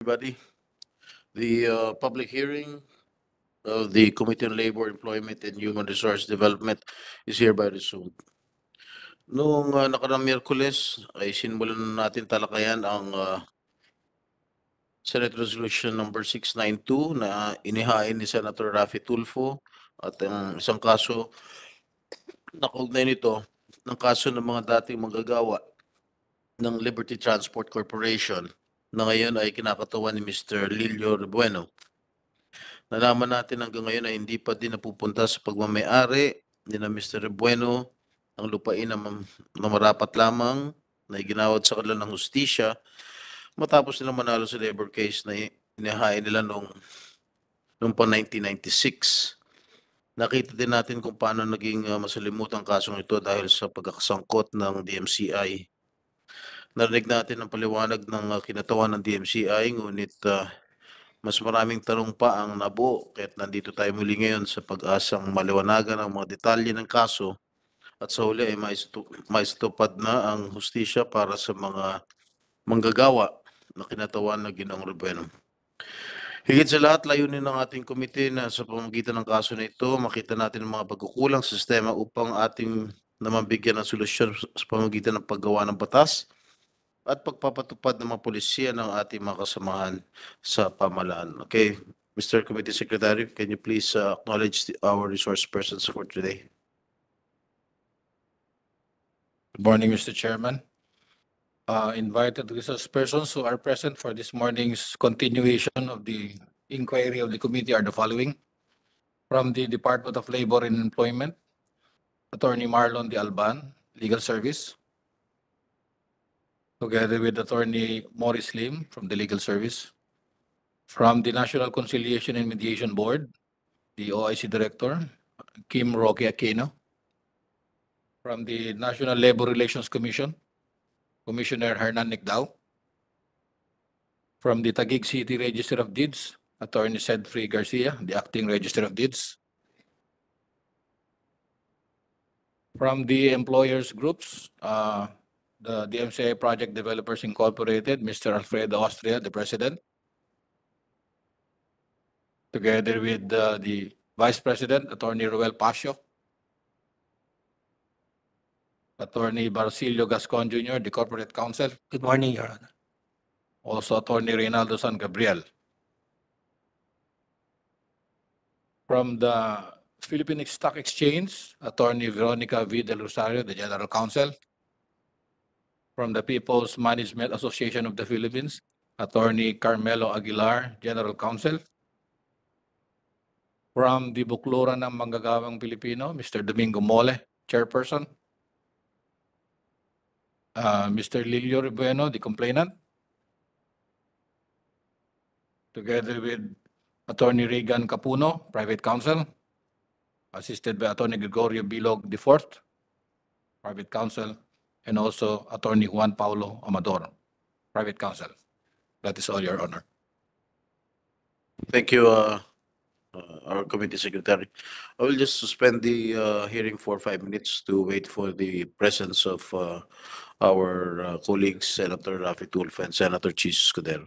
everybody. The uh, public hearing of the Committee on Labor, Employment and Human Resource Development is hereby resumed. Noong uh, nakaraang Miyerkules ay sinimulan na natin talakayan ang uh, Senate Resolution number 692 na inihain ni Senator Raffy Tulfo at ang isang kaso na kaugnay nito ng kaso ng mga dating manggagawa ng Liberty Transport Corporation na ngayon ay kinakatawan ni Mr. Lilio Bueno. Nalaman natin hanggang ngayon ay hindi pa din napupunta sa pagmamayari ni na Mr. Bueno ang lupain na, na marapat lamang na iginawad sa kanila ng hustisya matapos nila manalo sa labor case na inihain nila noong noong pa 1996. Nakita din natin kung paano naging uh, masalimuot ang kasong ito dahil sa pagkakasangkot ng DMCI narinig natin ang paliwanag ng uh, kinatawan ng DMCI, ngunit uh, mas maraming tanong pa ang nabuo. Kaya't nandito tayo muli ngayon sa pag-asang maliwanagan ang mga detalye ng kaso at sa huli ay maistu- maistupad na ang hustisya para sa mga manggagawa na kinatawan ng Ginoong Ruben. Higit sa lahat, layunin ng ating komite na sa pamamagitan ng kaso na ito, makita natin ang mga pagkukulang sa sistema upang ating naman bigyan ng solusyon sa pamamagitan ng paggawa ng batas at pagpapatupad ng mga pulisya ng ating mga kasamahan sa pamalaan. Okay, Mr. Committee Secretary, can you please uh, acknowledge the- our resource persons for today? Good morning, Mr. Chairman. Uh, Invited resource persons who are present for this morning's continuation of the inquiry of the committee are the following. From the Department of Labor and Employment, Attorney Marlon de Alban, Legal Service. Together with Attorney Morris Lim from the Legal Service. From the National Conciliation and Mediation Board, the OIC Director, Kim Roque Aquino from the National Labor Relations Commission, Commissioner Hernan Nicdao. From the Taguig City Register of Deeds, Attorney Sedfrey Garcia, the Acting Register of Deeds. From the employers groups, uh, the DMCA Project Developers Incorporated, Mr. Alfredo Austria, the President. Together with uh, the Vice President, Attorney Roel Pasio. Attorney Barcilio Gascon Jr., the Corporate Counsel, Good morning, Your Honor. also Attorney Reynaldo San Gabriel. From the Philippine Stock Exchange, Attorney Veronica V. Del Rosario, the General Counsel. From the People's Management Association of the Philippines, Attorney Carmelo Aguilar, General Counsel. From the Bukluran ng Manggagawang Pilipino, Mr. Domingo Mole, Chairperson. Uh, Mr. Lilio Bueno, the complainant. Together with Attorney Regan Capuno, Private Counsel. Assisted by Attorney Gregorio Bilog IV, Private Counsel, and also Attorney Juan Paulo Amador, Private Counsel. That is all, Your Honor. Thank you, uh, uh, our committee secretary. I will just suspend the uh, hearing for five minutes to wait for the presence of uh, our uh, colleagues, Senator Rafi Tulfo and Senator Chis Escudero.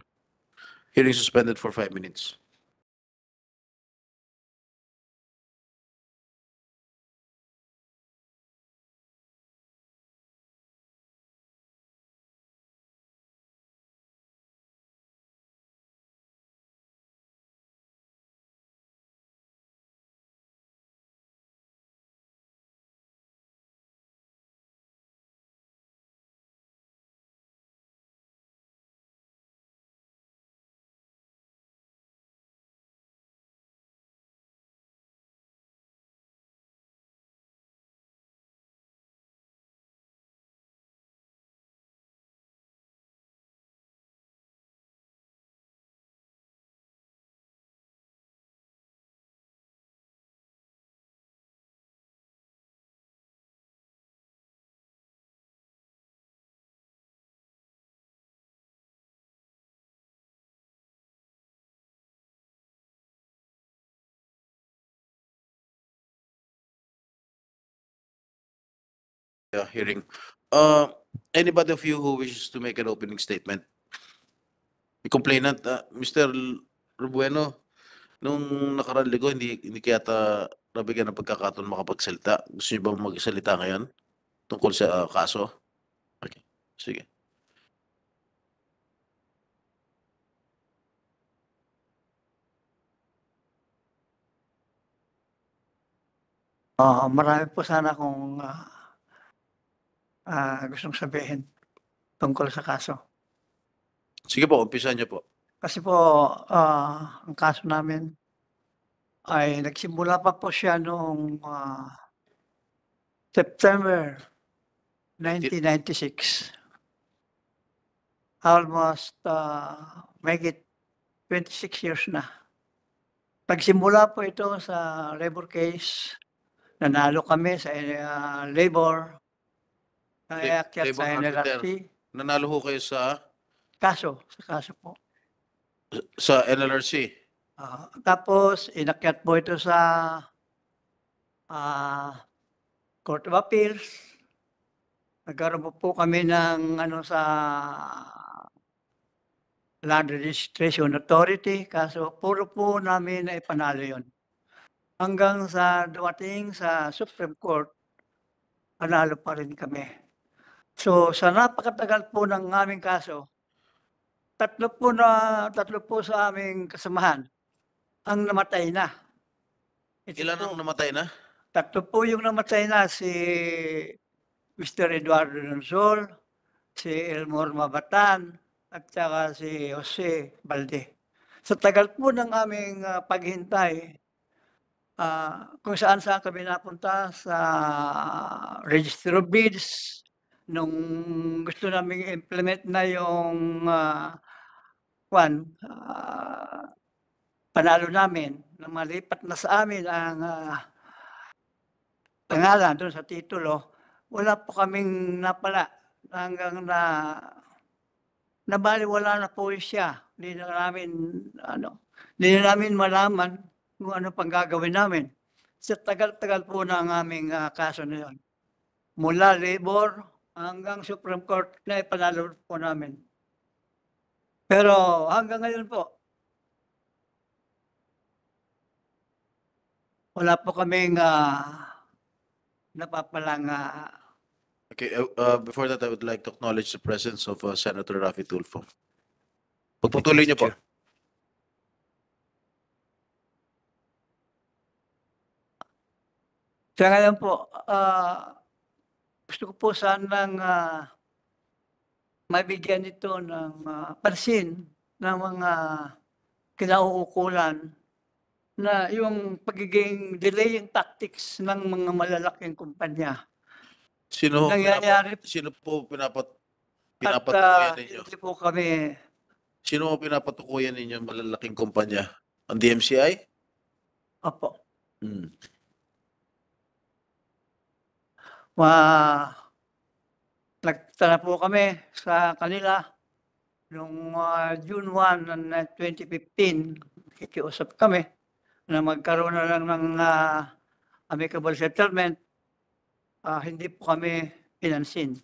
Hearing suspended for five minutes. Uh, hearing. Uh, anybody of you who wishes to make an opening statement? Yung complainant, ah, Mr. Rubueno, nung nakaraan linggo, hindi, hindi kaya ta nabigyan ng pagkakataon makapagsalita. Gusto niyo bang magsalita ngayon tungkol sa ah, kaso? Okay, sige. Oo, marami po sana akong ah, ah, gustong sabihin tungkol sa kaso. Sige po, umpisan niyo po. Kasi po, ah, ang kaso namin ay nagsimula pa po siya noong ah, September 1996. Almost uh, make it 26 years na. Nagsimula po ito sa labor case. Nanalo kami sa ah, labor. Naakyat labor sa arbiter. NLRC. Nanalo ho kayo sa Kaso, sa kaso po. sa NLRC. Ah, tapos, inakyat po ito sa ah, Court of Appeals. Nagkaroon po, po kami ng ano sa Land Registration Authority. Kaso, puro po namin na ipanalo yun. Hanggang sa dumating sa Supreme Court, panalo pa rin kami. So, sa napakatagal po ng aming kaso, tatlo po na tatlo po sa aming kasamahan ang namatay na. Ito Ilan po, ang namatay na? tatlo po yung namatay na si Mr. Eduardo Donsol, si Elmore Mabatan, at saka si Jose Balde. Sa tagal po ng aming ah, paghintay, ah, kung saan saan kami napunta sa Register of Bids, nung gusto namin implement na yung ah, kwan, ah, panalo namin, na malipat na sa amin ang ah, pangalan doon sa titulo, wala po kaming napala hanggang na nabaliwala na po siya. Hindi na namin, ano, hindi na namin malaman kung ano pang gagawin namin. Sa tagal-tagal po ng aming ah, kaso na yun. Mula labor hanggang Supreme Court na ipanalo po namin. Pero hanggang ngayon po, wala po kaming ah, napapalang ah, Okay, uh, uh, before that, I would like to acknowledge the presence of uh, Senator Rafi Tulfo. Pagpatuloy niyo po. Sa ngayon po, ah, gusto ko po sanang ah, mabigyan ito ng ah, pansin ng mga kinauukulan na yung pagiging delaying tactics ng mga malalaking kumpanya. Sino, Nangyayari pinapat, sino po pinapat, at pinapatukuyan ah, ninyo? hindi po kami, Sino po pinapatukuyan ninyo ang malalaking kumpanya? Ang DMCI? opo, Hmm. Ma nagtala po kami sa kanila noong ah, June 1 ng ah, 2015 kikiusap kami na magkaroon na lang ng ah, amicable settlement. Ah, hindi po kami pinansin.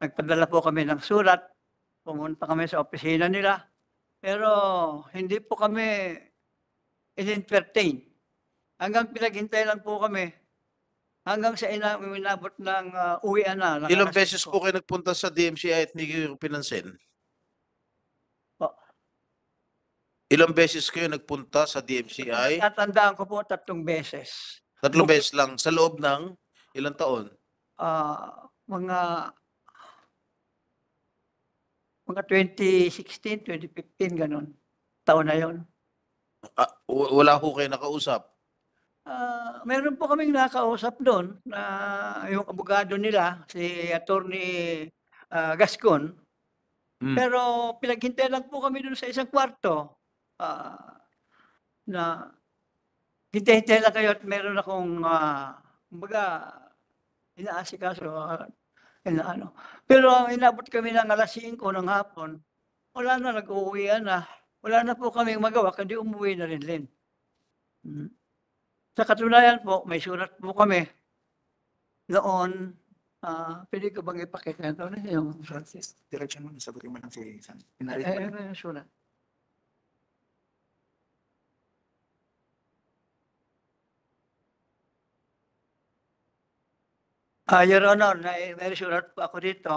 Nagpadala po kami ng sulat. Pumunta kami sa opisina nila. Pero hindi po kami in-entertain. Hanggang pinaghintay lang po kami hanggang sa ina inabot ng uh, uwian na. ng Ilang alas beses po kayo nagpunta sa DMCI at hindi kayo pinansin? Po. Ilang beses kayo nagpunta sa DMCI? Tatandaan ko po tatlong beses. Tatlong beses lang sa loob ng ilang taon? Ah, mga mga 2016, 2015, ganun. Taon na yon. Ah, w- wala ho kayo nakausap? Ah, meron po kaming nakausap doon na yung abogado nila, si Attorney ah, Gascon. Hmm. Pero pinaghintay lang po kami doon sa isang kwarto. ah, na hintay-hintay lang kayo at meron akong uh, kumbaga inaasikaso uh, inaano. Pero ang inabot kami ng alas 5 ng hapon, wala na nag-uwian na. Wala na po kaming magawa, kundi umuwi na rin din. Mm. Sa katunayan po, may sulat po kami noon Ah, pwede ko bang ipakikento na yung Francis? Direction mo, nasagutin mo lang si San. Pinalit. Eh, eh, sure na. Ah, Your Honor, na very sure po ako dito.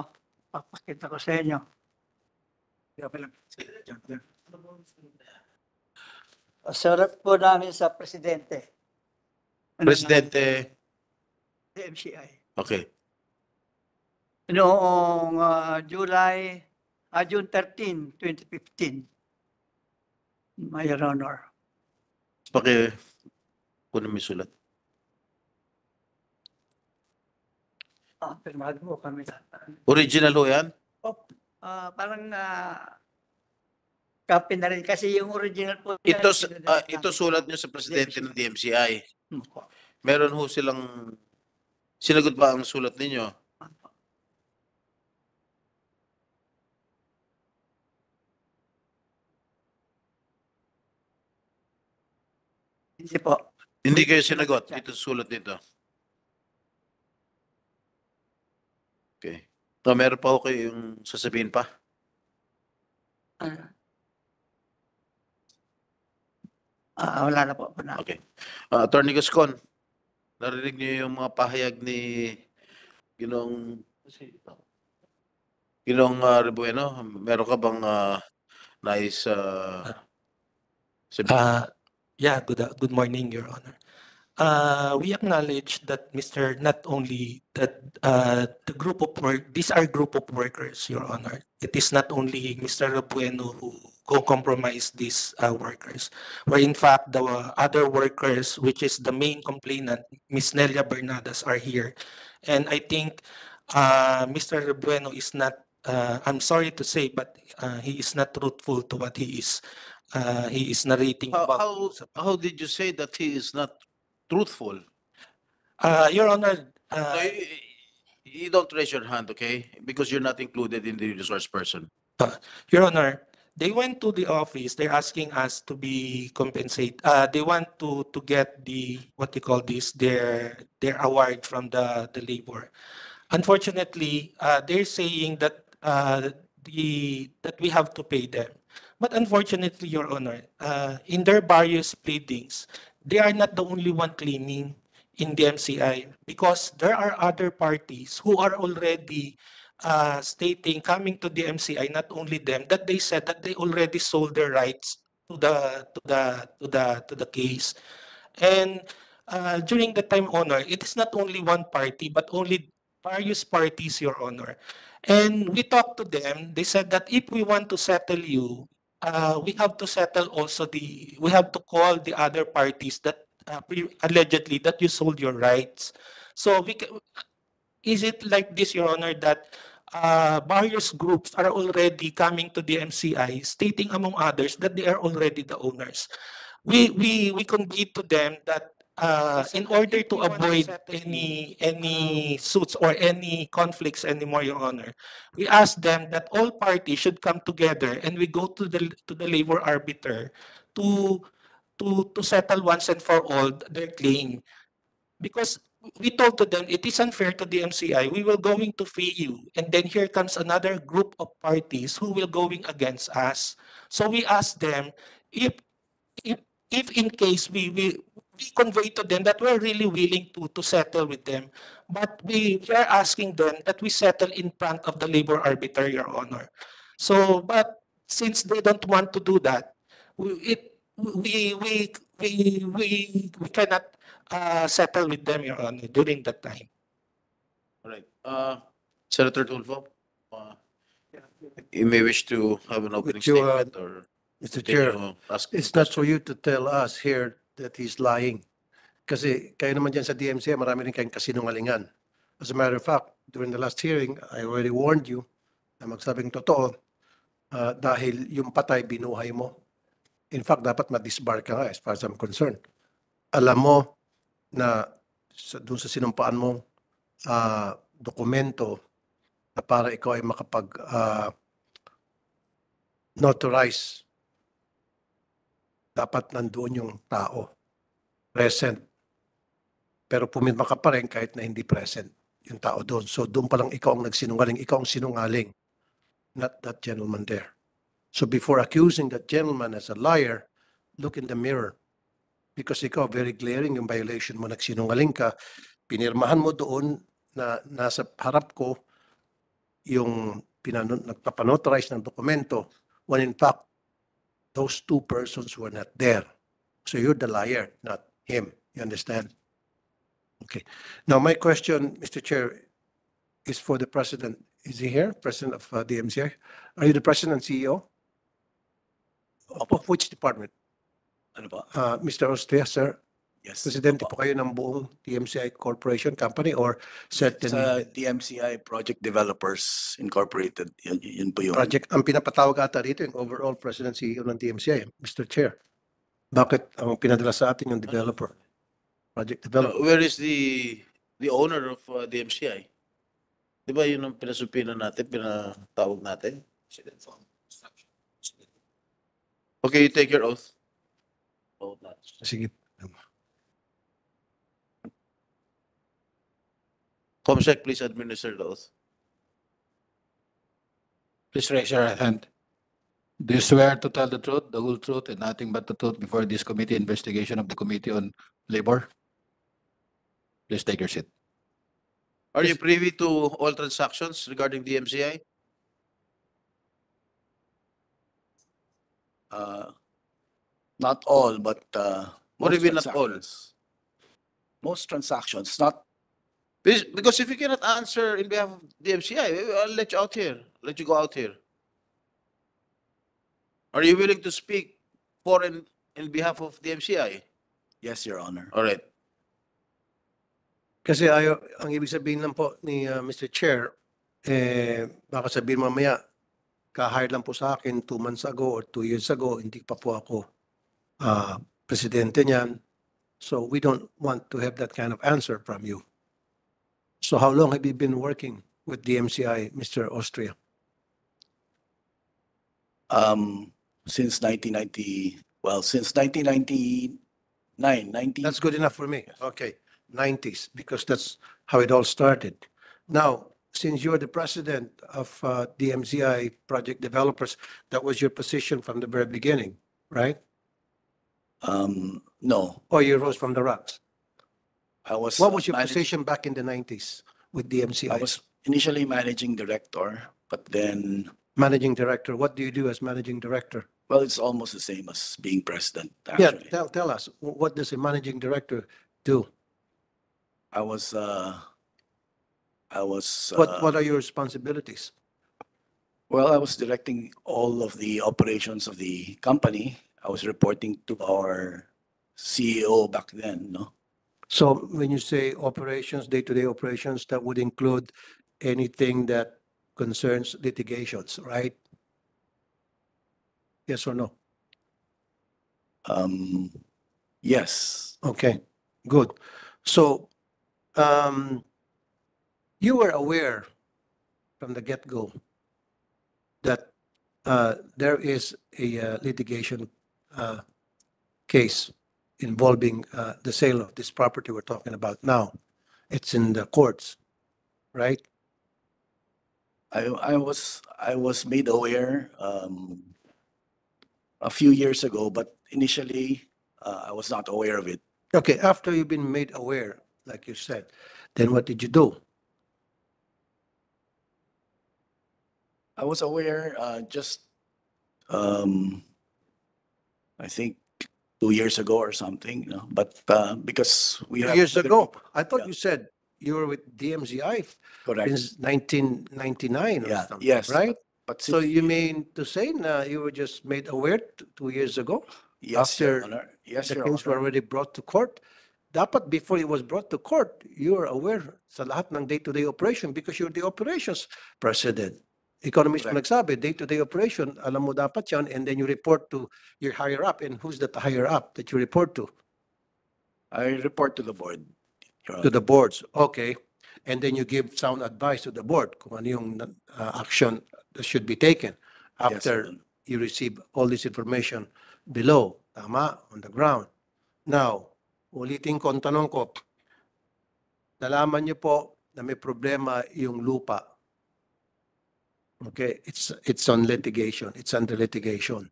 Papakita ko sa inyo. Surat po namin sa Presidente. Ano Presidente, MCI. okay. Noong ah, July, ah, June 13, 2015. My Honor. Paki, kunin mo yung sulat. Ah, pirmado mo kami. Original ho yan? Ah, parang ah, copy na rin kasi yung original po. niya, Ito, s- ah, ito sulat nyo sa presidente ng DMCI. Hmm, po. Meron ho silang, sinagot ba ang sulat ninyo? Hindi po. Hindi kayo sinagot. Ito sulat nito. Okay. So, meron pa ho kayo yung sasabihin pa? Ah, Ah, wala na po. Wala. Okay. Uh, Attorney Gascon, narinig niyo yung mga pahayag ni Ginong Ginong uh, Rebueno? Meron ka bang uh, nais uh, sabihin? Uh, yeah, good, uh, good morning, Your Honor. Uh, we acknowledge that Mr. not only that uh, the group of work, these are group of workers, Your Honor. It is not only Mr. Bueno who co compromise these uh, workers, where in fact the uh, other workers, which is the main complainant, Ms. Nelia Bernadas, are here. And I think uh, Mr. Bueno is not, uh, I'm sorry to say, but uh, he is not truthful to what he is uh, he is narrating How, about. how, how did you say that he is not truthful? Uh, Your Honor, uh, you, you don't raise your hand, okay? Because you're not included in the resource person. Your Honor, they went to the office, they're asking us to be compensated. uh, they want to, to get the, what you call this, their, their award from the, the labor. Unfortunately, uh, they're saying that, uh, the, that we have to pay them. But unfortunately, Your Honor, uh, in their various pleadings, they are not the only one claiming in the MCI because there are other parties who are already uh, stating, coming to the MCI, not only them, that they said that they already sold their rights to the, to the, to the, to the case. And uh, during the time, Honor, it is not only one party, but only various parties, Your Honor. And we talked to them, they said that if we want to settle you, uh, we have to settle also the, we have to call the other parties that uh, allegedly that you sold your rights. So we, is it like this, Your Honor, that uh, various groups are already coming to the MCI stating among others that they are already the owners? We, we, we conveyed to them that uh, in order to avoid any, any suits or any conflicts anymore, Your Honor, we ask them that all parties should come together and we go to the, to the labor arbiter to, to, to settle once and for all their claim. Because we told to them, it is unfair to the MCI, we will going to pay you. And then here comes another group of parties who will going against us. So we asked them, if, if, if in case we, we, we convey to them that we're really willing to, to settle with them, but we, we are asking them that we settle in front of the labor arbiter, Your Honor. So, but since they don't want to do that, we, it, we, we, we, we, we cannot uh, settle with them, Your Honor, during that time. All right. Uh, Senator Tulfo, uh, you may wish to have an opening Would you, uh, statement or Mr. Chair, continue ask it's not for you to tell us here that he's lying. Kasi kayo naman dyan sa DMCA, marami rin kayong kasinungalingan. As a matter of fact, during the last hearing, I already warned you na magsabing totoo uh, dahil yung patay binuhay mo. In fact, dapat ma-disbar ka nga as far as I'm concerned. Alam mo na sa, dun sa sinumpaan mong ah, dokumento na para ikaw ay makapag ah, notarize dapat nandoon yung tao present. Pero pumirma ka pa rin kahit na hindi present yung tao doon. So doon pa lang ikaw ang nagsinungaling. Ikaw ang sinungaling. Not that gentleman there. So before accusing that gentleman as a liar, look in the mirror. Because ikaw, very glaring yung violation mo. Nagsinungaling ka. Pinirmahan mo doon na nasa harap ko yung pinano, nagpapanotarize ng dokumento when in fact those two persons were not there. So you're the liar, not him. You understand? Okay. Now, my question, Mr. Chair, is for the president. Is he here, president of uh, the MCI? Are you the president and CEO? Of of which department? Ano po? Uh, Mr. Austria, sir, Yes. presidente po kayo ng buong TMCI Corporation Company or certain Sa DMCI Project Developers Incorporated, yun, yun po yun. project? Ang pinapatawag ata dito yung overall president CEO ng TMCI, Mr. Chair. Bakit ang pinadala sa atin yung developer? Project Uh, developer. Where is the, the owner of uh, the MCI? Di ba yun ang pinasupina natin, pinatawag natin? Okay, you take your oath. Oath na. Sige. Comsec, please administer the oath. Please raise your right hand. Do you swear to tell the truth, the whole truth, and nothing but the truth before this committee investigation of the Committee on Labor? Please take your seat. Are you privy to all transactions regarding the MCI? Uh, Not all, but uh. What do most you mean not all? transactions. Most transactions, not, Because because if you cannot answer in behalf of the MCI, I'll let you out here, let you go out here. Are you willing to speak for and in behalf of the MCI? yes, Your Honor. All right. Kasi ayaw, ang ibig sabihin lang po ni uh, Mr. Chair, eh, baka sabihin mamaya, ka-hire lang po sa akin two months ago or two years ago, hindi pa po ako uh, presidente niyan. So we don't want to have that kind of answer from you. So how long have you been working with the MCI, Mr. Austria? Um, since nineteen ninety, well, since nineteen ninety-nine, nineteen. That's good enough for me. Okay, nineties, because that's how it all started. Now, since you're the president of uh, DMCI Project Developers, that was your position from the very beginning, right? Um, no, Or you rose from the ranks? I was. What was your manage- position back in the nineties with I DMCI? was initially managing director, but then, Managing director, what do you do as managing director? well, it's almost the same as being president, Yeah, actually. tell, tell us, wh- what does a managing director do? I was, uh, I was. What, uh, what are your responsibilities? Well, I was directing all of the operations of the company. I was reporting to our CEO back then, no? So when you say operations, day-to-day operations, that would include anything that concerns litigations, right? Yes or no? Um, yes, Okay, good. So, um, you were aware from the get-go that, uh, there is a uh, litigation, case involving, uh, the sale of this property we're talking about now. It's in the courts, right? I, I was, I was made aware, um, a few years ago, but initially, uh, I was not aware of it. Okay, after you've been made aware, like you said, then what did you do? I was aware, uh, just, um, I think two years ago or something, you know, but, uh, because we Two have. years ago? people- I thought Yeah. you said you were with DMZI Correct, since nineteen ninety-nine or Yeah, something, yes, right? but. So since- you mean to say na you were just made aware two years ago? Yes, after. Yes, The Your case were already brought to court? Dapat before it was brought to court, you were aware sa lahat ng day-to-day operation because you're the operations president. Mismo Correct. nagsabi, day-to-day operation, alam mo dapat yan, and then you report to your higher up. And who's that higher up that you report to? I report to the board. Your To Honor. the boards, okay. And then you give sound advice to the board kung ano yung uh, action that should be taken Yes, Your after Honor. you receive all this information below, tama, on the ground. Now, ulitin ko ang tanong ko, nalaman niyo po na may problema yung lupa. Okay, it's, it's on litigation, it's under litigation.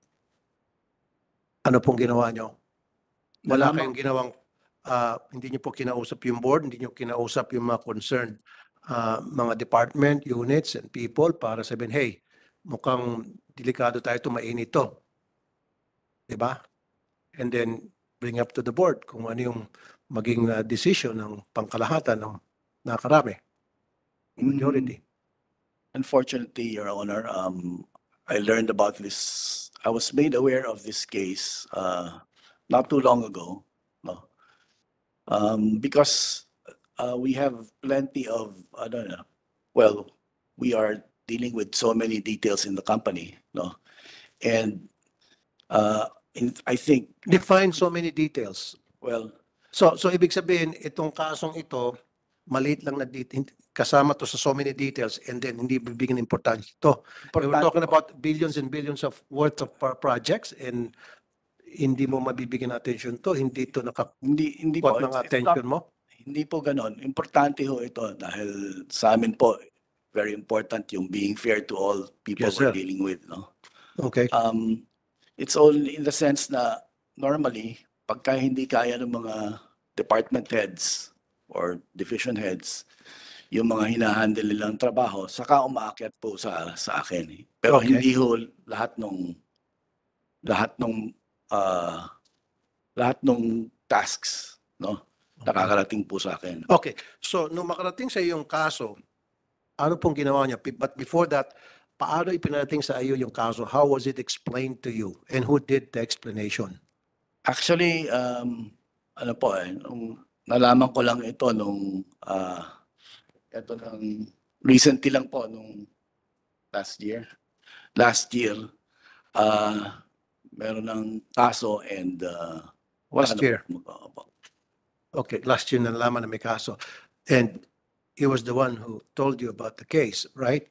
Ano pong ginawa niyo? Wala Nalaman- kayong ginawang, ah, hindi niyo po kinausap yung board, hindi niyo kinausap yung mga concerned ah, mga department, units, and people para sabihin, hey, mukhang delikado tayo ito, mainit to. Diba? And then bring up to the board kung ano yung maging ah, decision ng pangkalahatan ng nakarami, majority. Unfortunately, Your Honor, um, I learned about this, I was made aware of this case, uh, not too long ago, no? Um, because, uh, we have plenty of, I don't know, well, we are dealing with so many details in the company, no? And, uh, in, I think, Define so many details. well, So, so ibig sabihin, itong kasong ito, maliit lang na det- hindi- kasama to sa so many details and then hindi bibigyan importance ito. We were talking about billions and billions of worth of pro- projects and hindi mo mabibigyan attention to, hindi to hindi, hindi po. ng it's not- attention mo. Hindi po ganon. Importante ho ito dahil sa amin po, very important yung being fair to all people Yes, we're sir. dealing with, no? Okay. Um, it's all in the sense na normally, pagka hindi kaya ng mga department heads or division heads, yung mga hinahandle nilang trabaho, saka umaakyat po sa sa akin. eh. Pero Okay. hindi ho lahat nung lahat nung ah, lahat nung tasks, no? Nakakarating po sa akin. Okay. So, nung makarating sa iyo yung kaso, ano pong ginawa niya? But before that, paano ipinarating sa iyo yung kaso? How was it explained to you? And who did the explanation? Actually, um, ano po eh, nung nalaman ko lang ito nung, ah, ito nang, recently lang po, nung last year. Last year, ah, meron ng kaso and, wala Last year? Okay, last year na nalaman na may kaso. And he was the one who told you about the case, right?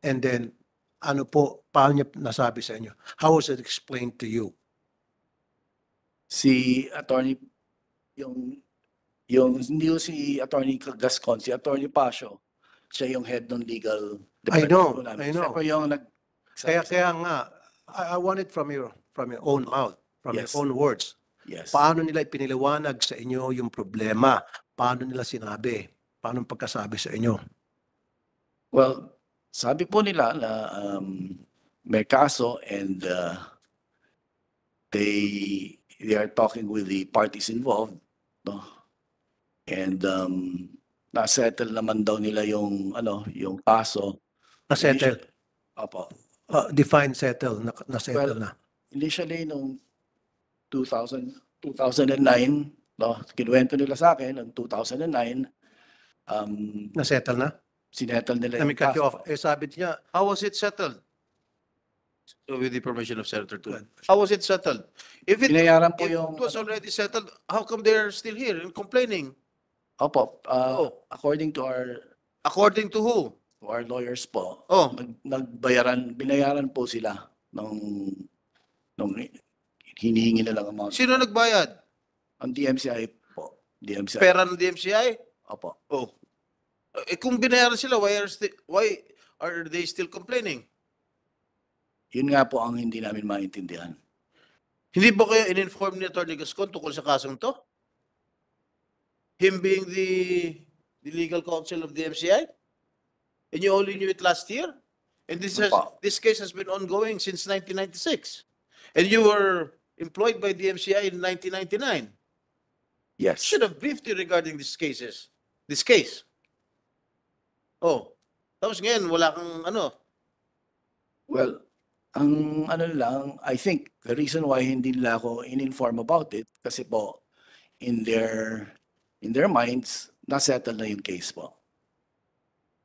And then, ano po, paano niya nasabi sa inyo? How was it explained to you? Si attorney, yung, yung, hindi yung si attorney Gascon, si attorney Pasio, siya yung head ng legal I department know, po namin. I Siya know. po yung nag, Kaya, kaya nga, I, I want it from your, from your own mouth, from your Yes. own words. yes. Paano nila ipiniliwanag sa inyo yung problema? Paano nila sinabi? Paano pagkasabi sa inyo? Well, sabi po nila na um, may kaso and uh, they they are talking with the parties involved, no? And um, na-settle naman daw nila yung ano, yung kaso. Na-settle? Opo. Uh, define settle, na, na-settle Well, na. Initially nung 2000 2009, no, kinuwento nila sa akin noong 2009 um Na-settle na? sinettle nila Let me cut you kaso. off. Eh, sabi niya, How was it settled? So with the permission of Senator ahead. How was it settled? If it, Binayaran po if yung it was already settled, how come they're still here and complaining? Opo, uh, Oh. according to our According to who? to our lawyers po, Oh, nag, nagbayaran, binayaran po sila nung nung hinihingi nilang amount. sino nagbayad? Ang DMCI po. DMCI. Pera ng DMCI? Opo. Oh. Eh kung binayaran sila, why are, sti- why are they still complaining? Yun nga po ang hindi namin maintindihan. Hindi ba kayo in-inform ni Atty. Gascon tungkol sa kasong to? Him being the, the legal counsel of the MCI? And you only knew it last year? And this has, this case has been ongoing since 1996. And you were employed by the MCI in 1999. Yes. Should have briefed you regarding these cases, this case. Oh, tapos ngayon wala kang ano, Well, ang ano lang, I think the reason why hindi nila ako in-inform about it kasi po in their in their minds, nasettle na yung case po.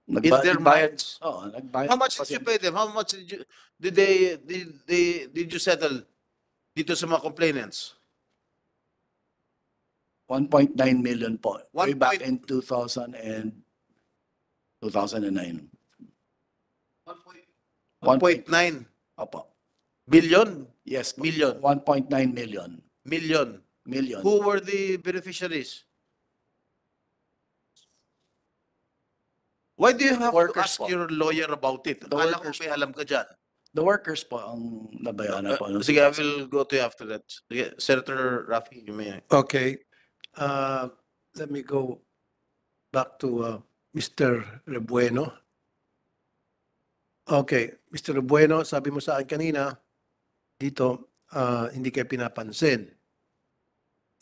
in their nagbayad- minds. Oo, nagbayad. How much did you pay them? How much did you, did they, did they, did you settle dito sa mga complainants? 1.9 million po. Way One back point- in 2000 and 2009. One point nine Opo. billion, Yes. po. Million. 1.9 million. million. Million. Who were the beneficiaries? Why do you have to Workers ask po. your lawyer about it? The Akala ko workers may alam ka dyan. The workers po ang nabayaran po. Uh, Sige, I 2000. will go to you after that. Sige, Senator Rafi, you may. okay, uh, let me go back to uh, Mr. Rebueno. Okay, Mr. Rebueno, sabi mo sa akin kanina, dito, ah, hindi kayo pinapansin.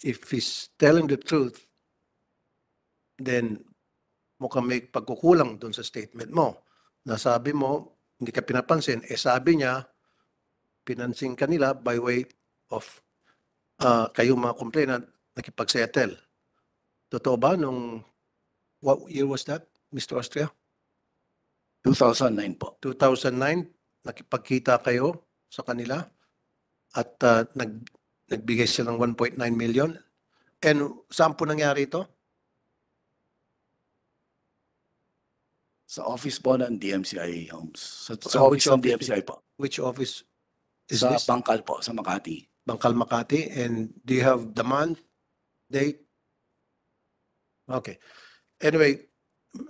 If he's telling the truth, then mukhang may pagkukulang doon sa statement mo. Nasabi mo, hindi ka pinapansin. Eh sabi niya, pinansin kanila by way of uh, kayong mga complainant nakipag-settle. Totoo ba nung, what year was that, Mr. Austria? 2009 po. 2009, nakipagkita kayo sa kanila at uh, nag, nagbigay sila ng 1.9 million. And saan po nangyari ito? Sa office po ng DMCI Homes. Sa, sa So, which office ng office? DMCI po. Which office is Sa this? Bangkal po, sa Makati. Bangkal Makati. And do you have the month, date? Okay. Anyway,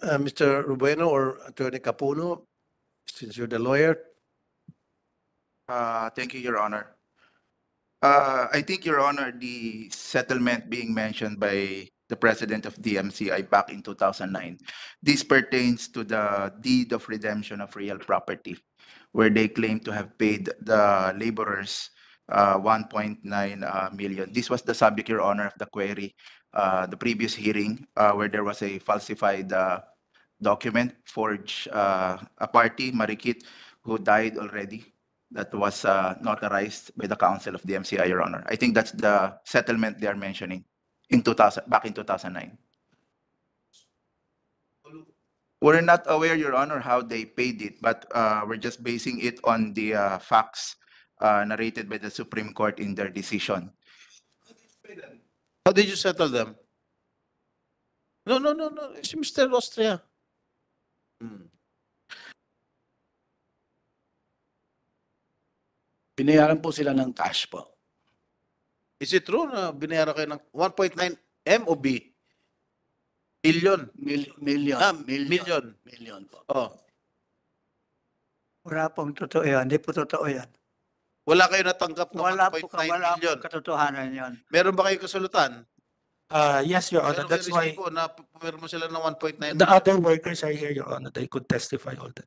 uh, Mr. Rubueno or Attorney Capuno, since you're the lawyer, Uh, Thank you, Your Honor. Uh, I think, Your Honor, the settlement being mentioned by the president of DMCI back in 2009, this pertains to the deed of redemption of real property, where they claim to have paid the laborers uh, 1.9 uh, million. This was the subject, Your Honor, of the query, uh, the previous hearing, uh, where there was a falsified uh, document forged uh, a party, Marikit, who died already that was notarized by the council of DMCI, MCI, Your Honor. I think that's the settlement they are mentioning in 2000, back in 2009. We're not aware, Your Honor, how they paid it, but uh, we're just basing it on the uh, facts uh, narrated by the Supreme Court in their decision. How did you settle them? No, no, no, no. It's Mr. Austria. Hmm. Binayaran po sila ng cash po. Is it true na binayaran kayo ng 1.9 M o B? Billion. Mil- million. Ah, million. million. Million po. Oh. Wala pong totoo yan. Hindi po totoo yan. Wala kayo natanggap ng Wala po, 1.9 wala million. po katotohanan yan. Meron ba kayong kasulutan? Uh, yes, Your Honor, Meron that's kayo why resibo na pumirma sila ng 1.9 the million? other workers are here, Your Honor. They could testify all that.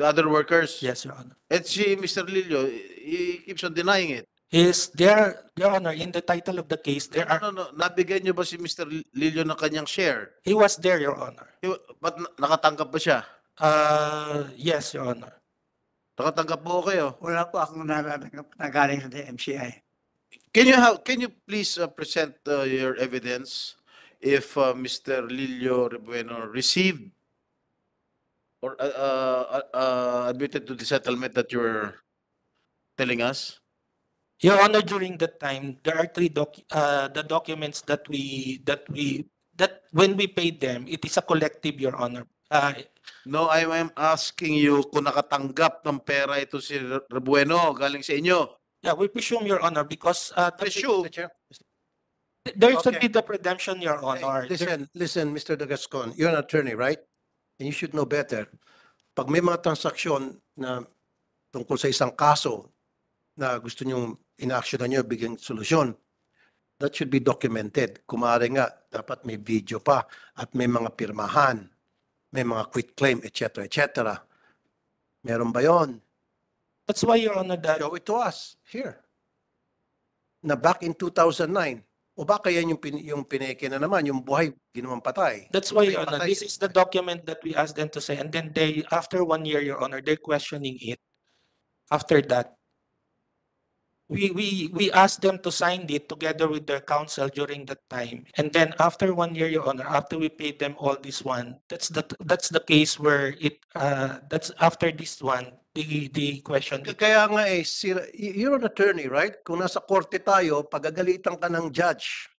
The other workers? Yes, Your Honor. And si Mr. Lillo, he keeps on denying it. Is there, Your Honor, in the title of the case, there No, are, no, no. Nabigyan niyo ba si Mr. Lillo ng kanyang share? he was there, Your Honor. He- Ba't na- nakatanggap ba siya? Uh, yes, Your Honor. Nakatanggap po kayo. Wala po akong naratanggap na galing sa DMCI. Can you have, can you please uh, present uh, your evidence if uh, Mr. Lillo Rebueno received or uh, uh, uh, admitted to the settlement that you're telling us? Your Honor, during that time, there are three doc, uh, the documents that we, that we, that when we paid them, it is a collective, Your Honor. Uh, No, I am asking you kung nakatanggap ng pera ito si Rebueno galing sa inyo. yeah, we presume, Your Honor, because, uh, the- there should Okay. be the redemption, Your Honor. There- Listen, listen, Mr. Dagascon, you're an attorney, right? And you should know better. Pag may mga transaksyon na tungkol sa isang kaso na gusto nyong ina-action nyo, bigyan solusyon, that should be documented. Kumari nga, dapat may video pa at may mga pirmahan, may mga quit claim, etc., etc. Meron ba yon? That's why, Your Honor, that, Show it to us, here. Na back in 2009, o baka yan yung, pin, yung pineke na naman, yung buhay, ginawang patay. That's why, Your Honor, patay this is the document that we asked them to say, and then they, after one year, Your Honor, they're questioning it. After that, we, we, we asked them to sign it together with their counsel during that time. And then after one year, Your Honor, after we paid them all this one, that's the, that's the case where it, uh, that's after this one, the, the question. Kaya nga eh, sira, y- you're an attorney, right? Kung nasa korte tayo, pagagalitan ka ng judge,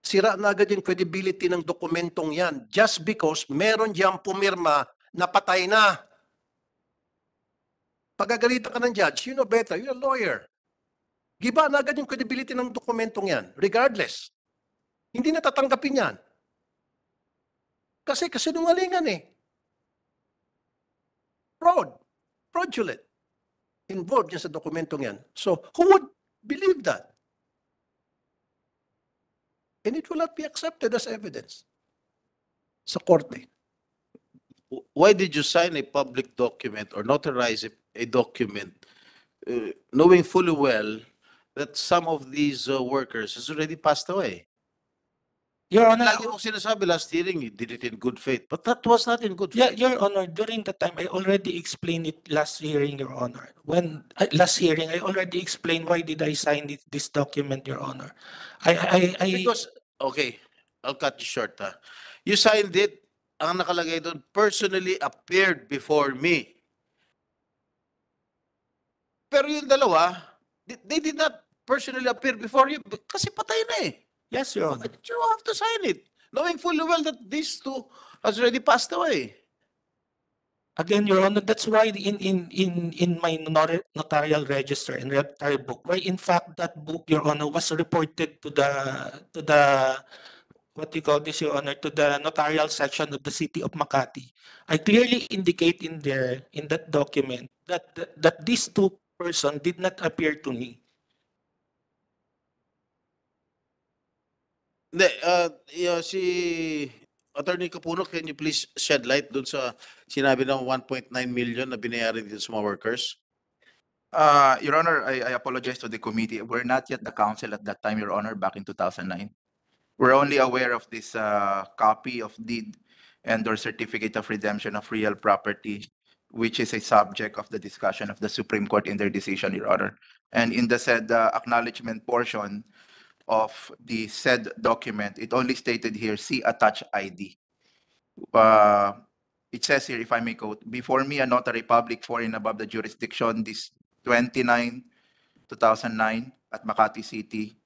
sira na agad yung credibility ng dokumentong yan just because meron diyang pumirma na patay na. Pagagalitan ka ng judge, you know better, you're a lawyer. Giba na agad yung credibility ng dokumentong yan, regardless. Hindi natatanggapin yan. Kasi kasinungalingan eh. Fraud. Fraudulent. Involved yan sa dokumentong yan. So, who would believe that? And it will not be accepted as evidence sa korte. why did you sign a public document or notarize a document uh, knowing fully well that some of these uh, workers has already passed away? Your Honor, Lagi mong sinasabi last hearing, you did it in good faith, but that was not in good Yeah, faith. Your Honor, during the time, I already explained it last hearing, Your Honor. When, uh, last hearing, I already explained why did I sign it- this document, Your Honor. I, I, I, Because, okay, I'll cut you short ha. You signed it, ang nakalagay doon, personally appeared before me. Pero yung dalawa, they, they did not personally appear before you kasi patay na eh. yes, Your Honor. But you have to sign it, knowing fully well that these two has already passed away. Again, Your Honor, that's why in, in, in, in my notari- notarial register and notary book, why in fact that book, Your Honor, was reported to the, to the, what you call this, Your Honor, to the notarial section of the city of Makati. I clearly indicate in there, in that document, that, that- that these two person did not appear to me. Hindi, uh, yeah, si Attorney Kapuno, can you please shed light doon sa sinabi ng 1.9 million na binayaran dito sa mga workers? Uh, Your Honor, I, I apologize to the committee. We're not yet the council at that time, Your Honor, back in 2009. We're only aware of this uh, copy of deed and or certificate of redemption of real property, which is a subject of the discussion of the Supreme Court in their decision, Your Honor. And in the said uh, acknowledgement portion of the said document, it only stated here, see attached ID. Uh, it says here, if I may quote, before me, a notary public for and above the jurisdiction, this 29, 2009 at Makati City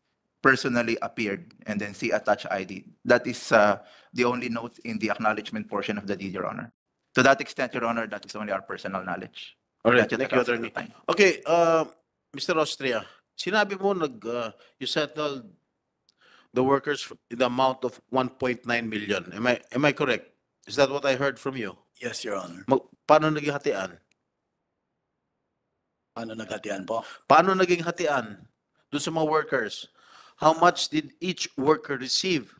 personally appeared and then see attached ID. That is uh, the only note in the acknowledgement portion of the deed, Your Honor. To that extent, Your Honor, that is only our personal knowledge. All right, thank you, Attorney. Okay, uh, Mr. Austria, sinabi mo nag, uh, you settled the workers in the amount of 1.9 million. Am I, am I correct? Is that what I heard from you? Yes, Your Honor. Mag, paano naging hatian? Ano naghatian po? Paano naging hatian doon sa mga workers? How much did each worker receive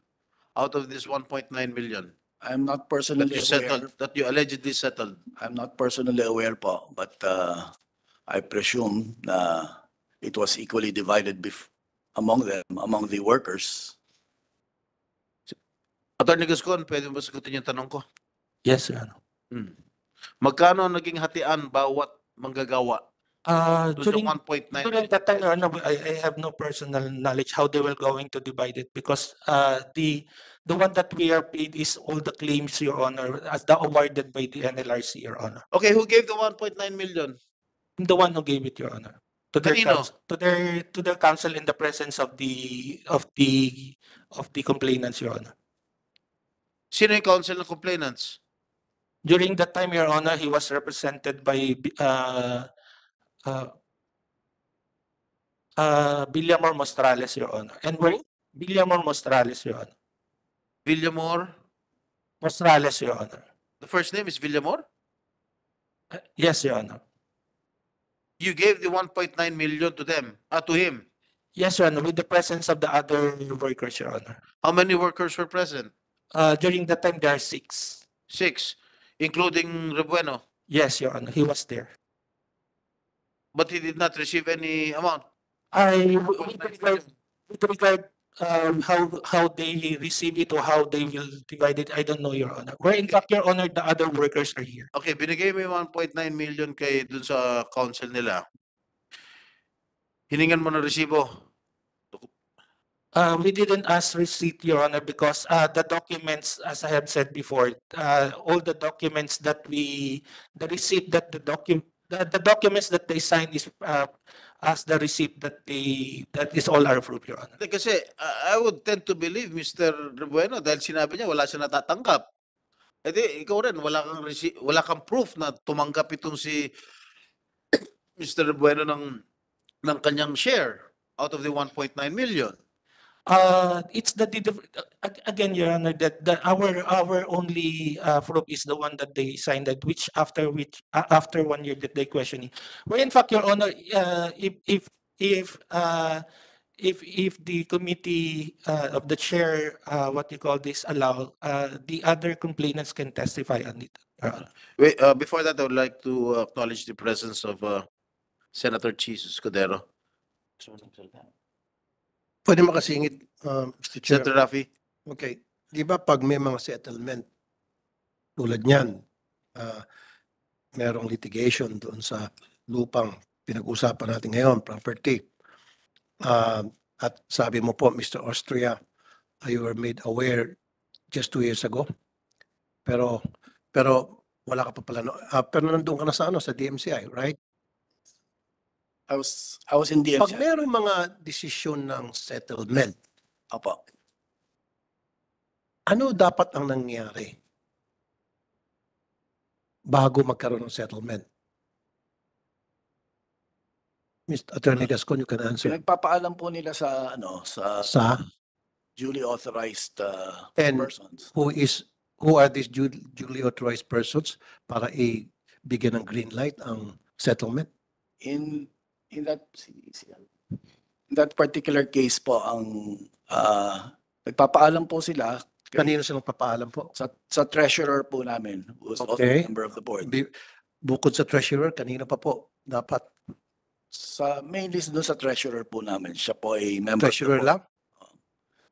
out of this 1.9 million I'm not that personally you aware. settled, that you allegedly settled? I'm not personally aware po, but uh, I presume na it was equally divided bef- among them, among the workers. Attorney Gascon, pwede mo ba sagutin yung tanong ko? Yes, Your Honor. Hmm. Magkano naging hatian bawat manggagawa Uh, during, during that time, Your Honor, I, I have no personal knowledge how they were going to divide it because uh, the the one that we are paid is all the claims, Your Honor, as the awarded by the NLRC, Your Honor. Okay, who gave the 1.9 million? I'm the one who gave it, Your Honor. To their Kanino? to their to their counsel in the presence of the of the of the complainants, Your Honor. Sino yung counsel ng complainants? During that time, Your Honor, he was represented by uh uh uh Villamor Mostrales, Your Honor. And we're Villamor Mostrales, Your Honor. Villamor? Mostrales, Your Honor. The first name is Villamor? Uh, Yes, Your Honor. You gave the 1.9 million to them, ah, to him. Yes, Your Honor, with the presence of the other workers, Your Honor. How many workers were present? Uh, during that time, there are six. Six, including Rebueno, Yes, Your Honor, he was there. but he did not receive any amount. I, with regard, with regard, um, how, how they receive it or how they will divide it, I don't know, Your Honor. Where in fact, Your Honor, the other workers are here. Okay, binigay mo yung 1.9 million kay dun sa council nila. Hiningan mo ng resibo. Uh, we didn't ask receipt, Your Honor, because, uh, the documents, as I have said before, uh, all the documents that we, the receipt that the document, the, the documents that they signed is, uh, as the receipt that they, that is all our proof, Your Honor. Kasi uh, I would tend to believe Mr. Rebueno dahil sinabi niya wala siya natatanggap. E di, ikaw rin, wala kang, resi- wala kang proof na tumanggap itong si Mr. Rebueno ng, ng kanyang share out of the 1.9 million. Uh, it's the, deed of- uh, ag- again, Your Honor, that, the, our, our only, uh, proof is the one that they signed that which after which, uh, after one year that they questioning. Where in fact, Your Honor, uh, if, if, if, uh, if, if the committee, uh, of the chair, uh, what you call this allow, uh, the other complainants can testify on it. Wait, uh, before that, I would like to acknowledge the presence of uh, Senator Cheese Escudero. Pwede makasingit, uh, Mr. Chair. Senator Rafi, Okay, di ba pag may mga settlement tulad niyan, ah, merong litigation doon sa lupang pinag-usapan natin ngayon, property. Ah, at sabi mo po, Mr. Austria, you were made aware just two years ago. Pero, pero wala ka pa pala, no- ah, pero nandun ka na sa ano, sa DMCI, right? I was, I was in Pag DMCI. merong mga desisyon ng settlement, Opo. ano dapat ang nangyari bago magkaroon ng settlement? Mr. Attorney Gascon, you can answer. Pinagpapaalam po nila sa, ano, sa Sa, duly authorized uh, And- persons. who is, who are these du- duly authorized persons para i-bigyan ng green light ang settlement? In, in that, in that particular case po, ang, uh, nagpapaalam po sila Kanino silang papaalam po? sa, sa treasurer po namin, who is also Okay. a member of the board. Bi- Bukod sa treasurer, kanino pa po? Dapat Sa mainly doon sa treasurer po namin, siya po ay member. of the treasurer board. lang?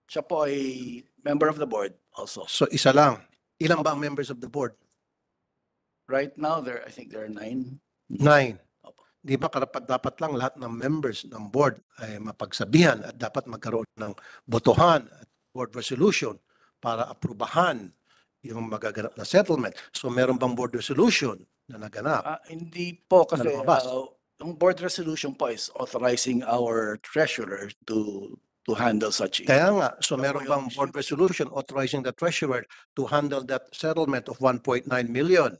Siya po ay member of the board also. So isa lang. Ilan ba ang members of the board? Right now, there, I think there are nine. Nine. Di ba karapat dapat lang lahat ng members ng board ay mapagsabihan at dapat magkaroon ng botohan at board resolution para aprubahan yung magaganap na settlement. So meron bang board resolution na naganap? Ah, hindi po kasi lumabas? uh, ang board resolution po is authorizing our treasurer to to handle such. Kaya nga, so meron bang yung board resolution authorizing the treasurer to handle that settlement of 1.9 million?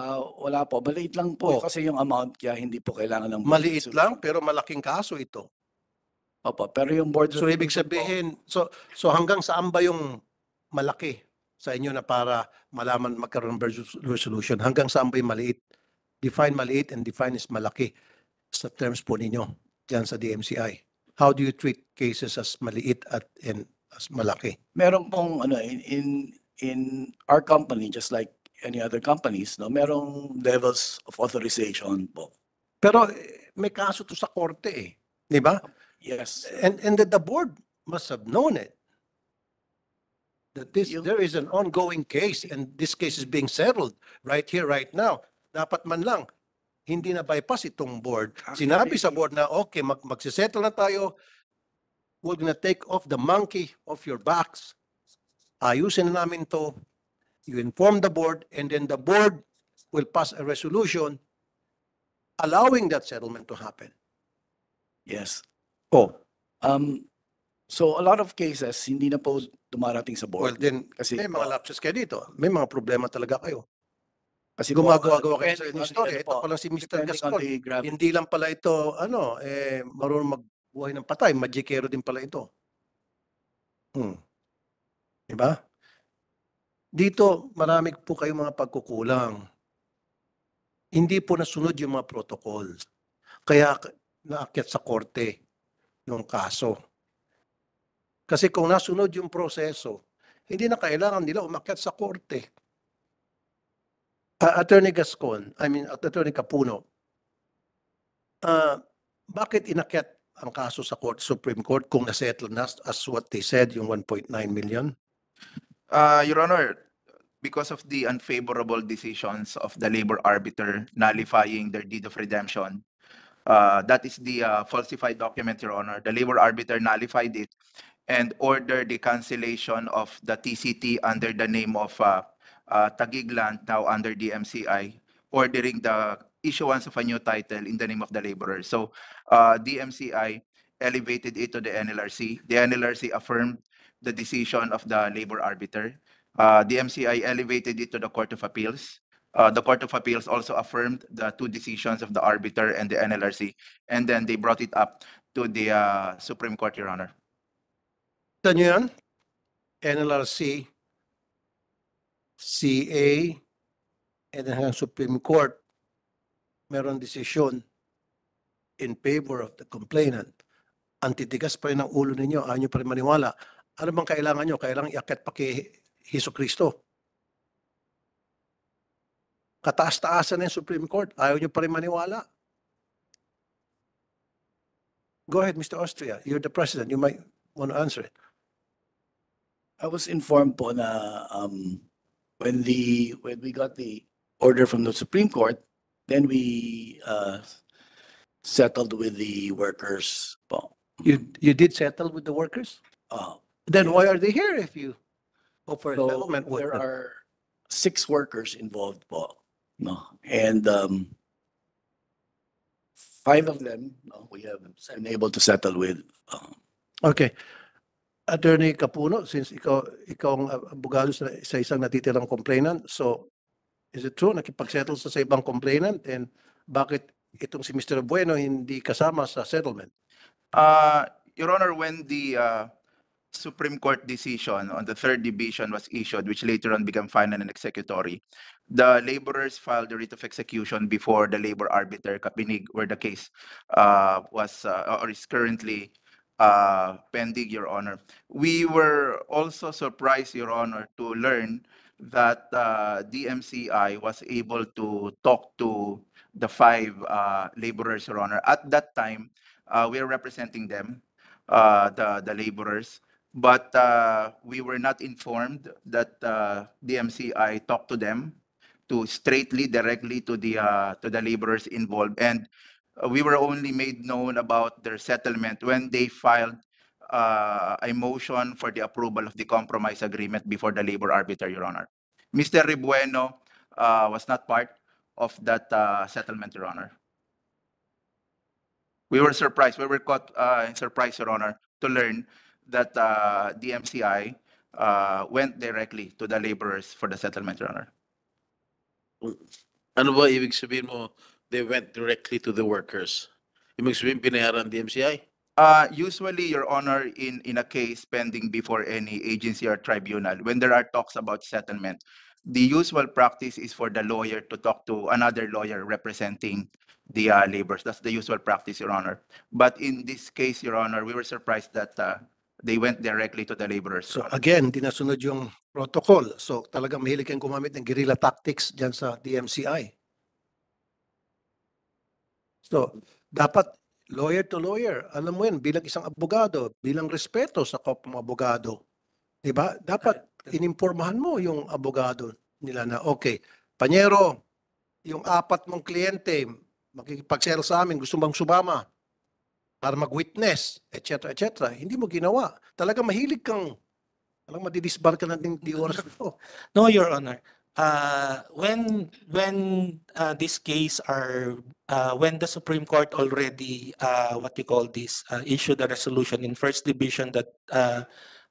Ah, wala po, maliit lang po Oh. kasi yung amount kaya hindi po kailangan ng board Maliit resolution. lang pero malaking kaso ito. Opo, pero yung board So ibig resolution po- sabihin, so so hanggang saan ba yung malaki sa inyo na para malaman magkaroon ng res- resolution? Hanggang saan ba yung maliit? Define maliit and define is malaki sa terms po ninyo dyan sa DMCI. How do you treat cases as maliit at and as malaki? meron pong ano in in in our company just like any other companies no merong levels of authorization po Pero eh, may kaso to sa korte eh. Di ba? yes And and that the board must have known it. That this, Yung- there is an ongoing case and this case is being settled right here, right now. Dapat man lang, hindi na bypass itong board. Sinabi sa board na, okay, mag, magsisettle na tayo. We're gonna take off the monkey off your backs. Ayusin na namin to. You inform the board and then the board will pass a resolution allowing that settlement to happen. yes Oh, um so a lot of cases hindi na po dumarating sa well board then, kasi May mga lapses kayo dito. May mga problema talaga kayo. kasi po, Gumagawa-gawa kayo sa depending inyong on the story. ano Ito po, pala si Mr. depending on Gascon. the gravity. Hindi lang pala ito, ano, eh, marunong magbuhay ng patay. Magikero din pala ito. Hmm. Diba? Dito, marami po kayong mga pagkukulang. Hindi po nasunod yung mga protocol. Kaya naakyat sa korte yung kaso. Kasi kung nasunod yung proseso, hindi na kailangan nila umakyat sa korte. Uh, Attorney Gascon, I mean, Attorney Capuno, ah, bakit inakyat ang kaso sa court, Supreme Court kung nasettle na as what they said, yung 1.9 million? Uh, Your Honor, because of the unfavorable decisions of the labor arbiter nullifying their deed of redemption, uh, that is the uh, falsified document, Your Honor. The labor arbiter nullified it and ordered the cancellation of the TCT under the name of uh, Tagigland, now under the MCI, ordering the issuance of a new title in the name of the laborer. So uh, DMCI elevated it to the NLRC. The NLRC affirmed the decision of the labor arbiter. Uh, the MCI elevated it to the Court of Appeals. Uh, the Court of Appeals also affirmed the two decisions of the arbiter and the NLRC, and then they brought it up to the uh, Supreme Court, Your Honor. Kita nyo? NLRC, CA, and hanggang Supreme Court, meron desisyon in favor of the complainant. Antitigas pa rin ang ulo ninyo, ayaw nyo pa rin maniwala. Ano bang kailangan nyo? Kailangan iakyat pa kay Heso Kristo. kataas-taasan ng Supreme Court. Ayaw niyo pa rin maniwala. Go ahead, Mr. Austria. You're the president. You might want to answer it. I was informed po na um, when the, when we got the order from the Supreme Court, then we uh, settled with the workers po. You, you did settle with the workers? Uh, Then why are they here if you offer a So settlement with there them? are six workers involved po. No, and um, five of them, no, we have been able to settle with. uh, Okay. Attorney Capuno, since ikaw, ikaw ang abogado sa, sa isang natitirang complainant, so is it true nakipagsettle sa sa ibang complainant and bakit itong si Mr. Bueno hindi kasama sa settlement? Uh, Your Honor, when the uh, Supreme Court decision on the third division was issued, which later on became final and executory, the laborers filed the writ of execution before the labor arbiter, Kapinig, where the case uh, was uh, or is currently uh, pending, Your Honor. We were also surprised, Your Honor, to learn that uh, DMCI was able to talk to the five uh, laborers, Your Honor. At that time, uh, we are representing them, uh, the, the laborers. But uh, we were not informed that uh, DMCI talked to them to straightly, directly to the, uh, to the laborers involved. And uh, we were only made known about their settlement when they filed uh, a motion for the approval of the compromise agreement before the labor arbiter, Your Honor. Mr. Ribueno uh, was not part of that settlement, Your Honor. We were surprised, we were caught in surprise, Your Honor, to learn that uh, MCI uh, went directly to the laborers for the settlement, Your Honor. Ano ba ibig sabihin mo, they went directly to the workers? Ibig sabihin, pinayaran DMCI? Uh, usually, Your Honor, in, in a case pending before any agency or tribunal, when there are talks about settlement, the usual practice is for the lawyer to talk to another lawyer representing the uh, laborers. That's the usual practice, Your Honor. But in this case, Your Honor, we were surprised that uh, they went directly to the laborers. So again, di nasunod yung protocol. So talagang mahilig kayong gumamit ng guerrilla tactics dyan sa DMCI. So dapat lawyer to lawyer, alam mo yan, bilang isang abogado, bilang respeto sa kapwa abogado. Di ba? Dapat inimpormahan mo yung abogado nila na, okay, Panyero, yung apat mong kliyente, makikipag-sell sa amin, gusto bang sumama para mag-witness, etc., etc. Hindi mo ginawa. Talaga mahilig kang, talagang madidisbar ka na din di oras mo. No, Your Honor. Uh, when when uh, this case are uh, when the Supreme Court already uh, what you call this uh, issued a resolution in first division that uh,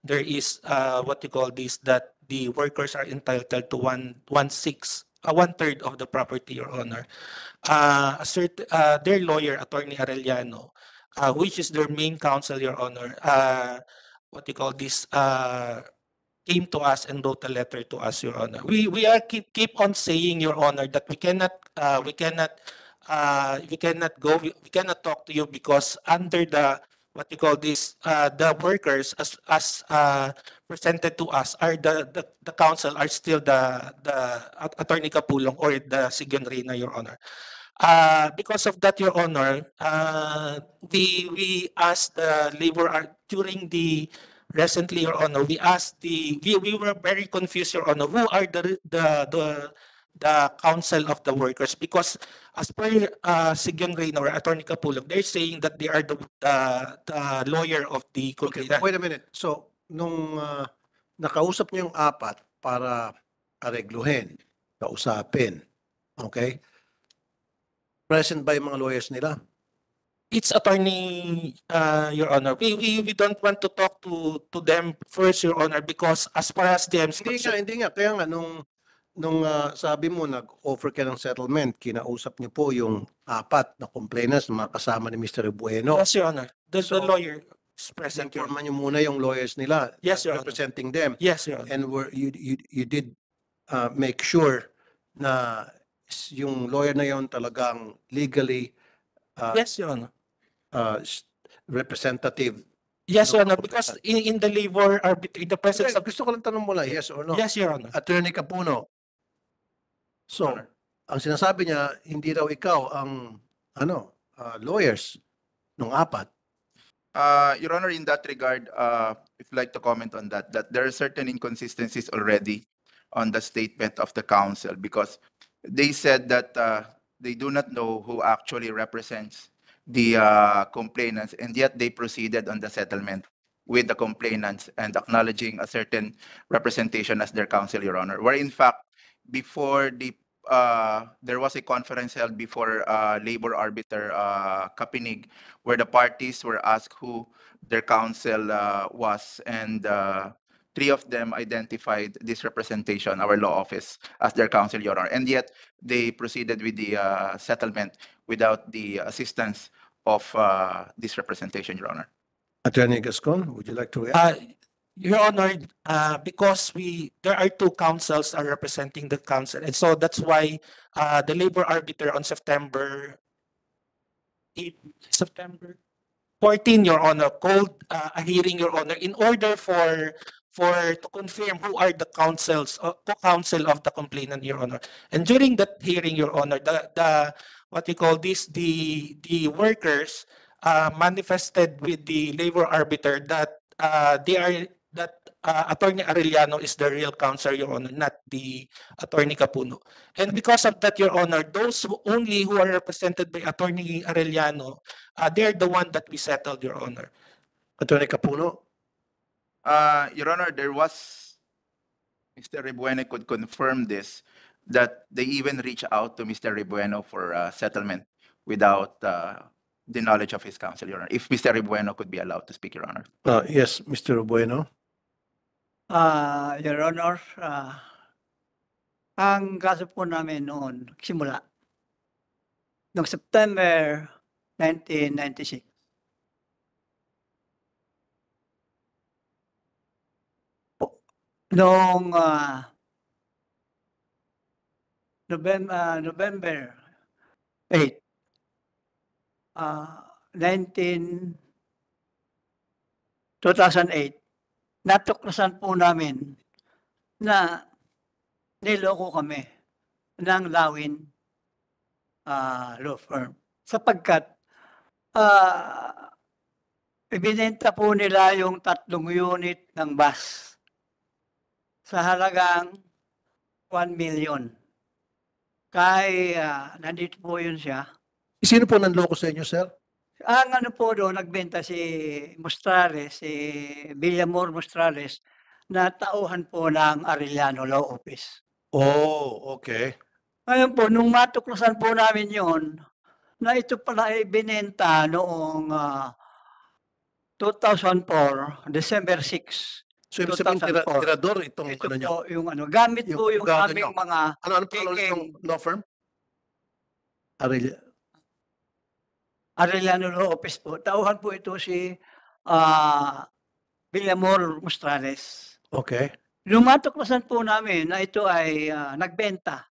there is uh, what you call this that the workers are entitled to one one six uh, one third of the property, Your Honor. Uh, a cert, uh, their lawyer, Attorney Arellano, uh, which is their main counsel, Your Honor, uh, what you call this, uh, came to us and wrote a letter to us, Your Honor. We, we are keep, keep on saying, Your Honor, that we cannot, uh, we cannot, uh, we cannot go, we we cannot talk to you because under the, what you call this, uh, the workers as, as, uh, presented to us are the, the, the council are still the, the Attorney Kapulong or the Sigon Your Honor. Uh, because of that, Your Honor, uh, we, we asked the labor, during the, recently, Your Honor, we asked the, we, we were very confused, Your Honor, who are the, the, the, the council of the workers? Because as per, uh, Sigon Reyna or Attorney Kapulong, they're saying that they are the, the, the lawyer of the Okay, complainant. wait a minute. So, nung ah, nakausap niyo yung apat para aregluhin, kausapin, okay? Present ba yung mga lawyers nila? It's attorney, uh, Your Honor. We, we, we don't want to talk to, to them first, Your Honor, because as far as them. Hindi nga, hindi nga. Kaya nga, nung, nung ah, sabi mo, nag-offer ka ng settlement, kinausap niyo po yung apat na complainants na mga kasama ni Mr. Bueno. Yes, Your Honor. The, the So, lawyer is present, Your Honor. Informan niyo muna yung lawyers nila. Yes, Your Honor. Representing them. Yes, Your Honor. And were, you, you, you did uh, make sure na yung lawyer na yon talagang legally uh, Yes, Your Honor. uh, s- representative. Yes, Your No, Honor, because in, in the labor arbit, in the presence of, Gusto ko lang tanong mo lang, yes or no? yes, Your Honor. Attorney Capuno. So, Honor. ang sinasabi niya, hindi raw ikaw ang ano, ah, lawyers nung apat. Uh, Your Honor, in that regard, uh, if you'd like to comment on that, that there are certain inconsistencies already on the statement of the council because they said that uh, they do not know who actually represents the uh, complainants, and yet they proceeded on the settlement with the complainants and acknowledging a certain representation as their counsel, Your Honor. Where in fact, before the uh, there was a conference held before uh, labor arbiter uh, Kapinig, where the parties were asked who their counsel uh, was, and uh, three of them identified this representation, our law office, as their counsel, Your Honor. And yet, they proceeded with the uh, settlement without the assistance of uh, this representation, Your Honor. Attorney Gascon, would you like to react? Uh, Your Honor, uh, because we, there are two councils are representing the council, and so that's why uh, the labor arbiter on September eight, September fourteen, Your Honor, called uh, a hearing, Your Honor, in order for for to confirm who are the counsels uh, co-counsel of the complainant, Your Honor. And during that hearing, Your Honor, the the what we call this, the the workers uh, manifested with the labor arbiter that uh, they are that uh, Attorney Arellano is the real counsel, Your Honor, not the Attorney Capuno. And because of that, Your Honor, those who only who are represented by Attorney Arellano, uh, they're the one that we settled, Your Honor. Attorney Capuno? Uh, Your Honor, there was, Mr. Rebueno could confirm this, that they even reached out to Mr. Rebueno for uh, settlement without uh, the knowledge of his counsel, Your Honor. If Mr. Rebueno could be allowed to speak, Your Honor. Uh, yes, Mr. Bueno. Ah, Your Honor, ah, ang kaso po namin noon, simula, noong September 1996. Noong ah, November, November 8, ah, 19, 2008, natuklasan po namin na niloko kami ng Lawin ah, law firm. Sapagkat ah, ibinenta po nila yung tatlong unit ng bus sa halagang 1 million. Kay ah, nandito po yun siya. Sino po nanloko sa inyo, sir? Ang ano po doon, nagbenta si Mostrales, si Villamor Mostrales, na tauhan po ng Arellano Law Office. Oh, okay. Ngayon po, nung matuklasan po namin yon na ito pala ay binenta noong ah, 2004, December 6. So, ibig sabihin, tira, 2004. tirador itong Ito ano nyo. po yung ano, gamit Yung po yung abogado aming nyo. mga Ano, ano pangalan Taking- ng law firm? Aril Arellano Law Office po. Tauhan po ito si ah, Villamor Mostrales. Okay. Nung matuklasan po namin na ito ay ah, nagbenta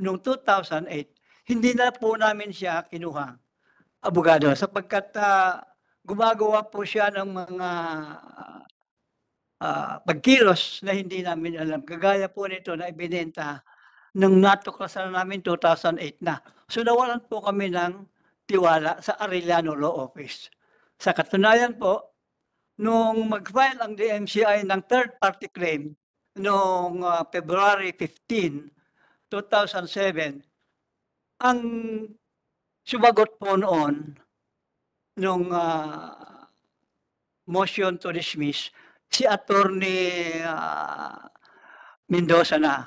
noong 2008, hindi na po namin siya kinuha abogado sapagkat ah, gumagawa po siya ng mga ah, pagkilos na hindi namin alam. Kagaya po nito na ibinenta nung natuklasan namin 2008 na. So nawalan po kami ng tiwala sa Arellano Law Office. Sa katunayan po, nung mag-file ang DMCI ng third party claim noong ah, February 15, 2007, ang sumagot po noon nung ah, motion to dismiss si attorney ah, Mendoza na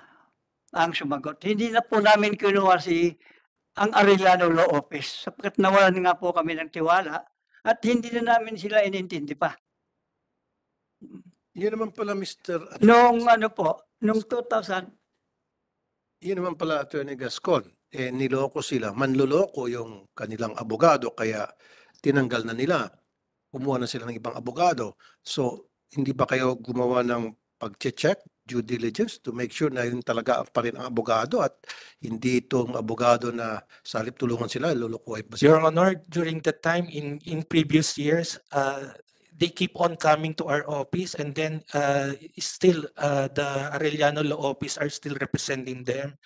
ang sumagot. Hindi na po namin kinuha si ang Arellano Law Office sapagkat nawalan nga po kami ng tiwala at hindi na namin sila inintindi pa. Yun naman pala, Mr. Noong ano po, noong 2000, Yun naman pala, Attorney Gascon. Eh, niloko sila. Manluloko yung kanilang abogado, kaya tinanggal na nila. Kumuha na sila ng ibang abogado. So, hindi ba kayo gumawa ng pag-check, due diligence to make sure na yun talaga pa rin ang abogado at hindi itong abogado na sa halip tulungan sila, lulukuhay pa sila? Your Honor, during that time in in previous years, uh, they keep on coming to our office and then uh, still uh, the Arellano Law Office are still representing them.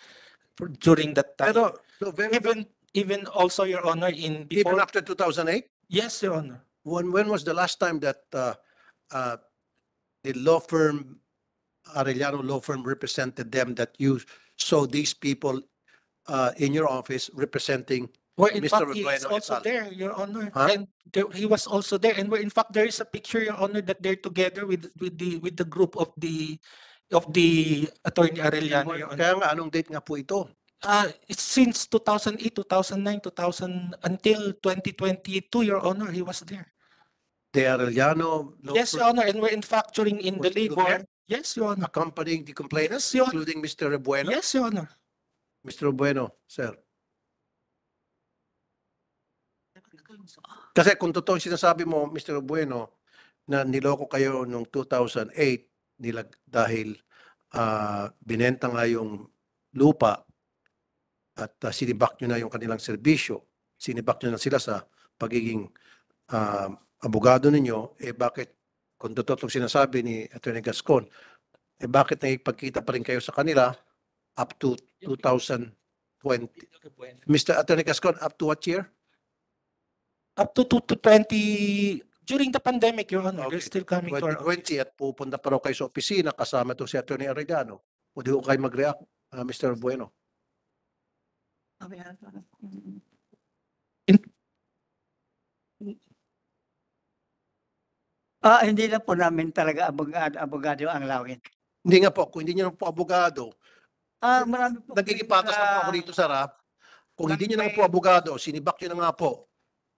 during that time. Pero, no, very, Even, even also, Your Honor, in even before, after 2008, yes, Your Honor. when, when was the last time that uh, uh, the law firm, Arellano Law Firm represented them that you saw these people uh, in your office representing Where in Mr. fact, he is Rebueno also al. there, Your Honor. Huh? And there, he was also there. And where in fact, there is a picture, Your Honor, that they're together with, with the, with the group of the, of the Attorney Arellano, Your Honor. Kaya nga, anong date nga po ito? Uh, it's since 2008, 2009, 2000, until 2022, Your Honor, he was there. The Arellano Law Yes, Your Firm Honor, and we're in factoring in the Was he labor. Yes, Your Honor. accompanying the complainants, Yes, Your- including Mr. Rebueno? Yes, Your Honor. Mr. Rebueno, sir. Kasi kung totoo yung sinasabi mo, Mr. Bueno, na niloko kayo noong 2008 nilag dahil ah, binenta nga yung lupa at ah, sinibak nyo na yung kanilang serbisyo, sinibak nyo na sila sa pagiging ah, abogado ninyo, eh bakit, kung totoo itong sinasabi ni Attorney Gascon, eh bakit nakipagkita pa rin kayo sa kanila up to 2020? Mr. Attorney Gascon, up to what year? Up to, to, to 20, during the pandemic, Your Honor, they're Okay, still coming to our 2020 at pupunta pa raw kayo sa opisina kasama to si Attorney Arellano. Pwede ko kayo mag-react, ah, Mr. Bueno. Ah, hindi na po namin talaga abogado, abogado ang lawin. Hindi nga po, kung hindi na po abogado, Ah, marami po. nagigipatas na po ako Ah, dito, Sarah. Kung hindi nyo na po abogado, sinibak nyo na nga po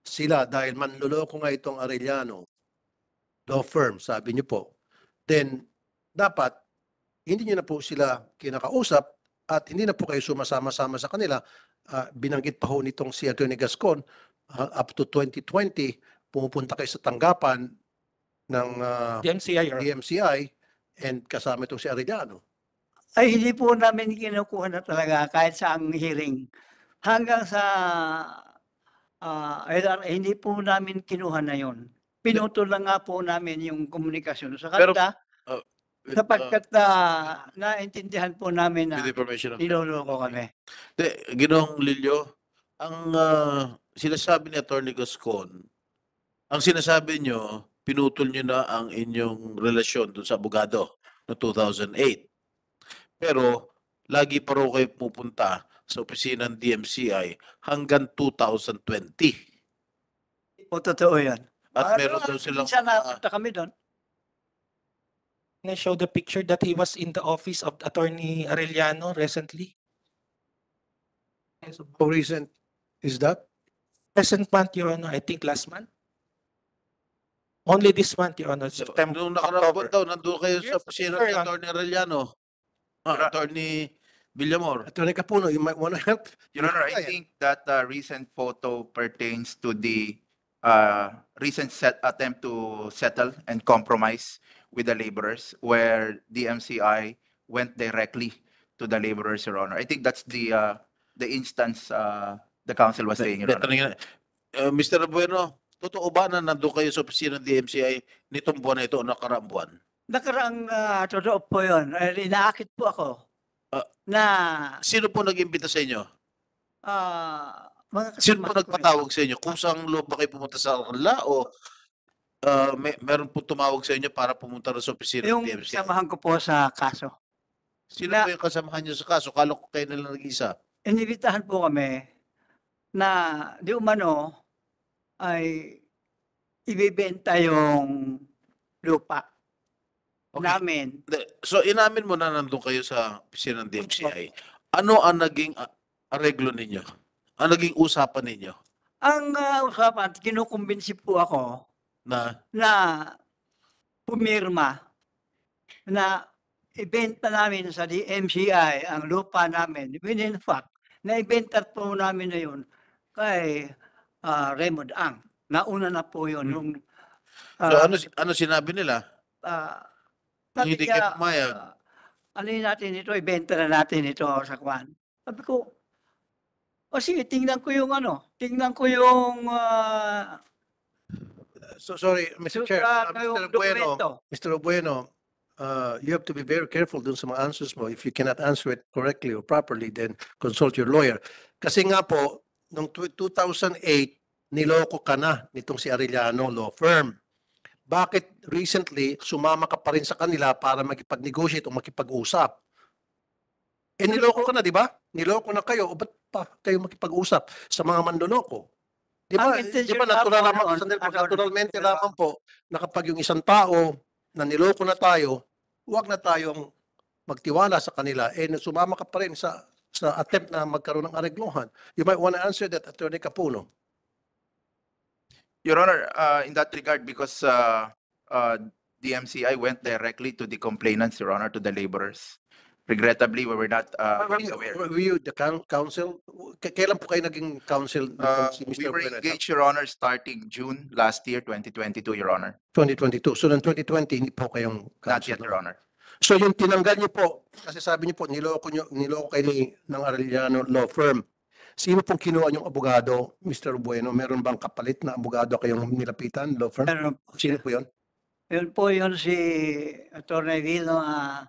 sila dahil manluloko nga itong Arellano law firm, sabi nyo po, then dapat hindi nyo na po sila kinakausap at hindi na po kayo sumasama-sama sa kanila. Ah, binanggit pa ho nitong si Attorney Gascon, ah, up to 2020, pumupunta kayo sa tanggapan ng ah, DMCI, Honor. DMCI and kasama itong si Arellano. Ay, hindi po namin kinukuha na talaga kahit sa ang hearing. Hanggang sa ah, LRA, hindi po namin kinuha na yon. Pinutol lang nga po namin yung komunikasyon sa Pero, kanila With, uh, sapagkat ah, naintindihan po namin na with the permission of niloloko kami. De, Ginoong Lilyo, ang ah, sinasabi ni Attorney Gascon, ang sinasabi nyo, pinutol nyo na ang inyong relasyon dun sa abogado no 2008. Pero lagi pa raw kayo pupunta sa opisina ng DMCI hanggang 2020. O totoo yan. At meron daw silang Minsan ah, napunta kami doon. Can I show the picture that he was in the office of Attorney Arellano recently? How recent is that? Present month, Your Honor, I think last month. Only this month, Your Honor, September, Nung nakaraang buwan October. daw, nandun kayo sa Yes, opisina sir, ni Your Attorney Arellano. Ah, Attorney Villamor. Attorney Capuno, you might want to help. Your Honor, I think that uh, recent photo pertains to the uh, recent set attempt to settle and compromise with the laborers where the MCI went directly to the laborers, Your Honor. I think that's the uh, the instance uh, the council was saying, Your Honor. tanungin na- Eh, Mr. Bueno, totoo ba na nandun kayo sa opisina ng DMCI nitong buwan na ito o nakaraang buwan? Nakaraang ah, totoo po yun. Eh, inaakit po ako Ah. na Sino po nag-imbita sa inyo? ah, mga Sino po kasama ko rin. nagpatawag sa inyo? Kusang loob ba kayo pumunta sa kanila o ah, may, meron po tumawag sa inyo para pumunta sa opisina Yung ng DMCI? samahan ko po sa kaso. Sino na- po yung kasamahan niyo sa kaso? Kala ko kayo nila nag-isa. Inibitahan po kami na di umano ay ibibenta yung lupa Okay. namin. Hindi. So inamin mo na nandun kayo sa opisina ng DMCI. Ano ang naging ah, areglo ninyo? Ang naging usapan ninyo Ang ah, usapan, kinukumbinsi po ako na na pumirma na ibenta namin sa DMCI ang lupa namin. When in fact, na-ibenta po namin na yun kay ah, Raymond Ang. Nauna na po yun. Hmm. Nung, so ah, ano si- ano sinabi nila? ah, sabi hindi niya, kayo pumayag. ah, ano yun natin ito, ibenta na natin ito sa kwan. Sabi ko, o sige, tingnan ko yung ano, tingnan ko yung ah, So sorry, Mr. Chair, ah, uh, yung Mr. Bueno, dokumento. Mr. Bueno, uh, you have to be very careful dun sa mga answers mo. If you cannot answer it correctly or properly, then consult your lawyer. Kasi nga po, noong tw- 2008, niloko ka na nitong si Arellano Law Firm. Bakit recently sumama ka pa rin sa kanila para makipag-negotiate o makipag-usap? Eh niloko ka na, di ba? Niloko na kayo. O ba't pa kayo makipag-usap sa mga mandoloko? Di ba, di ba natural noon, sandali po, naturalmente lamang po na kapag yung isang tao na niloko na tayo, huwag na tayong magtiwala sa kanila. Eh, sumama ka pa rin sa sa attempt na magkaroon ng areglohan. You might want to answer that, Attorney Capuno. Your Honor, uh, in that regard, because uh, uh, the MCI went directly to the complainants, Your Honor, to the laborers. Regrettably, we were not uh, Were you- aware. Were you the coun- counsel? K- Kailan po kayo naging counsel? Uh, si We Mr. were Bueneta? engaged, Your Honor, starting June last year, 2022, Your Honor. 2022. So, noong 2020, hindi po kayong Not counsel. yet, Your Honor. So yung tinanggal niyo po, kasi sabi niyo po, niloko niyo, niloko kayo ni, ng Arellano Law Firm. Sino pong kinuha niyong abogado, Mr. Bueno? Meron bang kapalit na abogado kayong nilapitan, law firm? Pero Sino po yun? yun po yun si Atty. Vino uh,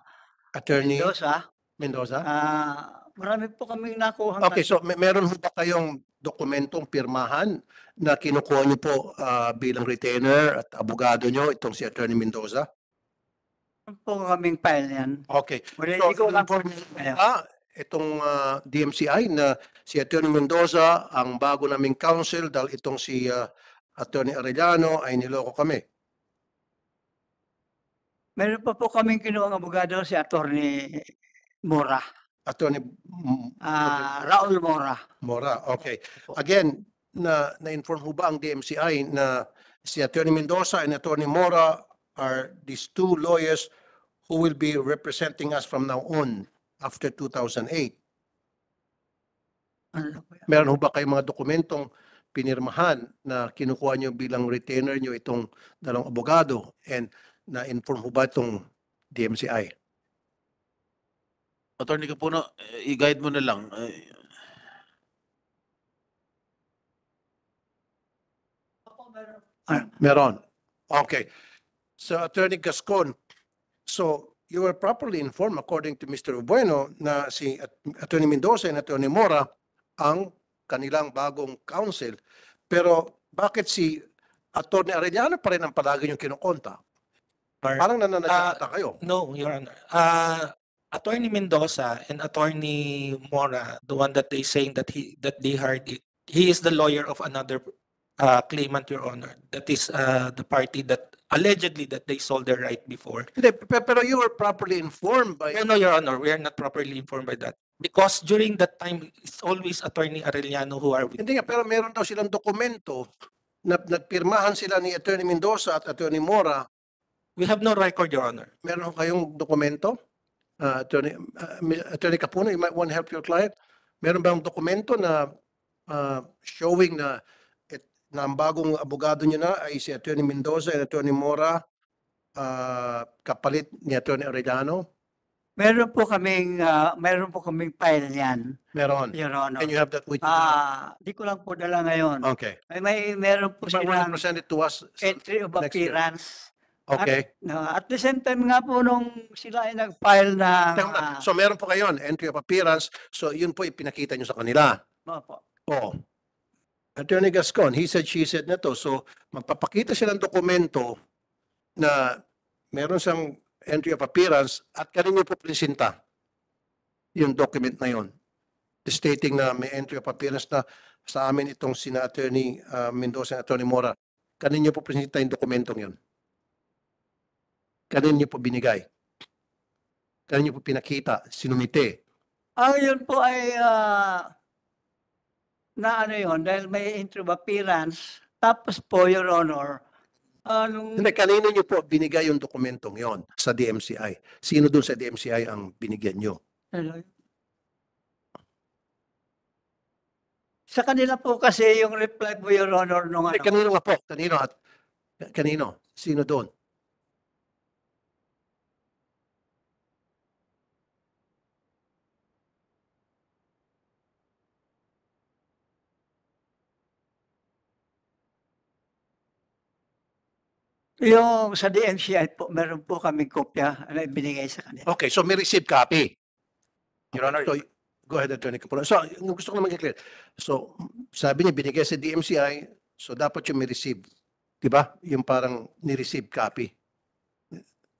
Attorney Mendoza. Mendoza? Ah, marami po kaming nakuha. Okay, so may, meron ba kayong dokumentong pirmahan na kinukuha niyo po ah, bilang retainer at abogado niyo itong si Attorney Mendoza? Po kaming file yan. Okay. Wala, So, ko lang po Ah, itong ah, DMCI na si Attorney Mendoza ang bago naming counsel dahil itong si ah, Attorney Arellano ay niloko kami. Meron pa po kaming kinuha ng abogado si Atty. Mora. Attorney mm, Ah, Raul Mora. Mora, okay. Again, na na-inform ho ba ang DMCI na si Attorney Mendoza and Attorney Mora are these two lawyers who will be representing us from now on after 2008? Ano po yan? Meron ho ba kayong mga dokumentong pinirmahan na kinukuha nyo bilang retainer nyo itong dalawang abogado and na-inform ho ba itong DMCI? Attorney Capuno, eh, i-guide mo na lang. Eh, Meron. Okay. So Attorney Gascon, so you were properly informed according to Mr. Bueno na si At- Attorney Mendoza and Attorney Mora ang kanilang bagong counsel. Pero bakit si Attorney Arellano pa rin ang palagi yung kinukonta? Or- Parang nananagata kayo. No, Your Honor. Uh, Attorney Mendoza and Attorney Mora, the one that they saying that he that they hired, it, he is the lawyer of another uh, claimant, Your Honor. That is uh, the party that allegedly that they sold their right before. Hindi, pe- pero you were properly informed by No, no, Your Honor, we are not properly informed by that. Because during that time, it's always Attorney Arellano who are with. Hindi nga, pero meron daw silang dokumento na nagpirmahan sila ni Attorney Mendoza at Attorney Mora We have no record, Your Honor. Meron kayong dokumento? Uh, Attorney, uh, Attorney Capuno, you might want to help your client. Meron bang dokumento na uh, showing na, na ang bagong abogado niyo na ay si Attorney Mendoza and Attorney Mora uh, kapalit ni Attorney Arellano? Meron po kaming, ah, meron po kaming file yan, Meron. Your Honor. And you have that with you? Ah, di ko lang po dala ngayon. Okay. May, may meron po to silang present it to us. entry of year. appearance. Okay. No, at the same time nga po nung sila ay nag-file muna. ah, So meron po kayo, entry of appearance. So yun po ipinakita niyo sa kanila. opo. Oh. Attorney Gascon, he said, she said na to. So, magpapakita siya ng dokumento na meron siyang entry of appearance at kanino po presinta yung document na yon stating na may entry of appearance na sa amin itong sina Attorney uh, Mendoza at Attorney Mora. Kanino po presinta yung dokumentong yon? Kanino po binigay? Kanino po pinakita? Sinumite? Ang yun po ay ah, na ano yun, dahil may of appearance, tapos po, Your Honor, anong, Hindi, kanino niyo po binigay yung dokumentong yon sa DMCI? Sino doon sa DMCI ang binigyan niyo? ano, sa kanila po kasi yung reply po, Your Honor, nung Hindi, ano, kanino nga po? Kanino at kanino? Sino doon? Yung sa DMCI po, meron po kaming kopya na ibinigay sa kanila. Okay, so may receive copy. Your Honor, So, go ahead, Attorney Capula. So, gusto ko naman i-clear. So, sabi niya, binigay sa DMCI, so dapat yung may receive. Diba? Yung parang ni-receive copy.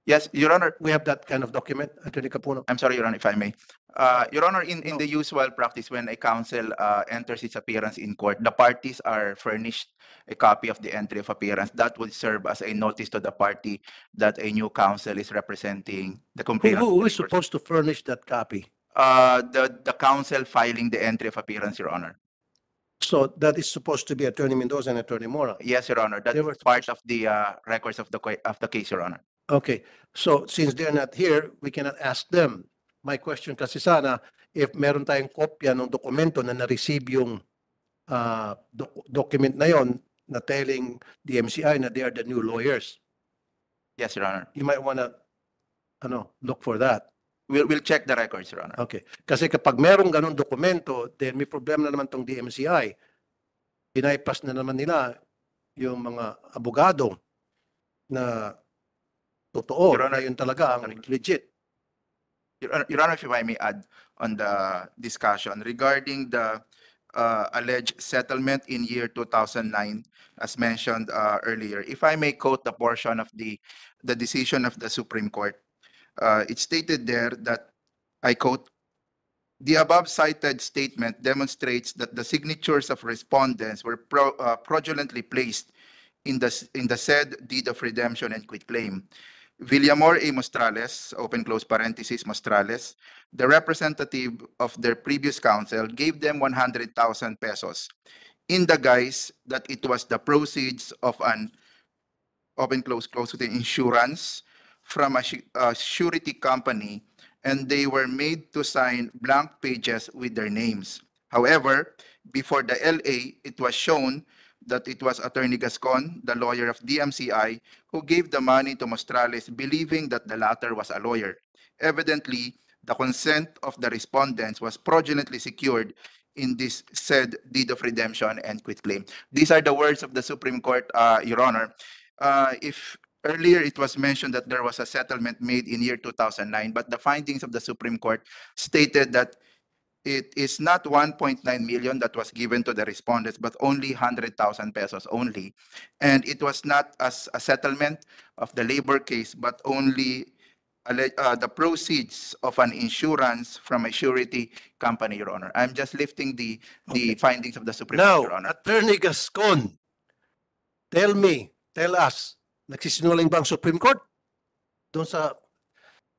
Yes, Your Honor, We have that kind of document, Attorney Capuno. I'm sorry, Your Honor, if I may. Uh, Your Honor, in, in the usual practice, when a counsel uh, enters its appearance in court, the parties are furnished a copy of the entry of appearance. That would serve as a notice to the party that a new counsel is representing the Who, complainant. who is supposed to furnish that copy? Uh, the, the counsel filing the entry of appearance, Your Honor. So that is supposed to be Attorney Mendoza and Attorney Mora. Yes, Your Honor, that They is part of the uh, records of the, que- of the case, Your Honor. Okay, so since they're not here, we cannot ask them. My question kasi sana, if meron tayong kopya ng dokumento na na-receive yung ah, doc- document na yon na telling the MCI na they are the new lawyers, Yes, Your Honor. you might wanna ano, look for that. We'll, we'll check the records, Your Honor. Okay. Kasi kapag merong ganong dokumento, then may problema na naman tong DMCI. Pinaypas na naman nila yung mga abogado na totoo Your na Honor, yun talaga ang legit. Your Honor, Your Honor, if I may add on the discussion regarding the uh, alleged settlement in year 2009, as mentioned uh, earlier, if I may quote the portion of the, the decision of the Supreme Court, uh, it stated there that, I quote, "The above cited statement demonstrates that the signatures of respondents were pro- uh, fraudulently placed in the, in the said deed of redemption and quitclaim. Villamor A. Mostrales, open close parenthesis, Mostrales, the representative of their previous counsel gave them 100,000 pesos in the guise that it was the proceeds of an open close close to the insurance from a a surety company and they were made to sign blank pages with their names. However, before the LA, it was shown that it was Attorney Gascon, the lawyer of DMCI, who gave the money to Mostrales believing that the latter was a lawyer. Evidently, the consent of the respondents was fraudulently secured in this said deed of redemption and quitclaim. These are the words of the Supreme Court, uh, Your Honor. Uh, if earlier it was mentioned that there was a settlement made in year 2009, but the findings of the Supreme Court stated that it is not 1.9 million that was given to the respondents, but only 100,000 pesos only. And it was not as a settlement of the labor case, but only alle- uh, the proceeds of an insurance from a surety company, Your Honor. I'm just lifting the, the Okay. findings of the Supreme Court, Your Honor. Attorney Gascon, tell me, tell us, nagsisinungaling ba ang Supreme Court? Doon sa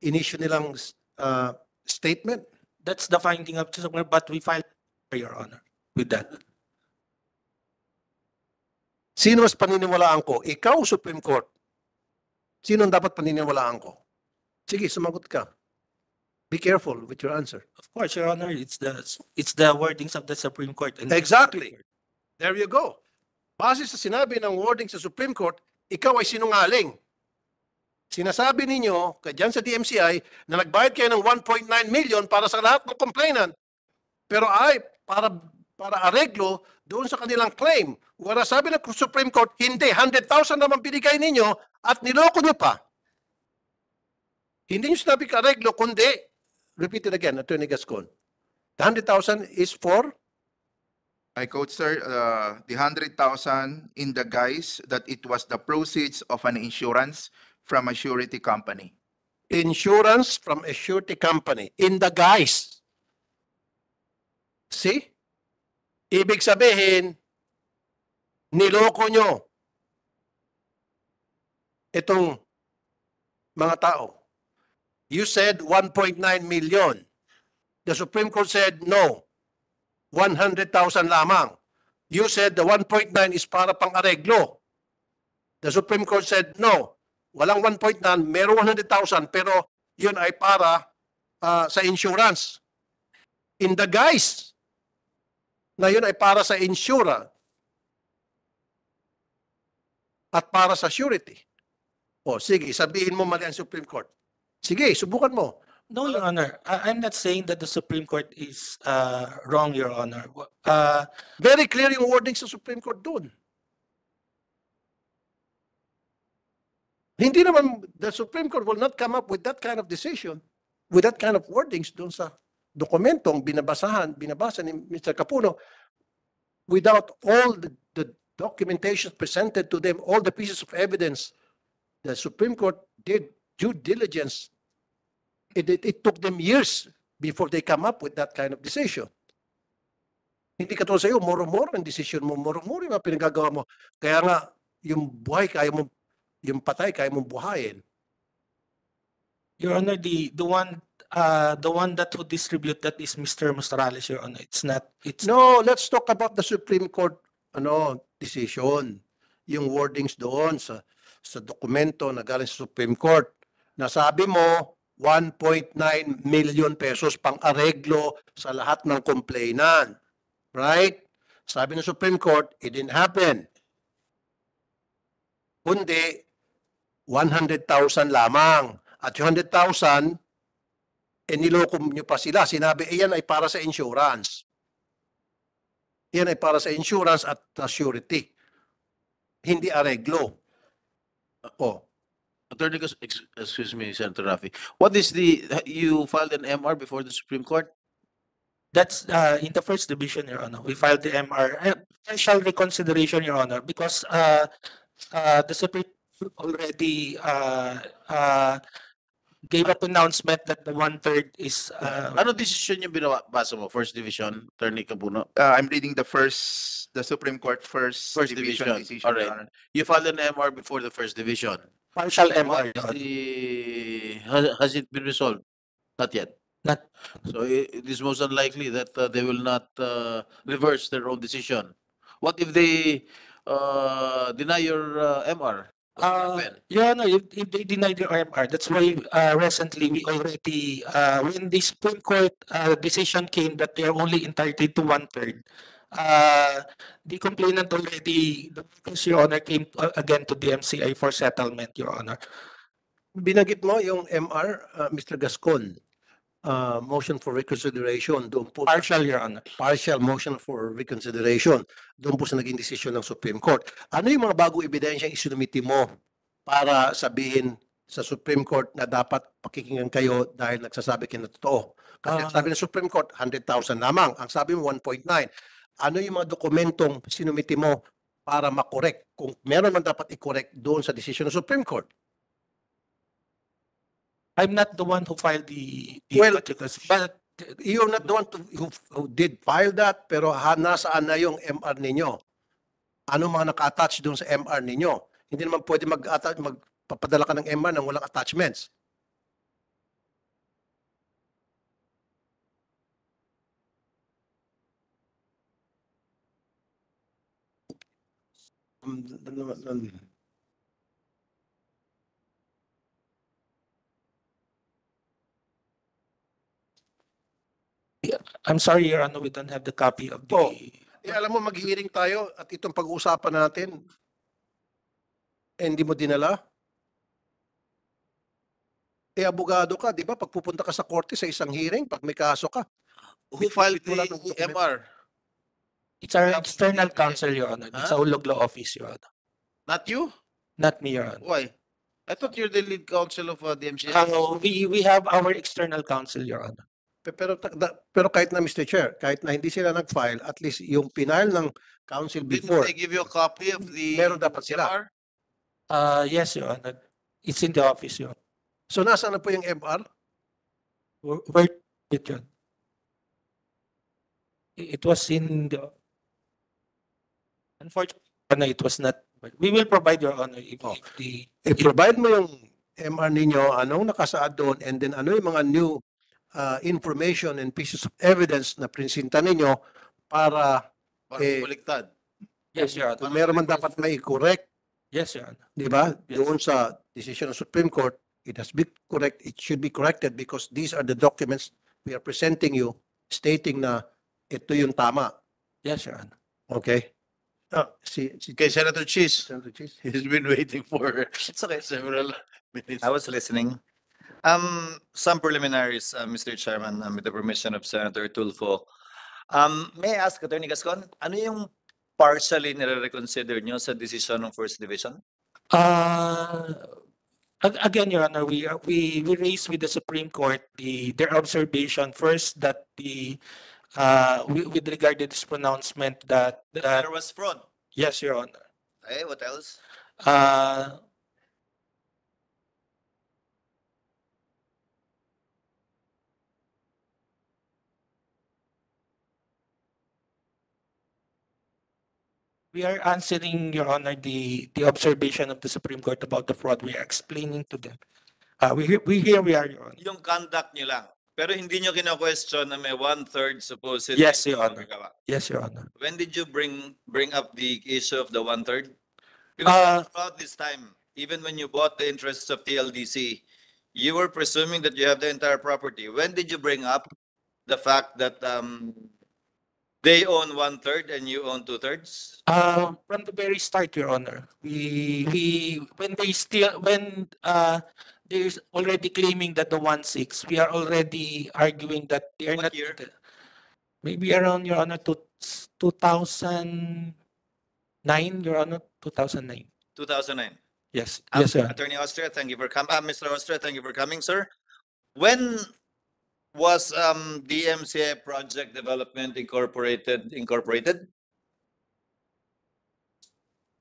inisyu nilang uh, statement? That's the finding of Court, but we filed, Your Honor, with that. Sino mas paniniwalaan ko? Ikaw, Supreme Court. Sino ang dapat paniniwalaan ko? Sige, sumagot ka. Be careful with your answer. Of course, Your Honor, it's the, it's the wordings of the Supreme Court. and- Exactly. There you go. Base sa sinabi ng wording sa Supreme Court, ikaw ay sinungaling. Sinasabi ninyo, dyan sa DMCI, na nagbayad kayo ng 1.9 million para sa lahat ng complainant. Pero ay, para, para areglo doon sa kanilang claim. Wala sabi ng Supreme Court, hindi, 100,000 naman binigay ninyo at niloko nyo pa. Hindi nyo sinabi ka areglo, kundi, repeat it again, Attorney Gascon. The 100,000 is for I quote, sir, uh, the hundred thousand in the guise that it was the proceeds of an insurance from a surety company. insurance from a surety company in the guise. See? Ibig sabihin, niloko nyo itong mga tao. You said 1.9 million. The Supreme Court said no. 100,000 lamang. You said the 1.9 is para pang areglo. The Supreme Court said no. Walang 1.9, merong 100,000 pero yun ay para ah, sa insurance. In the guise na yun ay para sa insura at para sa surety. O sige, sabihin mo mali ang Supreme Court. Sige, subukan mo. No, Your Honor, I, I'm not saying that the Supreme Court is, uh, wrong, Your Honor. Uh, Very clear yung wording sa Supreme Court doon. Hindi naman, the Supreme Court will not come up with that kind of decision, with that kind of wordings doon sa dokumentong binabasahan, binabasa ni Mr. Capuno without all the, the documentation presented to them, all the pieces of evidence. The Supreme Court did due diligence. It, it, it took them years before they come up with that kind of decision. Hindi katulad sa iyo, moro-moro ang decision mo, moro-moro yung mga pinagagawa mo. Kaya nga, yung buhay, kaya mo, yung patay, kaya mong buhayin. Your Honor, the, the one, uh, the one that would distribute that is Mr. Mostrales, Your Honor. It's not, it's No, let's talk about the Supreme Court ano decision. Yung wordings doon sa sa dokumento na galing sa Supreme Court. Nasabi mo 1.9 million pesos pang areglo sa lahat ng complainant. Right? Sabi ng Supreme Court, it didn't happen. Kundi 100,000 lamang. At yung 100,000, eh niloko nyo pa sila. Sinabi, eh yan ay para sa insurance. Yan ay para sa insurance at uh, surety. Hindi areglo. Oh, Attorney, excuse me, Senator Rafi. What is the, you filed an MR before the Supreme Court? That's uh, in the first division, Your Honor. We filed the MR, uh, partial reconsideration, Your Honor, because uh, uh, the Supreme already uh, uh, gave a pronouncement that the one-third is uh, Ano decision yung binabasa mo? First Division, Attorney Capuno? Uh, I'm reading the first, the Supreme Court First First Division Division, decision, alright. You filed an MR before the First Division. partial MR, What Your is Honor. the, has, has it been resolved? Not yet. Not- So i- it is most unlikely that uh, they will not uh, reverse their own decision. What if they uh, deny your uh, MR? Uh? Your Honor, if, if they deny the OMR, that's why uh, recently we already, uh, when the Supreme Court uh, decision came that they are only entitled to one-third, uh, the complainant already, the because Your Honor came uh, again to the MCI for settlement, Your Honor. binanggit mo yung MR, uh, Mr. Gascon, uh, motion for reconsideration, doon po Partial, Your Honor. partial motion for reconsideration, doon po sa naging desisyon ng Supreme Court. Ano yung mga bago ebidensya isinumiti mo para sabihin sa Supreme Court na dapat pakikinggan kayo dahil nagsasabi kayo na totoo? Kasi Ah. sabi ng Supreme Court, 100,000 lamang. Ang sabi mo, 1.9. Ano yung mga dokumentong sinumiti mo para makorek? Kung meron man dapat i-correct doon sa desisyon ng Supreme Court. I'm not the one who filed the, the Well, particulars, but You're not the one to, who, who did file that, pero ha, nasaan na yung MR ninyo? Ano mga naka-attach doon sa MR ninyo? Hindi naman pwede mag-attach, magpapadala ka ng MR nang walang attachments. Um, I'm sorry, Your Honor, we don't have the copy of the. Oh. Eh, alam mo, mag-hearing tayo at itong pag-uusapan natin, eh, hindi mo dinala? Eh, abogado ka, di ba? Pag pupunta ka sa korte sa isang hearing, pag may kaso ka, Who filed wala the ng document. MR? It's our external counsel, Your Honor. It's Huh? our Law Office, Your Honor. Not you? Not me, Your Honor. Why? I thought you're the lead counsel of uh, the MCA. Uh, we, we have our external counsel, Your Honor. Pe- Pero, pero kahit na Mr. Chair, kahit na hindi sila nag-file, at least yung pinile ng council Didn't before, they give you a copy of the meron dapat sila. MR? Uh, yes, Your Honor. It's in the office, Your Honor. So nasaan na po yung MR? Where, where it yun? It was in the. Unfortunately, it was not, but we will provide Your Honor if, Oh. if the. I-provide mo yung MR ninyo, anong nakasaad doon, and then ano yung mga new uh, information and pieces of evidence na prinsinta ninyo para Para Eh, bumaliktad. Yes, Your Honor. meron man dapat may correct, Yes, Your Honor. di ba? Yes. Doon sa decision ng Supreme Court, it has been correct, it should be corrected because these are the documents we are presenting you stating na ito yung tama. Yes, Your Honor. Okay? Ah, si, si Okay, Senator Cheese. Senator Chis. He's been waiting for several minutes. I was listening. Um, some preliminaries, uh, Mr. Chairman, um, with the permission of Senator Tulfo. Um, may I ask, Attorney Gascon, ano yung partially nire-reconsider nyo sa decision ng First Division? Uh, Ag- Again, Your Honor, we, are- we, we raised with the Supreme Court the, their observation first that the, uh, with, with regard to this pronouncement that, That that, there was fraud. yes, Your Honor. Okay, what else? Uh, We are answering, Your Honor, the, the observation of the Supreme Court about the fraud. We are explaining to them. Uh, we, hear- we hear we are, Your Honor. Yung conduct nyo lang. Pero hindi nyo kina-question na may one-third supposedly. Yes, Your Honor. Yes, Your Honor. When did you bring, bring up the issue of the one-third? Uh, Because throughout this time, even when you bought the interests of TLDC, you were presuming that you have the entire property. When did you bring up the fact that, um, they own one-third and you own two-thirds? Uh, from the very start, Your Honor, we, we, when they still, when, uh, there's already claiming that the one six, we are already arguing that they are What not. year? Maybe around, Your Honor, two, two thousand nine, Your Honor, two thousand nine. Two thousand nine. Yes, Um, yes, sir. Attorney Austria, thank you for coming. Uh, Mr. Austria, thank you for coming, sir. When was um DMCA Project Development Incorporated incorporated?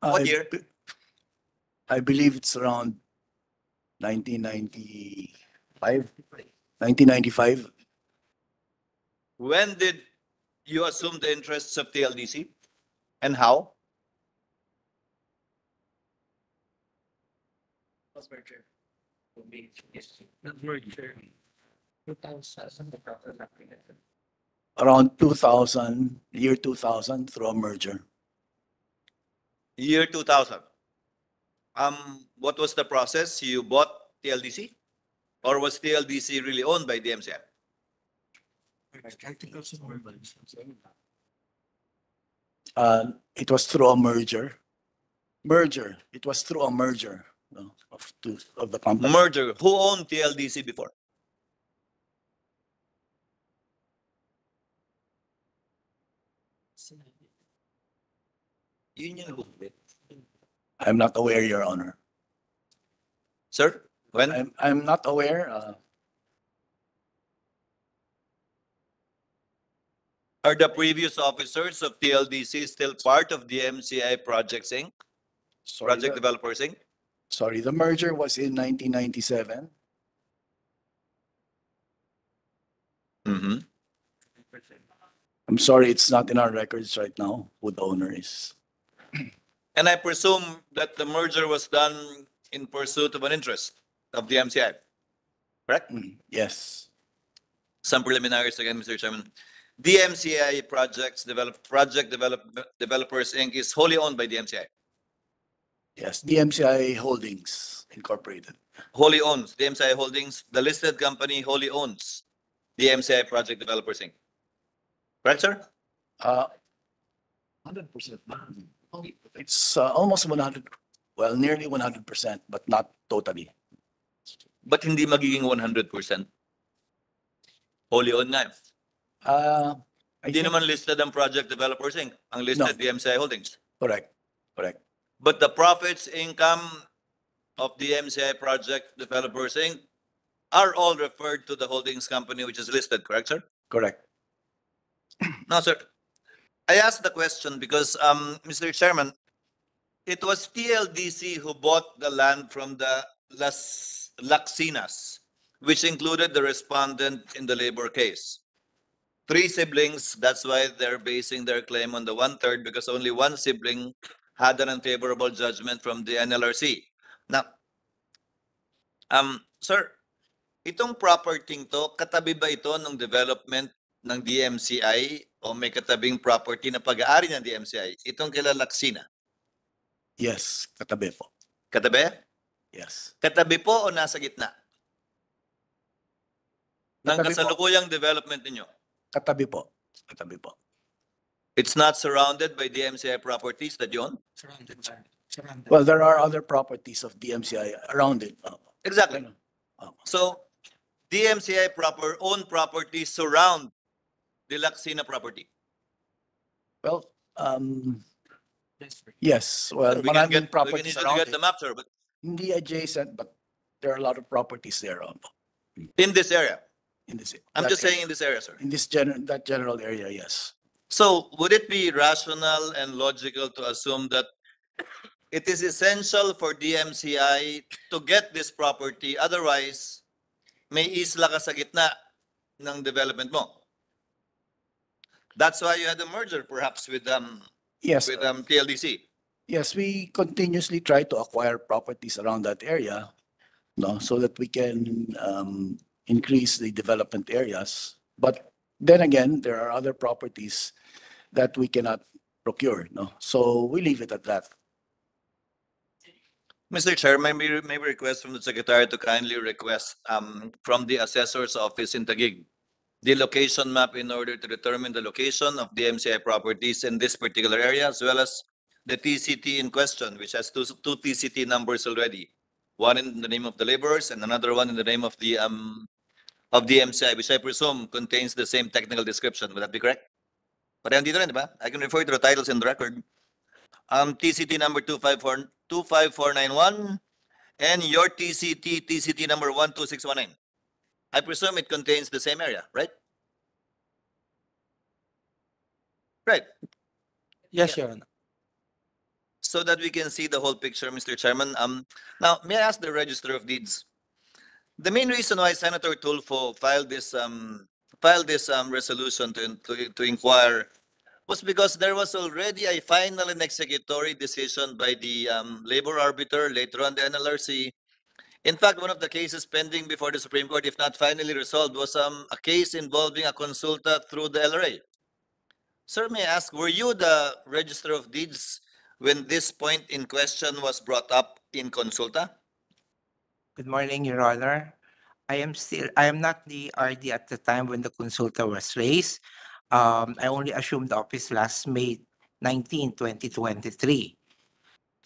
What I year? be- I believe it's around 1995. 1995. When did you assume the interests of TLDC? And how? Around two thousand, year two thousand through a merger. Year two thousand. Um, what was the process? You bought TLDC? Or was TLDC really owned by DMCA? Uh, it was through a merger. Merger, it was through a merger no, of two, of the company. Merger. Who owned TLDC before? Yun yung huli. I'm not aware, Your Honor. Sir, when? I'm, I'm not aware, uh, Are the previous officers of TLDC still part of the MCI Projects Inc., sorry, Project the- Developers Inc.? sorry, the merger was in nineteen ninety-seven. Mm-hmm. I'm sorry, it's not in our records right now who the owner is. And I presume that the merger was done in pursuit of an interest of the MCI. Correct? Mm, Yes, Some preliminaries again, Mr. Chairman. DMCI Projects Develop, Project Develop, Developers Inc. is wholly owned by DMCI. yes, the DMCI Holdings Incorporated. Wholly owns, DMCI Holdings, the listed company wholly owns DMCI Project Developers Inc. Correct, sir? Uh, hundred percent. It's uh, almost one hundred, well, nearly one hundred percent, but not totally. But hindi magiging 100%. Wholly owned eh. Uh, I Hindi think- naman listed ang Project Developers Inc. Ang listed DMCI Holdings. Correct, correct. But the profits, income of the MCI Project Developers Inc. are all referred to the holdings company which is listed, correct, sir? Correct. No, sir. I asked the question because, um, Mr. Chairman, it was TLDC who bought the land from the Las Laxinas, which included the respondent in the labor case. Three siblings, that's why they're basing their claim on the one-third because only one sibling had an unfavorable judgment from the NLRC. Now, um, sir, itong property to, katabi ba ito ng development ng DMCI o may katabing property na pag-aari ng DMCI? Itong kila Laksina. Yes, katabi po. Katabi? Yes. Katabi po o nasa gitna? Ng Katabi po. kasalukuyang development ninyo? Katabi po. Katabi po. It's not surrounded by DMCI properties that you own? Well, there are other properties of DMCI around it. Uh, Exactly. uh, So, DMCI proper, own properties surround the Laksina property. Well, um, yes, well, We can maraming get, we can properties need to around get it. the map, sir, but Hindi adjacent, but there are a lot of properties there on, In this area? in this. I'm that just area. saying in this area, sir. In this general, that general area, yes. So would it be rational and logical to assume that it is essential for DMCI to get this property, otherwise may isla ka sa gitna ng development mo? That's why you had a merger perhaps with um Yes, with um TLDC. yes, we continuously try to acquire properties around that area, no, so that we can um increase the development areas. But then again, there are other properties that we cannot procure, no, so we leave it at that. Mr. Chair, may we may we request from the secretary to kindly request um from the assessor's office in Taguig the location map in order to determine the location of the MCI properties in this particular area as well as the TCT in question, which has two two TCT numbers already. One in the name of the laborers and another one in the name of the um of the MCI, which I presume contains the same technical description. Would that be correct? But? I can refer to the titles in the record. Um, TCT number 254 25491 and your TCT, TCT number 12619. I presume it contains the same area, right? Right, Yes, Your Honor. so that we can see the whole picture, Mr. Chairman. Um, now, may I ask the Register of Deeds? The main reason why Senator Tulfo filed this, um, filed this, um, resolution to, to, to inquire was because there was already a final and executory decision by the, um, labor arbiter, later on the NLRC. In fact, one of the cases pending before the Supreme Court, if not finally resolved, was, um, a case involving a consulta through the LRA. Sir, may I ask, were you the Register of Deeds when this point in question was brought up in consulta? Good morning, Your Honor. I am still, I am not the RD at the time when the consulta was raised. Um, I only assumed the office last May 19, 2023.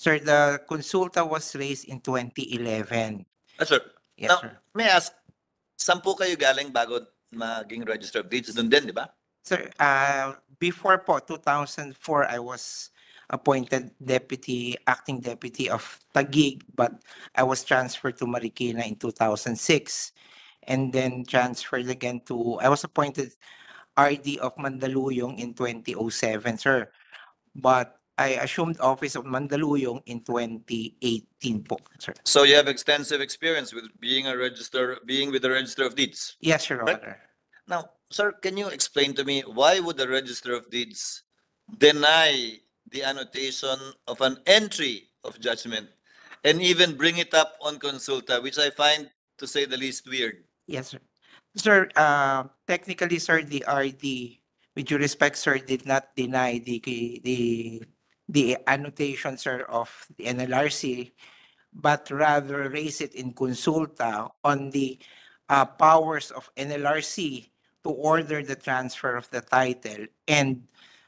Sir, the consulta was raised in 2011. Ah, sir, Yes, Now- sir. may I ask, saan po kayo galing bago maging Register of Deeds? Doon din, di ba? Sir, uh, before po, 2004, I was appointed deputy, acting deputy of Taguig, but I was transferred to Marikina in 2006. And then transferred again to, I was appointed RD of Mandaluyong in 2007, sir. But I assumed office of Mandaluyong in 2018 po, sir. So you have extensive experience with being a register, being with the Register of Deeds. Yes, Your Right. Honor. Now, sir, can you explain to me why would the Register of Deeds deny the annotation of an entry of judgment and even bring it up on consulta, which I find, to say the least, weird? Yes, sir. Sir, uh, technically, sir, the RD, with due respect, sir, did not deny the, the, the annotation, sir, of the NLRC, but rather raise it in consulta on the uh, powers of NLRC to order the transfer of the title. And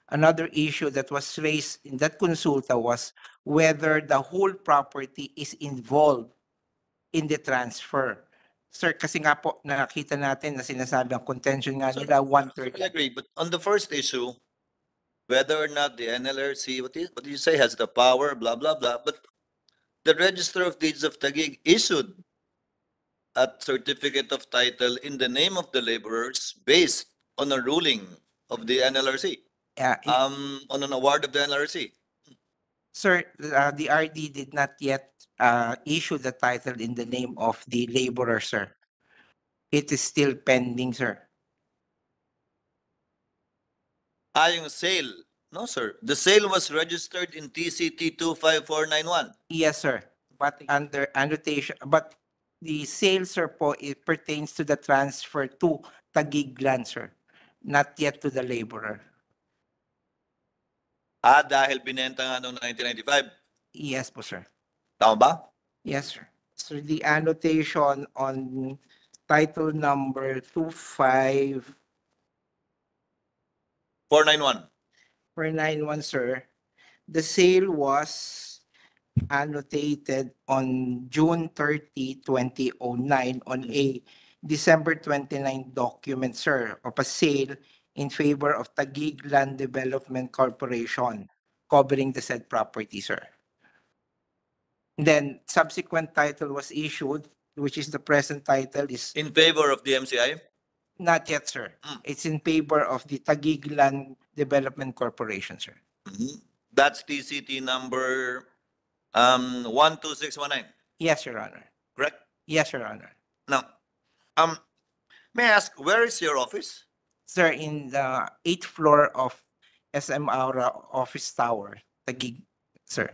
another issue that was raised in that consulta was whether the whole property is involved in the transfer. Sir, kasi nga po nakita natin na sinasabi ang contention nga nila one-third. I agree, but on the first issue, whether or not the NLRC, what is, what do you say, has the power, blah, blah, blah, but the Register of Deeds of Taguig issued a certificate of title in the name of the laborers based on a ruling of the NLRC, Yeah, it- um, on an award of the NLRC. Sir, uh, the RD did not yet uh, issue the title in the name of the laborer, sir. It is still pending, sir. Yung sale. No, sir. The sale was registered in TCT two five four nine one. Yes, sir. But under annotation, but the sale, sir, po, it pertains to the transfer to Taguig land, sir. Not yet to the laborer. Ah, dahil binenta nga noong 1995. Yes po, sir. Tama ba? Yes, sir. So the annotation on title number two five 491. four nine one, sir. The sale was annotated on June 30, 2009 on a December 29 document, sir, of a sale in favor of Taguig Land Development Corporation covering the said property, sir. Then subsequent title was issued which is the present title, is In favor of the MCI? Not yet, sir. Mm. It's in favor of the Taguig Land Development Corporation, sir. Mhm. That's TCT number um one two six one nine, Yes, Your Honor. correct? Yes, Your Honor. Now, um, may I ask, where is your office? Sir, in the eighth floor of SM Aura Office Tower, Taguig, sir.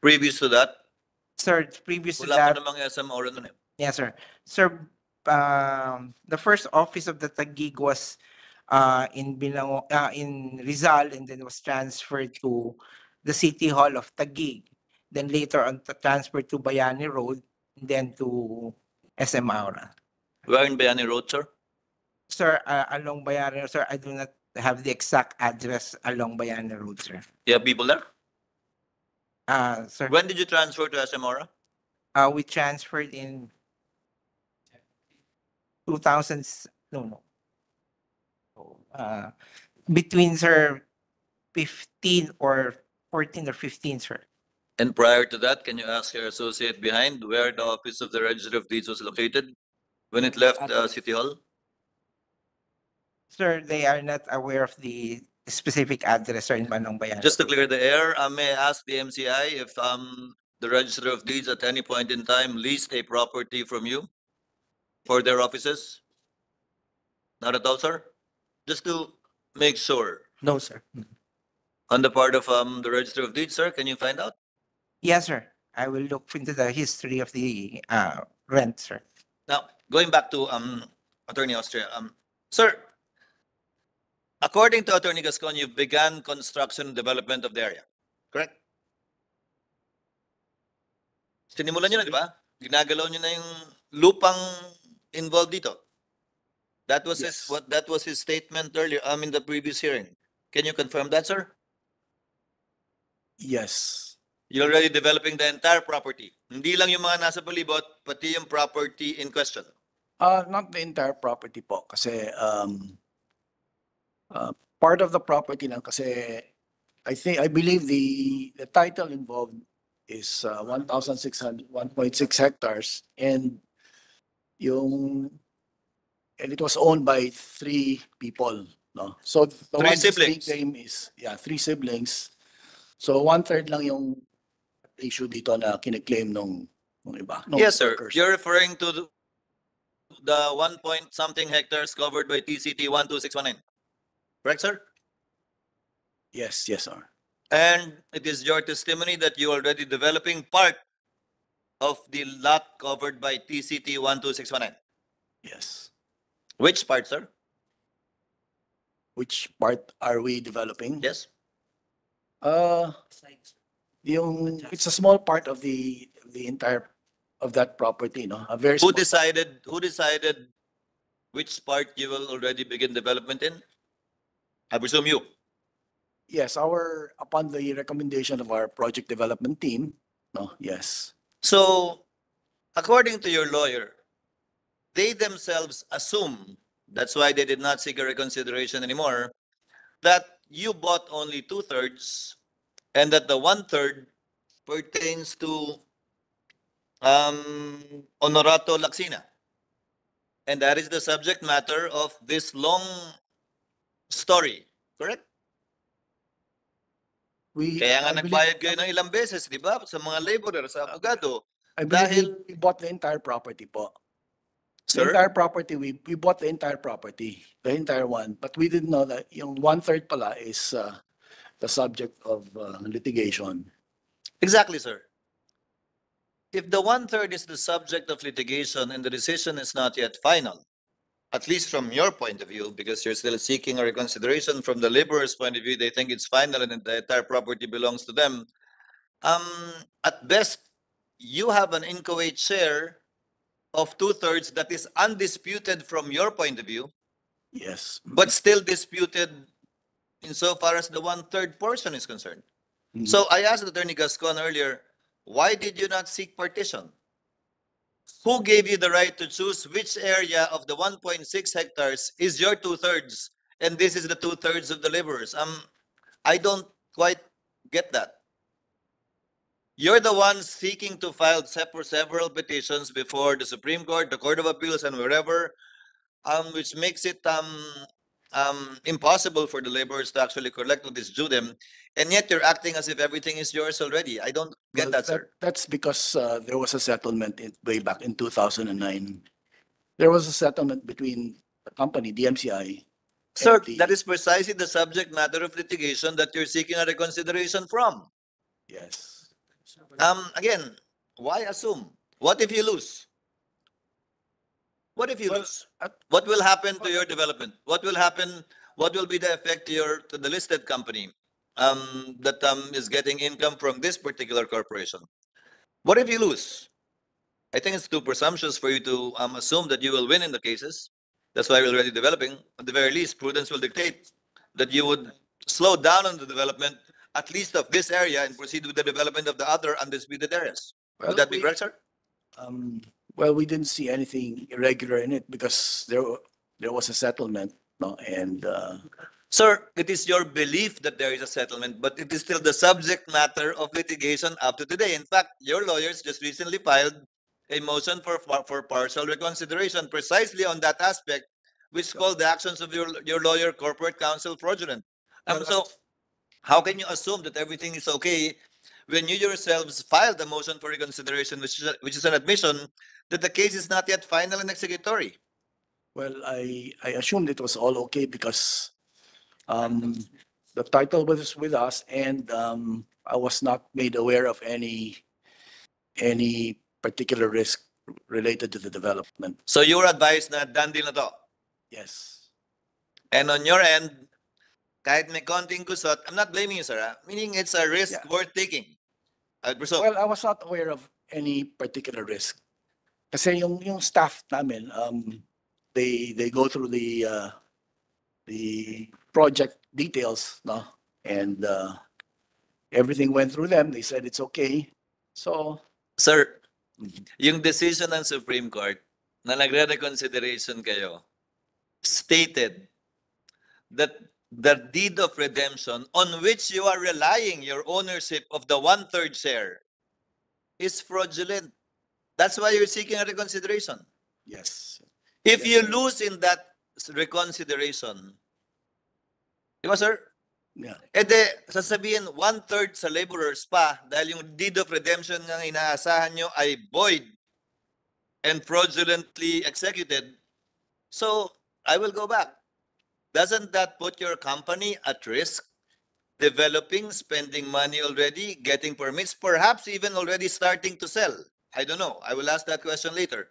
Previous to that, Sir, previous to wala that, namang SM nun eh. Yes, sir. Sir, um, the first office of the Taguig was uh, in Bilango, uh, in Rizal and then was transferred to the City Hall of Taguig. Then later on transferred to Bayani Road, and then to SM Aura. Where in Bayani Road, sir? Sir, uh, along Bayani, Road, sir, I do not have the exact address along Bayani Road, sir. You have people there? Uh, sir, When did you transfer to SM Aura? uh, we transferred in two thousands, no, no. Uh, between, sir, fifteen or fourteen or fifteen, sir. And prior to that, can you ask your associate behind where the office of the Register of Deeds was located? When it left uh, City Hall? Sir, they are not aware of the specific address, sir, in Manong Bayan. Just to clear the air, I may ask the MCI if um the Register of Deeds at any point in time leased a property from you for their offices? Not at all, sir? Just to make sure, No, sir. on the part of um the Register of Deeds, sir, can you find out? Yes, sir. I will look into the history of the uh rent, sir. Now, going back to um Attorney Austria, um, sir, according to Attorney Gascon, you began construction and development of the area, correct? Sinimulan niyo na, di ba? Ginagalaw niyo na yung lupang involved dito. That was his, Yes. what, that was his statement earlier, um, in the previous hearing. Can you confirm that, sir? Yes. You're already developing the entire property. Hindi lang yung mga nasa palibot, pati yung property in question. Uh, not the entire property po kasi um uh, part of the property lang kasi I think, I believe the the title involved is uh, 1,600, 1.6 hectares and yung and it was owned by three people, no? So the Three one siblings. claimed is, yeah, three siblings. So one third lang yung issue dito na kiniklaim nung, nung iba. nung Yes, sir. workers. You're referring to the- the one point something hectares covered by TCT one two six one nine. Correct, sir? Yes, yes, sir. And it is your testimony that you already developing part of the lot covered by TCT one two six one nine. Yes. Which part, sir? Which part are we developing? Yes? Uh, yung, it's a small part of the, the entire, of that property, no? A very Who small. decided, who decided which part you will already begin development in? I presume you. Yes, our, upon the recommendation of our project development team, no, yes. So, according to your lawyer, they themselves assume, that's why they did not seek a reconsideration anymore, that you bought only two-thirds and that the one-third pertains to um, Honorato Laxina. And that is the subject matter of this long story, correct? We. Kaya nga I nagbayad kayo ng ilang beses, di ba? Sa mga laborer, sa abogado. I believe dahil- we bought the entire property po. The Sir? entire property, we, we bought the entire property, the entire one, but we didn't know that yung one-third pala is, uh, the subject of, uh, litigation. Exactly, sir. If the one-third is the subject of litigation and the decision is not yet final, at least from your point of view, because you're still seeking a reconsideration from the laborer's point of view, they think it's final and the entire property belongs to them. Um, at best, you have an inchoate share of two-thirds that is undisputed from your point of view, Yes. but still disputed insofar as the one-third portion is concerned. Mhm. So I asked Attorney Gascon earlier, why did you not seek partition? Who gave you the right to choose which area of the one point six hectares is your two-thirds? And this is the two-thirds of the laborers. Um, I don't quite get that. You're the ones seeking to file several, several petitions before the Supreme Court, the Court of Appeals, and wherever, um, which makes it, um, um, impossible for the laborers to actually collect what is due them. And yet you're acting as if everything is yours already. I don't get Well, that, sir. That's because uh, there was a settlement in, way back in two thousand and nine. There was a settlement between the company, DMCI. Sir, the- that is precisely the subject matter of litigation that you're seeking a reconsideration from. Yes. Um, again, why assume? What if you lose? What if you Well, lose? at- What will happen to your development? What will happen? What will be the effect to your, to the listed company? Um, that, um, is getting income from this particular corporation? What if you lose? I think it's too presumptuous for you to, um, assume that you will win in the cases. That's why we're already developing. At the very least, prudence will dictate that you would slow down on the development, at least of this area, and proceed with the development of the other undisputed areas. Well, Would that be we- correct, sir? Um, well, we didn't see anything irregular in it because there, there was a settlement, no, and, uh, Sir, it is your belief that there is a settlement, but it is still the subject matter of litigation up to today. In fact, your lawyers just recently filed a motion for, for- partial reconsideration precisely on that aspect, which called the actions of your, your lawyer, corporate counsel fraudulent. Um, so how can you assume that everything is okay when you yourselves filed a motion for reconsideration, which is, a- which is an admission that the case is not yet final and executory? well, I, I assumed it was all okay because, um, the title was with us and, um, I was not made aware of any, any particular risk related to the development. So you were advised na done deal na to. Yes. And on your end, kahit may konting kusot, I'm not blaming you, sir. ah. Meaning it's a risk Yeah. worth taking. I presume. Well, I was not aware of any particular risk. Kasi yung, yung staff namin, um, they, they go through the, uh, the project details, no? And, uh, everything went through them. They said it's okay. So, Sir, yung decision ng Supreme Court na nagre-reconsideration kayo stated that the deed of redemption on which you are relying your ownership of the one-third share is fraudulent. That's why you're seeking a reconsideration. yes. If you lose in that reconsideration, di ba sir? Yeah. E de, sasabihin one-third sa laborers pa dahil yung deed of redemption nga inaasahan nyo ay void and fraudulently executed. So, I will go back. Doesn't that put your company at risk? Developing, spending money already, getting permits, perhaps even already starting to sell. I don't know. I will ask that question later.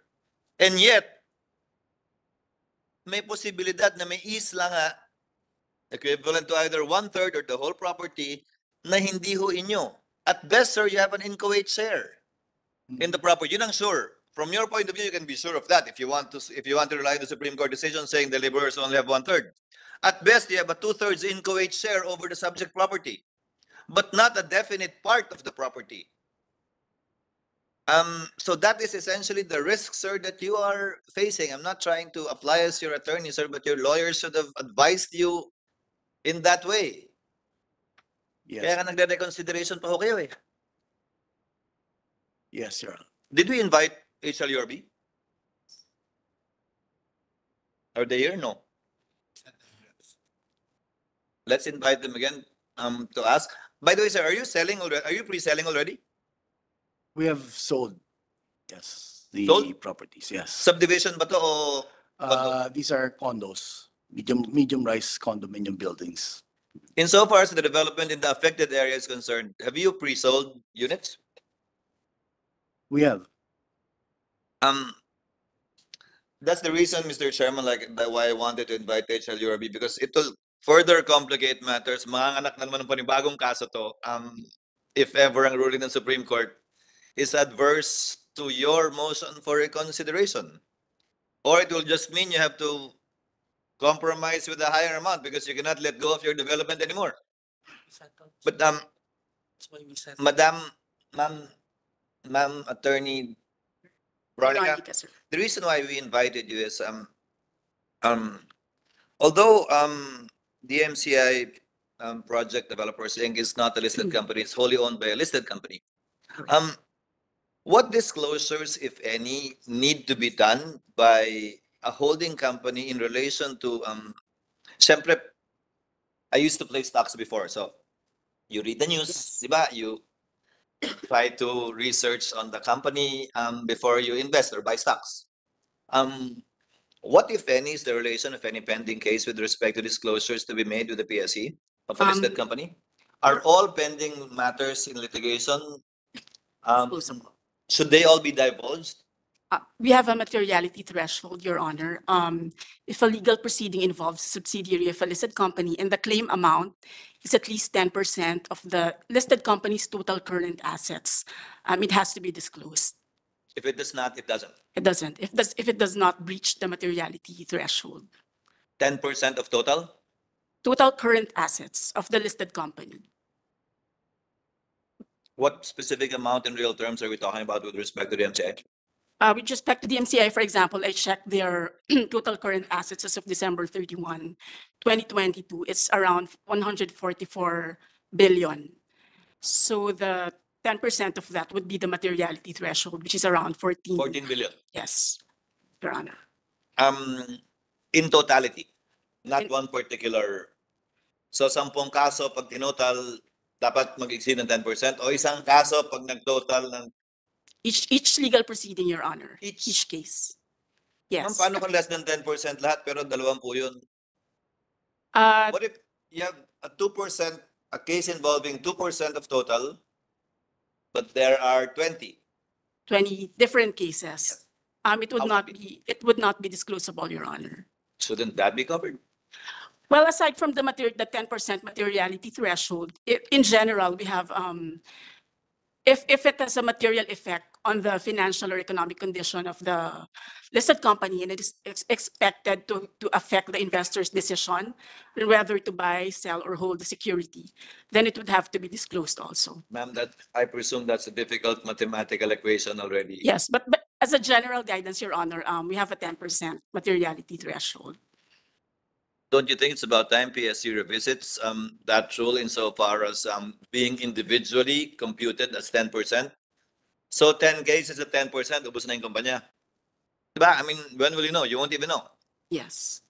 And yet, may posibilidad na may isla nga equivalent to either one-third or the whole property na hindi ho inyo. At best, sir, you have an inchoate share in the property. Yun ang sure. From your point of view, you can be sure of that if you want to if you want to rely on the Supreme Court decision saying the laborers only have one-third. At best, you have a two-thirds inchoate share over the subject property, but not a definite part of the property. Um, so that is essentially the risk, sir, that you are facing. I'm not trying to apply as your attorney, sir, but your lawyer should have advised you in that way. Kaya Yes, nga nagre-reconsideration pa ho kayo eh. yes, Your Honor. Did we invite HLURB? Are they here? No. Let's invite them again um, to ask. By the way, sir, are you selling already? Are you pre-selling already? We have sold, yes, the Sold? properties, yes. Subdivision ba to o Uh, these are condos, medium, medium rise condominium buildings. insofar as the development in the affected area is concerned, have you pre-sold units? We have, Um, that's the reason, Mr. Chairman, like, that why I wanted to invite HLURB, because it will further complicate matters. Mga anak na naman ng panibagong kaso to, um, if ever ang ruling ng Supreme Court is adverse to your motion for reconsideration. Or it will just mean you have to compromise with a higher amount because you cannot let go of your development anymore. But, um, Madam, Ma'am, Ma'am Attorney Veronica, the reason why we invited you is um um although um the MCI um Project Developers Inc. is not a listed company, it's wholly owned by a listed company. Um, what disclosures, if any, need to be done by a holding company in relation to, um, syempre, I used to play stocks before, so you read the news, di ba? You try to research on the company, um, before you invest or buy stocks. Um, what, if any, is the relation of any pending case with respect to disclosures to be made with the PSE of a listed Um, company? Are all pending matters in litigation? Um, should they all be divulged? Uh, we have a materiality threshold, Your Honor. Um, if a legal proceeding involves a subsidiary of a listed company and the claim amount is at least ten percent of the listed company's total current assets, um, it has to be disclosed. If it does not, it doesn't. It doesn't, if does, if it does not breach the materiality threshold. Ten percent of total? Total current assets of the listed company. What specific amount in real terms are we talking about with respect to the MCA? Uh, with respect to the MCI, for example, I checked their total current assets as of December 31, 2022. It's around 144 billion. So the 10% of that would be the materiality threshold, which is around 14. Fourteen billion. Yes, Your Honor. Um, in totality, not In- one particular. So sampung kaso pag tinotal, dapat mag-exceed ng ten percent o isang kaso pag nag-total ng, Each, each legal proceeding, Your Honor, Each- each case. ma'am, Yes. paano kung less than ten percent lahat pero dalawampu yun? Uh, What if you have a two percent, a case involving two percent of total, but there are twenty? 20 different cases. Um, it would How not be, it would not be disclosable, Your Honor. Shouldn't that be covered? Well, aside from the material, the ten percent materiality threshold, i- in general, we have, um, if, if it has a material effect on the financial or economic condition of the listed company and it is ex- expected to, to affect the investor's decision whether to buy, sell, or hold the security, then it would have to be disclosed also. Ma'am, that, I presume that's a difficult mathematical equation already. Yes, but, but as a general guidance, Your Honor, um, we have a ten percent materiality threshold. Don't you think it's about time PSC revisits um that rule insofar as um being individually computed as ten percent? So ten cases at ten percent, ubos na yung kumpanya. Diba? I mean, when will you know? You won't even know. Yes.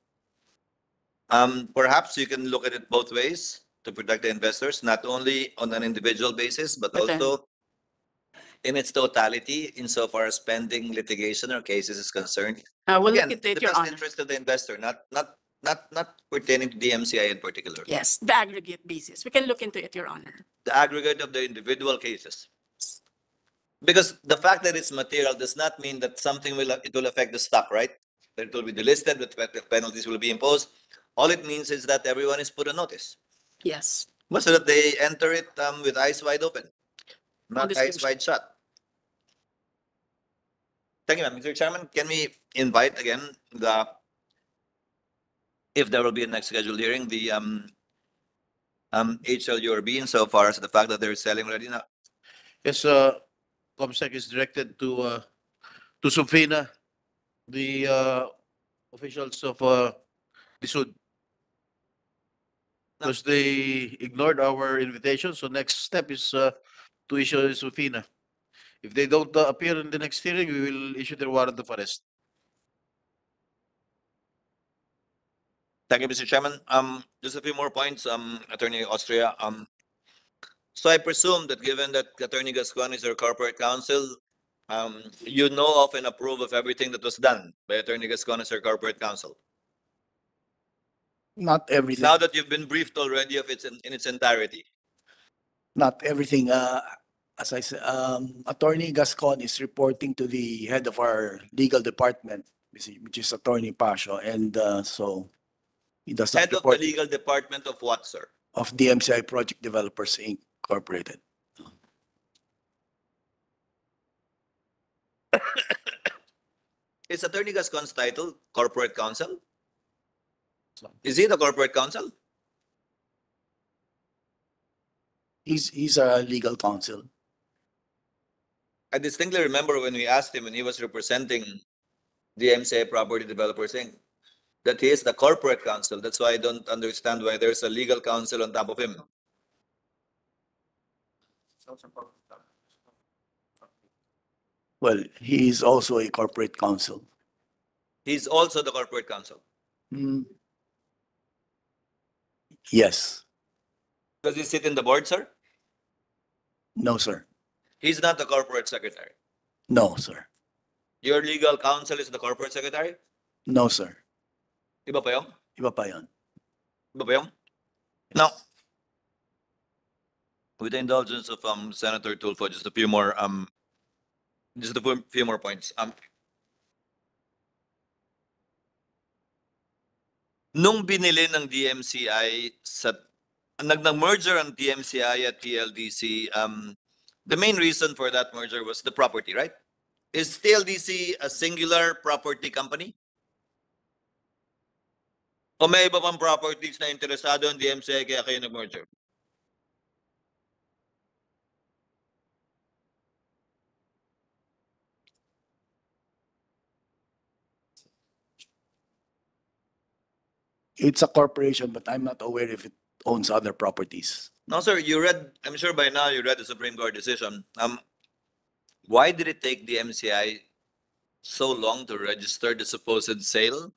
Um, perhaps you can look at it both ways to protect the investors, not only on an individual basis, but But then- also in its totality insofar as pending litigation or cases is concerned. Uh, we'll Again, into the it, Your best Honor. interest of the investor, not, not, not, not pertaining to the MCI in particular. Yes, the aggregate basis. We can look into it, Your Honor. the aggregate of the individual cases. Because the fact that it's material does not mean that something will, it will affect the stock, right? That it will be delisted, that pe- penalties will be imposed. All it means is that everyone is put on notice, Yes. but so that they enter it um, with eyes wide open, not eyes wide shut. Thank you, ma'am. Mr. Chairman, can we invite again the, if there will be a next scheduled hearing, the um, um, HLURB insofar as the fact that they're selling already now? Yes, uh, COMSEC is directed to, uh, to subpoena the, uh, officials of, uh, the Sud. Because they ignored our invitation, so next step is, uh, to issue a subpoena. If they don't uh, appear in the next hearing, we will issue their warrant of arrest. Thank you, Mr. Chairman. Um, just a few more points, um, Attorney Austria. Um, so I presume that given that Attorney Gascon is our corporate counsel, um, you know of and approve of everything that was done by Attorney Gascon as our corporate counsel. Not everything, Now that you've been briefed already of its, in in its entirety. not everything. Uh, as I said, um, Attorney Gascon is reporting to the head of our legal department, which is- Attorney Pasio, and, uh, so he does not Head of the report legal department of what, sir? of DMCI Project Developers Incorporated. Is Attorney Gascon's title corporate counsel? Is he the corporate counsel? He's, he's a legal counsel. I distinctly remember when we asked him when he was representing the MCA Property Developers Inc. That he is the corporate counsel. That's why I don't understand why there's a legal counsel on top of him. Well, he is also a corporate counsel. He's also the corporate counsel. Hmm. Yes, Does he sit in the board, sir? no, sir. He's not the corporate secretary. No, sir. Your legal counsel is the corporate secretary? No, sir. Iba pa yun? Iba pa yun. Iba ba yun? Now, with the indulgence of um Senator Tulfo, just a few more um, just a few- few more points. Um, nung binili ng DMCI sa nag merger ang DMCI at TLDC, um, the main reason for that merger was the property, right? Is TLDC a singular property company? O may iba pang properties na interesado ang DMCI kaya kayo nag-merger? It's a corporation, but I'm not aware if it owns other properties. No, sir, you read, I'm sure by now you read the Supreme Court decision. Um, why did it take the MCI so long to register the supposed sale?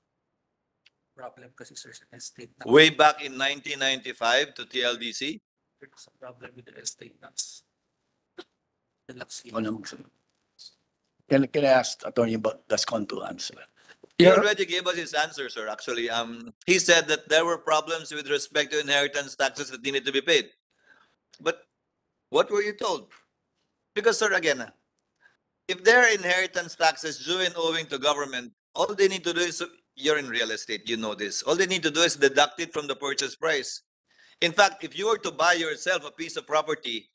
Problem kasi sir, sa estate. Way back in nineteen ninety-five to TLDC? There's a problem with the estate tax. The Laksina. Ano magsabi? Can, can I ask Attorney Gascon to answer? He already gave us his answer, sir, actually. Um, he said that there were problems with respect to inheritance taxes that needed to be paid. But what were you told? Because, sir, again, ah, if there are inheritance taxes due and owing to government, all they need to do is, you're in real estate, you know this. All they need to do is deduct it from the purchase price. In fact, if you were to buy yourself a piece of property,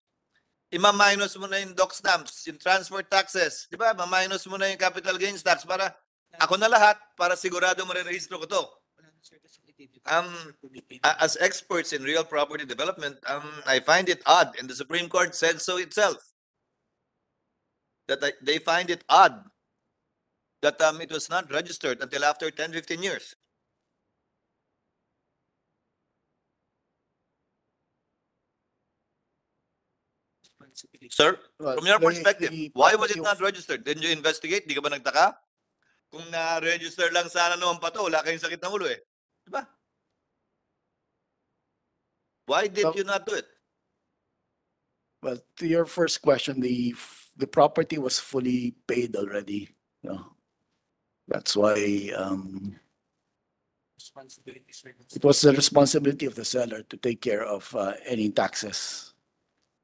ima-minus mo na yung doc stamps, yung transfer taxes, di ba? Ma-minus mo na yung capital gains tax para ako na lahat para sigurado mo rehistro ko to. Um, as experts in real property development, um, I find it odd, and the Supreme Court said so itself. That they find it odd that um, it was not registered until after 10, 15 years. Sir, Well, from your perspective, the why was it not registered? Didn't you investigate? Di ka ba nagtaka? Kung na-register lang sana noon pa to, wala kayong sakit ng ulo eh. Di ba? Why did So- you not do it? Well, to your first question, the, the property was fully paid already. No. That's why, um, it was the responsibility of the seller to take care of, uh, any taxes.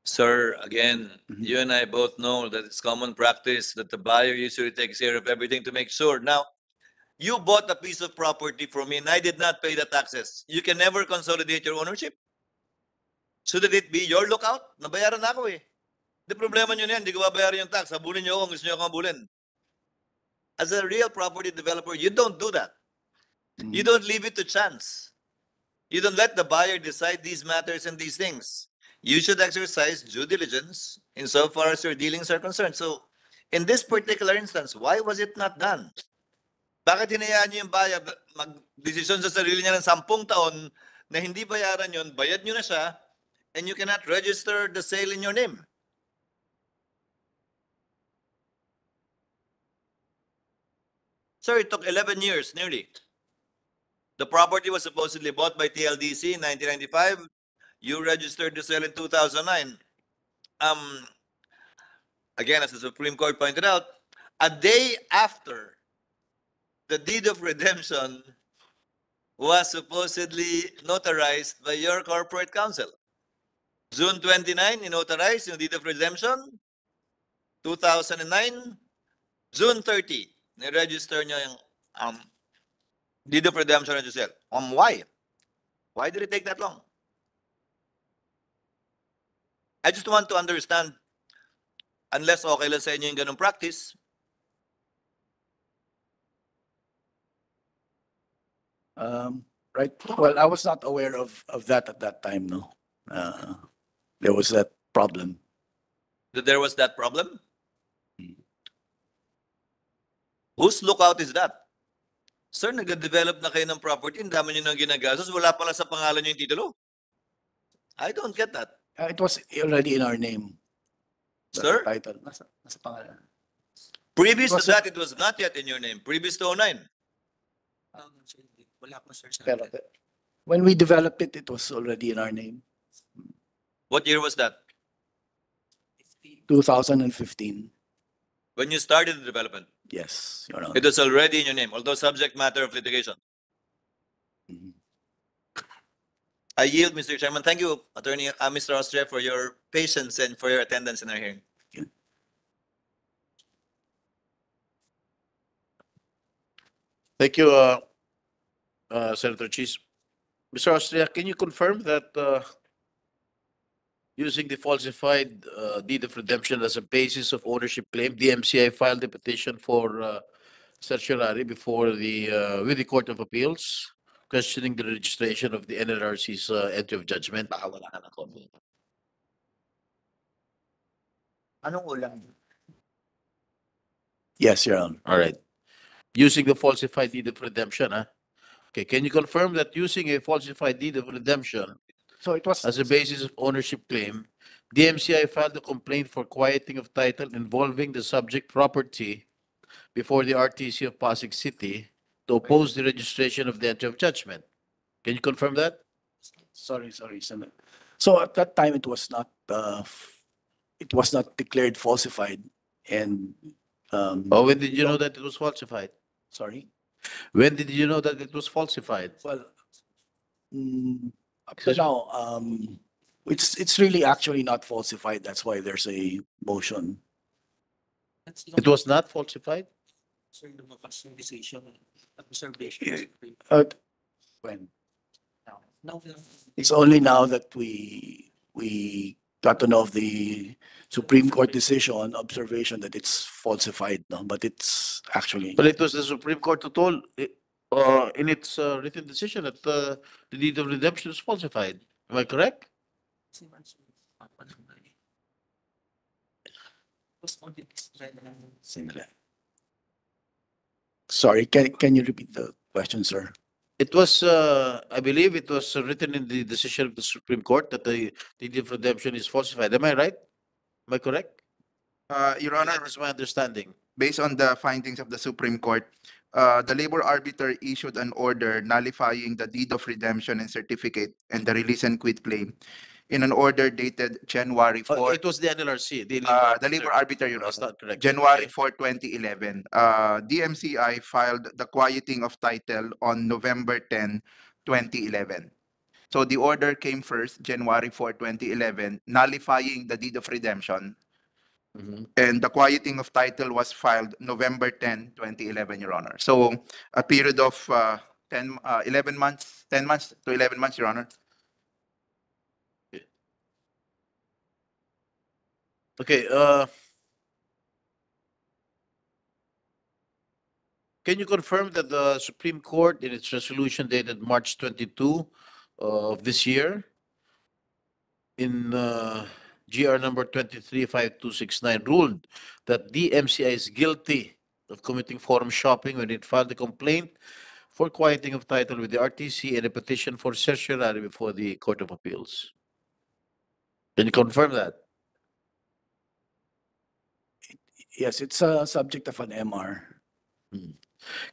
Sir, again, Mhm. you and I both know that it's common practice that the buyer usually takes care of everything to make sure. Now, you bought a piece of property from me and I did not pay the taxes. You can never consolidate your ownership. Shouldn't it be your lookout? Nabayaran na ako eh. Di problema nyo na yan, di ko babayaran yung tax. Habulin nyo ako kung gusto nyo akong habulin. As a real property developer, you don't do that. You mm. don't leave it to chance. You don't let the buyer decide these matters and these things. You should exercise due diligence insofar as your dealings are concerned. So, in this particular instance, why was it not done? Bakit hinayaan niyo yung buyer mag-desisyon sa sarili niya ng sampung taon na hindi bayaran yon, bayad niyo na siya, and you cannot register the sale in your name? Sir, it took 11 years nearly. The property was supposedly bought by TLDC in 1995. You registered the sale in 2009. Um, again, as the Supreme Court pointed out, a day after the deed of redemption was supposedly notarized by your corporate counsel. June 29, you notarized yung deed of redemption. 2009, June 30, ni-register niya yung um, deed of redemption at yourself. Um, why? Why did it take that long? I just want to understand, unless okay lang sa inyo yung ganong practice, Um, right, well, I was not aware of, of that at that time, no. Uh, there was that problem. that there was that problem? Whose lookout is that? Sir, nag-develop na kayo ng property, ang dami nyo nang ginagastos, wala pala sa pangalan nyo yung titulo. I don't get that. Uh, it was already in our name. the Sir? Title, nasa, nasa pangalan. Previous to that, it was not yet in your name, previous to 09. Wala pa, sir, sa Pero when we developed it, it was already in our name, What year was that? 2015. When you started the development? Yes, Your Honor. It was already in your name, although subject matter of litigation. Mhm. I yield, Mr. Chairman. Thank you, Attorney, uh, Mr. Austria, for your patience and for your attendance in our hearing. Thank you, uh, uh, Senator Cheese. Mr. Austria, can you confirm that, uh, using the falsified, uh, deed of redemption as a basis of ownership claim, the DMCI filed a petition for, uh, certiorari before the, uh, with the Court of Appeals, questioning the registration of the NLRC's, uh, entry of judgment? Baka wala ka na comment. Anong ulang? Yes, Your Honor. All right. Using the falsified deed of redemption, huh? Okay, can you confirm that using a falsified deed of redemption So it was, as a basis of ownership claim, DMCI filed a complaint for quieting of title involving the subject property before the RTC of Pasig City to oppose the registration of the entry of judgment. Can you confirm that? sorry, sorry, Senator. So at that time, it was not, uh, it was not declared falsified and, um, Or when did you know that it was falsified? sorry. When did you know that it was falsified? Well, mm, up to now, um, it's, it's really actually not falsified. That's why there's a motion. That's It was not falsified? sir, lumabas yung decision, observation. Supreme Uh, when? Now, now, It's only now that we, we got to know of the Supreme Court decision, on observation that it's falsified, no, but it's actually, But it was the Supreme Court who told, eh, uh, in its uh, written decision that uh, the deed of redemption is falsified. Am I correct? si Manso, papa ng mali. Was only this red line. Sandali. sorry, can, can you repeat the question, sir? It was, uh, I believe it was uh, written in the decision of the Supreme Court that the the deed of redemption is falsified. Am I right? Am I correct? Uh, Your Honor, That is my understanding. based on the findings of the Supreme Court, uh, the labor arbiter issued an order nullifying the deed of redemption and certificate and the release and quit claim in an order dated January Uh, 4, It was the NLRC. the uh, the labor arbiter, Your That's not correct. January Okay. 4, 2011. Uh, DMCI filed the quieting of title on November 10, 2011. So the order came first, January 4, 2011, nullifying the deed of redemption. Mhm. And the quieting of title was filed November 10, 2011, Your Honor. So a period of uh, 10, uh, 11 months, 10 months to 11 months, Your Honor. Okay, uh. Can you confirm that the Supreme Court in its resolution dated March twenty-two uh, of this year in uh, GR number twenty-three five two six nine ruled that DMCI is guilty of committing forum shopping when it filed a complaint for quieting of title with the RTC and a petition for certiorari before the Court of Appeals? Can you confirm that? Yes, it's a subject of an MR. Hmm.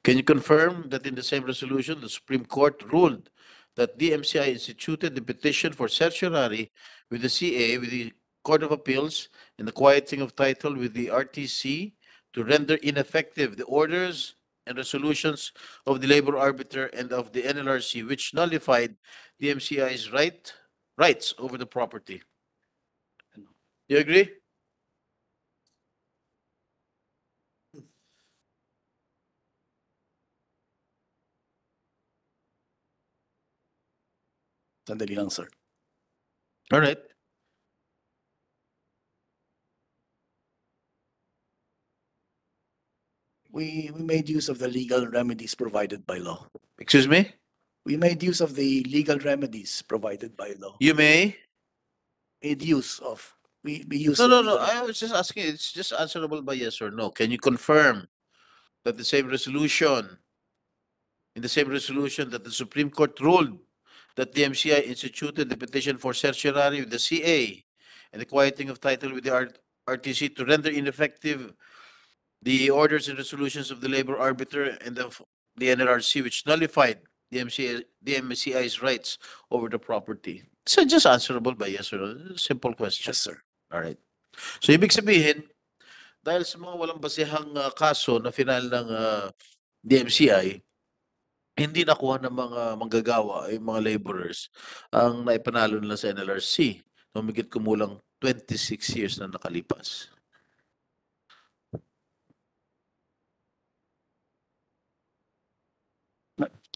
Can you confirm that in the same resolution, the Supreme Court ruled that DMCI instituted the petition for certiorari with the CA, with the Court of Appeals, and the quieting of title with the RTC to render ineffective the orders and resolutions of the labor arbiter and of the NLRC, which nullified DMCI's right, rights over the property? You agree? Sandali lang, sir. All right. We, we made use of the legal remedies provided by law. Excuse me? We made use of the legal remedies provided by law. You may? Made use of, we, we used. No, no, no. I was just asking, it's just answerable by yes or no. Can you confirm that the same resolution, in the same resolution that the Supreme Court ruled that the MCI instituted the petition for certiorari with the CA and the quieting of title with the RTC to render ineffective the orders and resolutions of the labor arbiter and the, the NLRC which nullified the MCA, the MCI's rights over the property. So just answerable by yes or no. Simple question. Yes, sir. Alright. So ibig sabihin, dahil sa mga walang basehang uh, kaso na final ng uh, DMCI, hindi nakuha ng mga manggagawa, yung mga laborers, ang naipanalo nila sa NLRC. Humigit kumulang 26 years na nakalipas.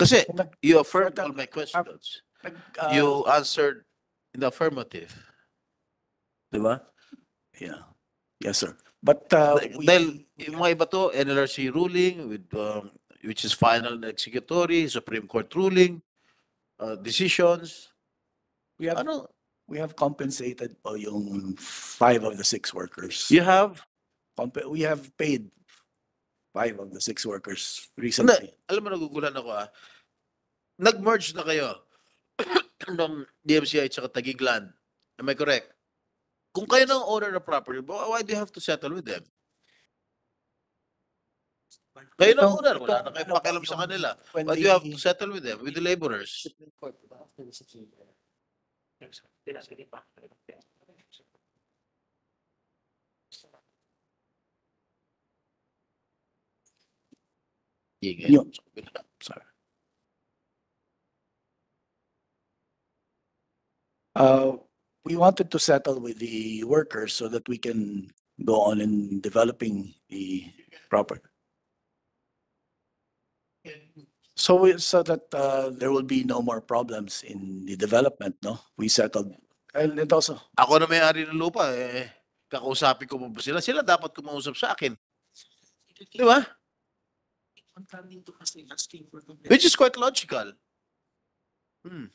Kasi Nag- you affirmed all my questions. Nag, ah, You answered in the affirmative. Di ba? Yeah. Yes, sir. But, uh, we- Dahil yung mga iba to, NLRC ruling with um, which is final and executory, Supreme Court ruling, uh, decisions. we have, Ano? we have compensated po yung five of the six workers. You have? Compa- we have paid five of the six workers recently. alam mo nagugulan ako ah. Nag-merge na kayo ng DMCI at Taguig Land. Am I correct? Kung kayo ng owner ng property, why do you have to settle with them? Kayo ng owner, wala na kayo pakialam sa kanila. Why do you have to settle with them, with the laborers? Ingay. Yung- Sorry. Uh, we wanted to settle with the workers so that we can go on in developing the property. So we, so that, uh, there will be no more problems in the development, no? We settled, and it also, Ako na may-ari ng lupa, eh, kakausapin ko ba sila? Sila dapat kumausap sa akin. Di ba? Which is quite logical. Hmm.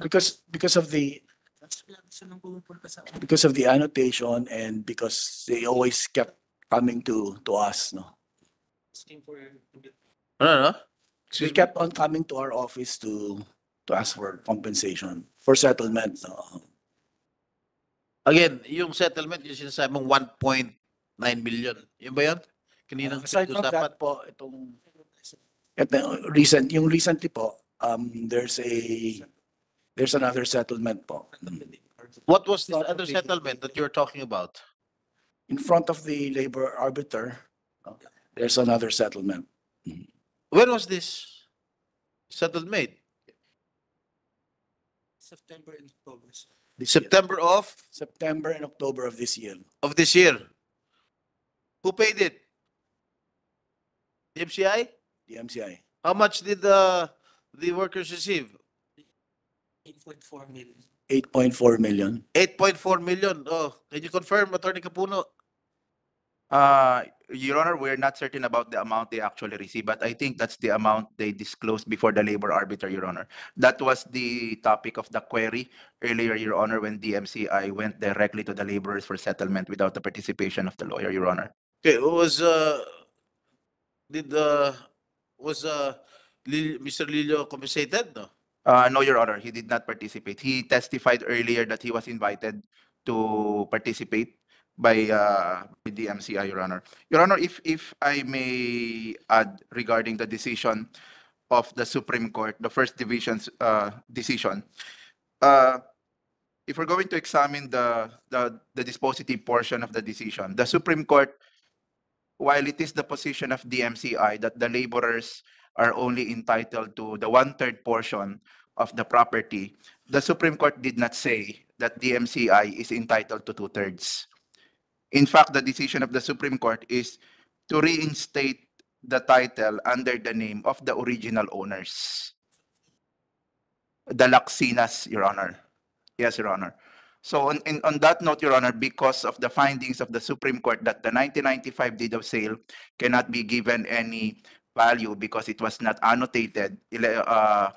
Because, because of the, because of the annotation and because they always kept coming to, to us, no? Ano, no? They Excuse me? kept on coming to our office to, to ask for compensation, for settlement. no? Again, yung settlement, yung sinasabi mong 1.9 million. Yun ba yun? Kaninang Aside from that po, itong, ito, recent, yung recently po, um, there's a, there's another settlement po. What was this other completely. settlement that you're talking about? In front of the labor arbiter, there's another settlement. When was this settled made? September and October. this year. September of, September and October of this year. of this year. Who paid it? The MCI? The MCI. How much did the, the workers receive? Eight point four million. Eight point four million. 8.4 million. Oh, can you confirm, Attorney Capuno? Uh, Your Honor, we're not certain about the amount they actually received, but I think that's the amount they disclosed before the labor arbiter, Your Honor. That was the topic of the query earlier, Your Honor, when DMCI went directly to the laborers for settlement without the participation of the lawyer, Your Honor. Okay, it was, uh, did, uh, was, uh, Lil- Mr. Lillo compensated? No? Uh, no, Your Honor, he did not participate. He testified earlier that he was invited to participate by, uh, the MCI, Your Honor. Your Honor, if, if I may add regarding the decision of the Supreme Court, the first division's, uh, decision. Uh, if we're going to examine the, the, the dispositive portion of the decision, the Supreme Court, while it is the position of the MCI that the laborers are only entitled to the one-third portion of the property, the Supreme Court did not say that the MCI is entitled to two-thirds. In fact, the decision of the Supreme Court is to reinstate the title under the name of the original owners. The Laxinas, Your Honor. Yes, Your Honor. So on, in, on that note, Your Honor, because of the findings of the Supreme Court that the 1995 deed of sale cannot be given any value because it was not annotated uh,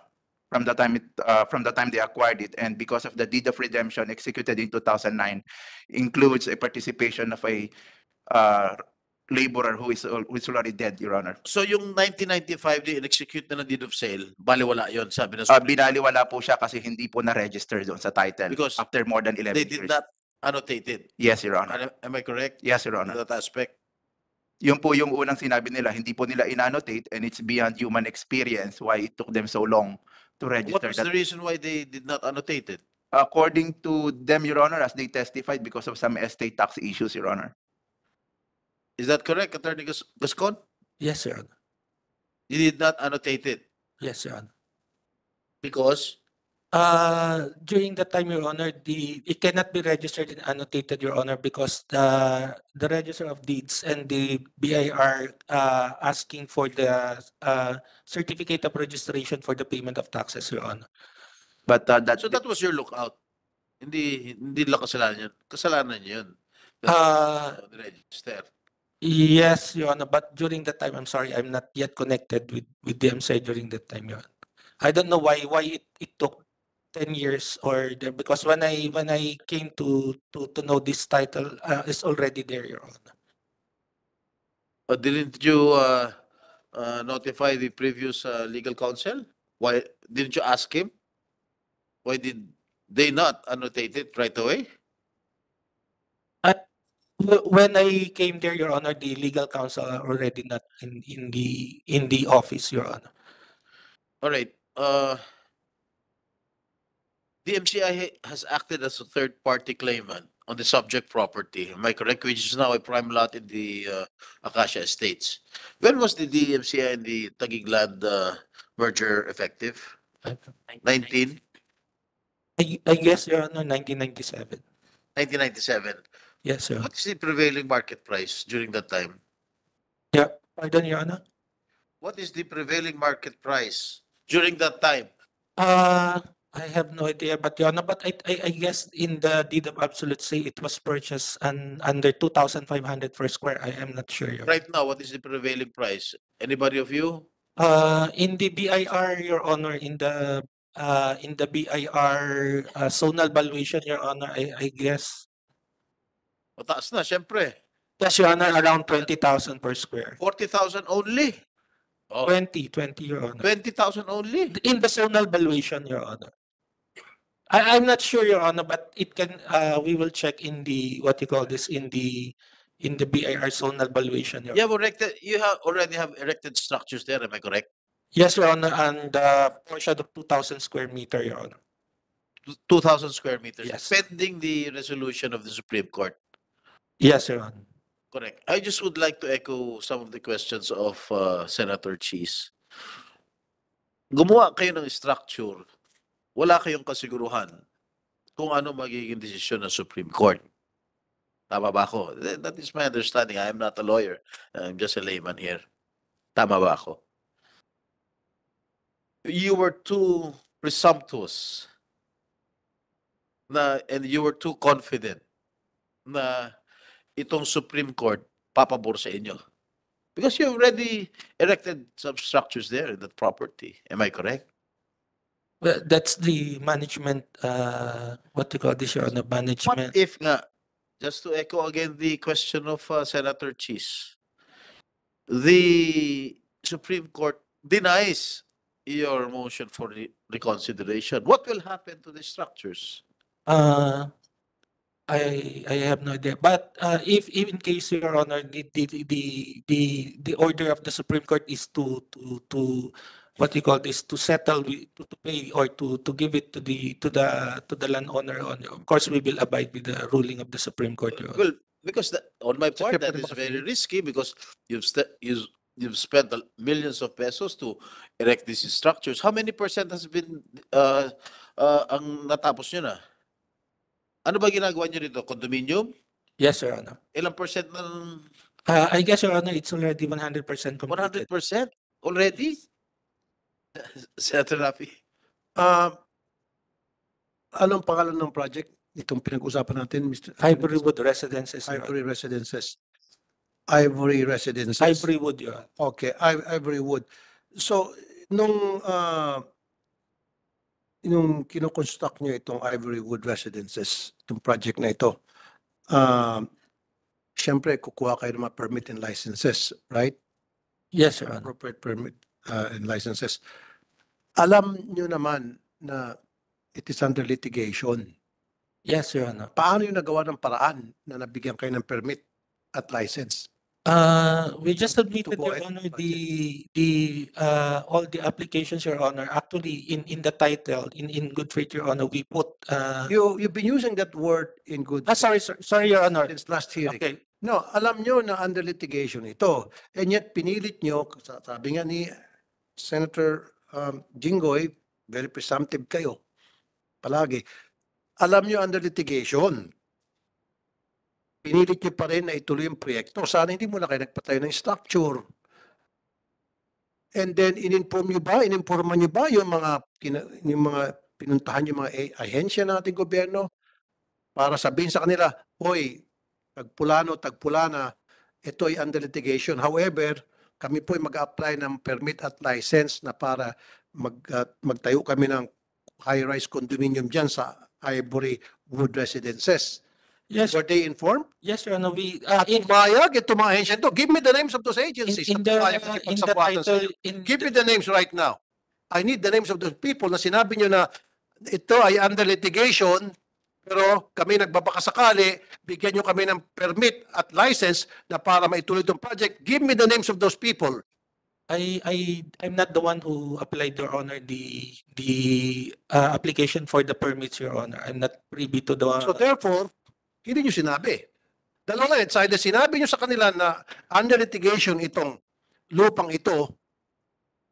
from the time it, uh, from the time they acquired it and because of the deed of redemption executed in 2009 includes a participation of a uh, laborer who is, who is already dead, Your Honor. So yung 1995, di in-execute na ng deed of sale, baliwala yon sabi ng Uh, binaliwala po siya kasi hindi po na-register doon sa title Because after more than 11 They years. did not annotate it. Yes, Your Honor. Am I correct? Yes, Your On Honor. that aspect? Yun po yung unang sinabi nila, hindi po nila inannotate and it's beyond human experience why it took them so long to What register was that. the reason why they did not annotate it? According to them, Your Honor, as they testified because of some estate tax issues, Your Honor. Is that correct, Attorney Gas- Gascon? Yes, Your Honor. You did not annotate it Yes, Your Honor. because Uh, during that time, Your Honor, the, it cannot be registered and annotated, Your Honor, because the, the Register of Deeds and the BIR, uh, asking for the, uh, certificate of registration for the payment of taxes, Your Honor. But uh, that, So that was your lookout. Hindi hindi nila kasalanan yun. Kasalanan niyo yun. Uh, register. Yes, Your Honor, but during that time, I'm sorry, I'm not yet connected with, with the MSI during that time, Your Honor. I don't know why, why it, it took ten years or the, because when I, when I came to, to, to know this title, uh, is already there, Your Honor. Uh, didn't you uh, uh, notify the previous uh, legal counsel? Why didn't you ask him? Why did they not annotate it right away? Wh- When I came there, Your Honor, the legal counsel are already not in, in the, in the office, Your Honor. All right. Uh, the MCI has acted as a third-party claimant on the subject property. Am I correct? Which is now a prime lot in the uh, Acacia Estates. When was the DMCI and the Taguig Land uh, merger effective? Nineteen, I, I guess, Your Honor, nineteen ninety-seven. nineteen ninety-seven. Yes, Your Honor. What is the prevailing market price during that time? Yeah, pardon, Your Honor. What is the prevailing market price during that time? Uh, I have no idea, but Honor, but I, I, I guess in the deed of absolute say it was purchased and under two thousand five hundred per square. I am not sure. Your Right now, what is the prevailing price? Anybody of you? Uh, in the BIR, Your Honor, in the, uh, in the BIR, uh, zonal valuation, Your Honor, I, I guess. Mataas na, syempre. Yes, Your Honor, around twenty thousand per square. Forty thousand only. Oh, Twenty, twenty, Your Honor. twenty thousand only. In the zonal valuation, Your Honor. I, I'm not sure, Your Honor, but it can, uh, we will check in the, what you call this, in the, in the BIR zonal valuation. Your You have erected, you have already have erected structures there, am I correct? Yes, Your Honor, and the portion of two thousand square meter, Your Honor. Two thousand square meters. Yes. Pending the resolution of the Supreme Court. Yes, Your Honor. Correct. I just would like to echo some of the questions of uh, Senator Cheese. Gumawa kayo ng structure, wala kayong kasiguruhan kung ano magiging desisyon ng Supreme Court. Tama ba ako? Th- That is my understanding. I am not a lawyer. I'm just a layman here. Tama ba ako? You were too presumptuous na and you were too confident na itong Supreme Court papabor sa inyo. Because you already erected some structures there in that property. Am I correct? Well, that's the management, uh, what you call this, Your Honor, What management. if nga, just to echo again the question of uh, Senator Cheese, the Supreme Court denies your motion for re- reconsideration. What will happen to the structures? Uh, I, I have no idea, but, uh, if, if in case, Your Honor, the, the, the, the, the order of the Supreme Court is to, to, to, what you call this, to settle, to, to pay or to, to give it to the, to the, to the landowner, on, of course, we will abide with the ruling of the Supreme Court, Your Well, because that, on my part, that is very risky because you've st- you've, you've spent millions of pesos to erect these structures. How many percent has been uh, uh, ang natapos nyo na? Ano ba ginagawa nyo dito? Condominium? Yes, Your Honor. Ilang percent ng Uh, I guess, Your Honor, it's already one hundred percent completed. 100% already? Senator Rafi? Ah, anong pangalan ng project? Itong pinag-usapan natin, Mr. Ivory Wood Residences, Your Honor. Ivory Residences. Ivory Residences. Ivory Wood, Your Honor. Okay, I- Ivory Wood. So, nung, ah, nung kinoconstruct nyo itong Ivory Wood Residences, itong project na ito, ah, Siyempre, kukuha kayo ng mga permit and licenses, right? Yes, Your Honor. Appropriate permit uh, and licenses. Alam nyo naman na it is under litigation. Yes, Your Honor. Paano yung nagawa ng paraan na nabigyan kayo ng permit at license? Uh, we just submitted, Your ahead, Honor, the, the, uh, all the applications, Your Honor. Actually, in, in the title, in, in good faith, Your Honor, we put, uh, You, you've been using that word in good ah, sorry, sir, sorry, Your Honor. since last hearing. Okay, No, alam nyo na under litigation ito. And yet pinilit nyo, sa- sabi nga ni Senator um, Jinggoy, very presumptive kayo. Palagi. Alam nyo under litigation. Pinilit nyo pa rin na ituloy yung proyekto. Sana hindi mo na kayo nagpatayo ng structure. And then in-inform nyo ba, in-informan nyo ba yung mga, yung mga pinuntahan yung mga ahensya ng ating gobyerno para sabihin sa kanila, Hoy, tagpulano, tagpulana, ito ay under litigation. However, kami po ay mag-apply ng permit at license na para mag, uh, magtayo kami ng high-rise condominium dyan sa Ivory Wood Residences. yes, Were they informed? yes, Your Honor, we, uh, At in, pumayag itong mga ahensya to. Give me the names of those in, agencies. in na the, pumayag in the title, in, Give me the names right now. I need the names of those people na sinabi nyo na ito ay under litigation, pero kami nagbabakasakali, bigyan nyo kami ng permit at license na para maituloy itong project. Give me the names of those people. I, I, I'm not the one who applied, Your Honor, the, the, uh, application for the permits, Your Honor. I'm not privy to the. So therefore, hindi nyo sinabi. Dalawa lang, it's either sinabi nyo sa kanila na under litigation itong lupang ito,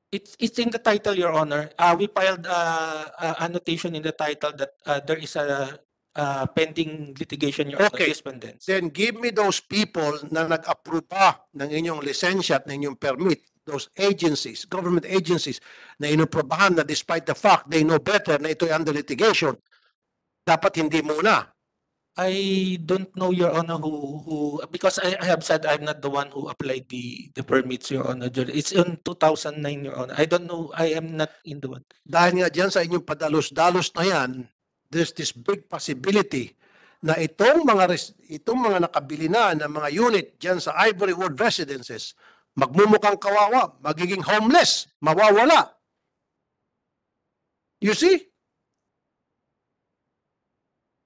It's, it's in the title, Your Honor. Uh, we filed, uh, uh, annotation in the title that, uh, there is a, uh, pending litigation, Your Honor, Okay. respondents. then give me those people na nag-approve pa ng inyong lisensya at ng inyong permit, those agencies, government agencies na inuprobahan na despite the fact they know better na ito ay under litigation, dapat hindi muna. I don't know, Your Honor, who, who, because I, I have said I'm not the one who applied the, the permits, Your Honor. It's in two thousand nine, Your Honor. I don't know, I am not in the one. Dahil nga dyan sa inyong padalos-dalos na yan, there's this big possibility na itong mga itong mga nakabili na ng mga unit dyan sa Ivory World Residences, magmumukhang kawawa, magiging homeless, mawawala. You see?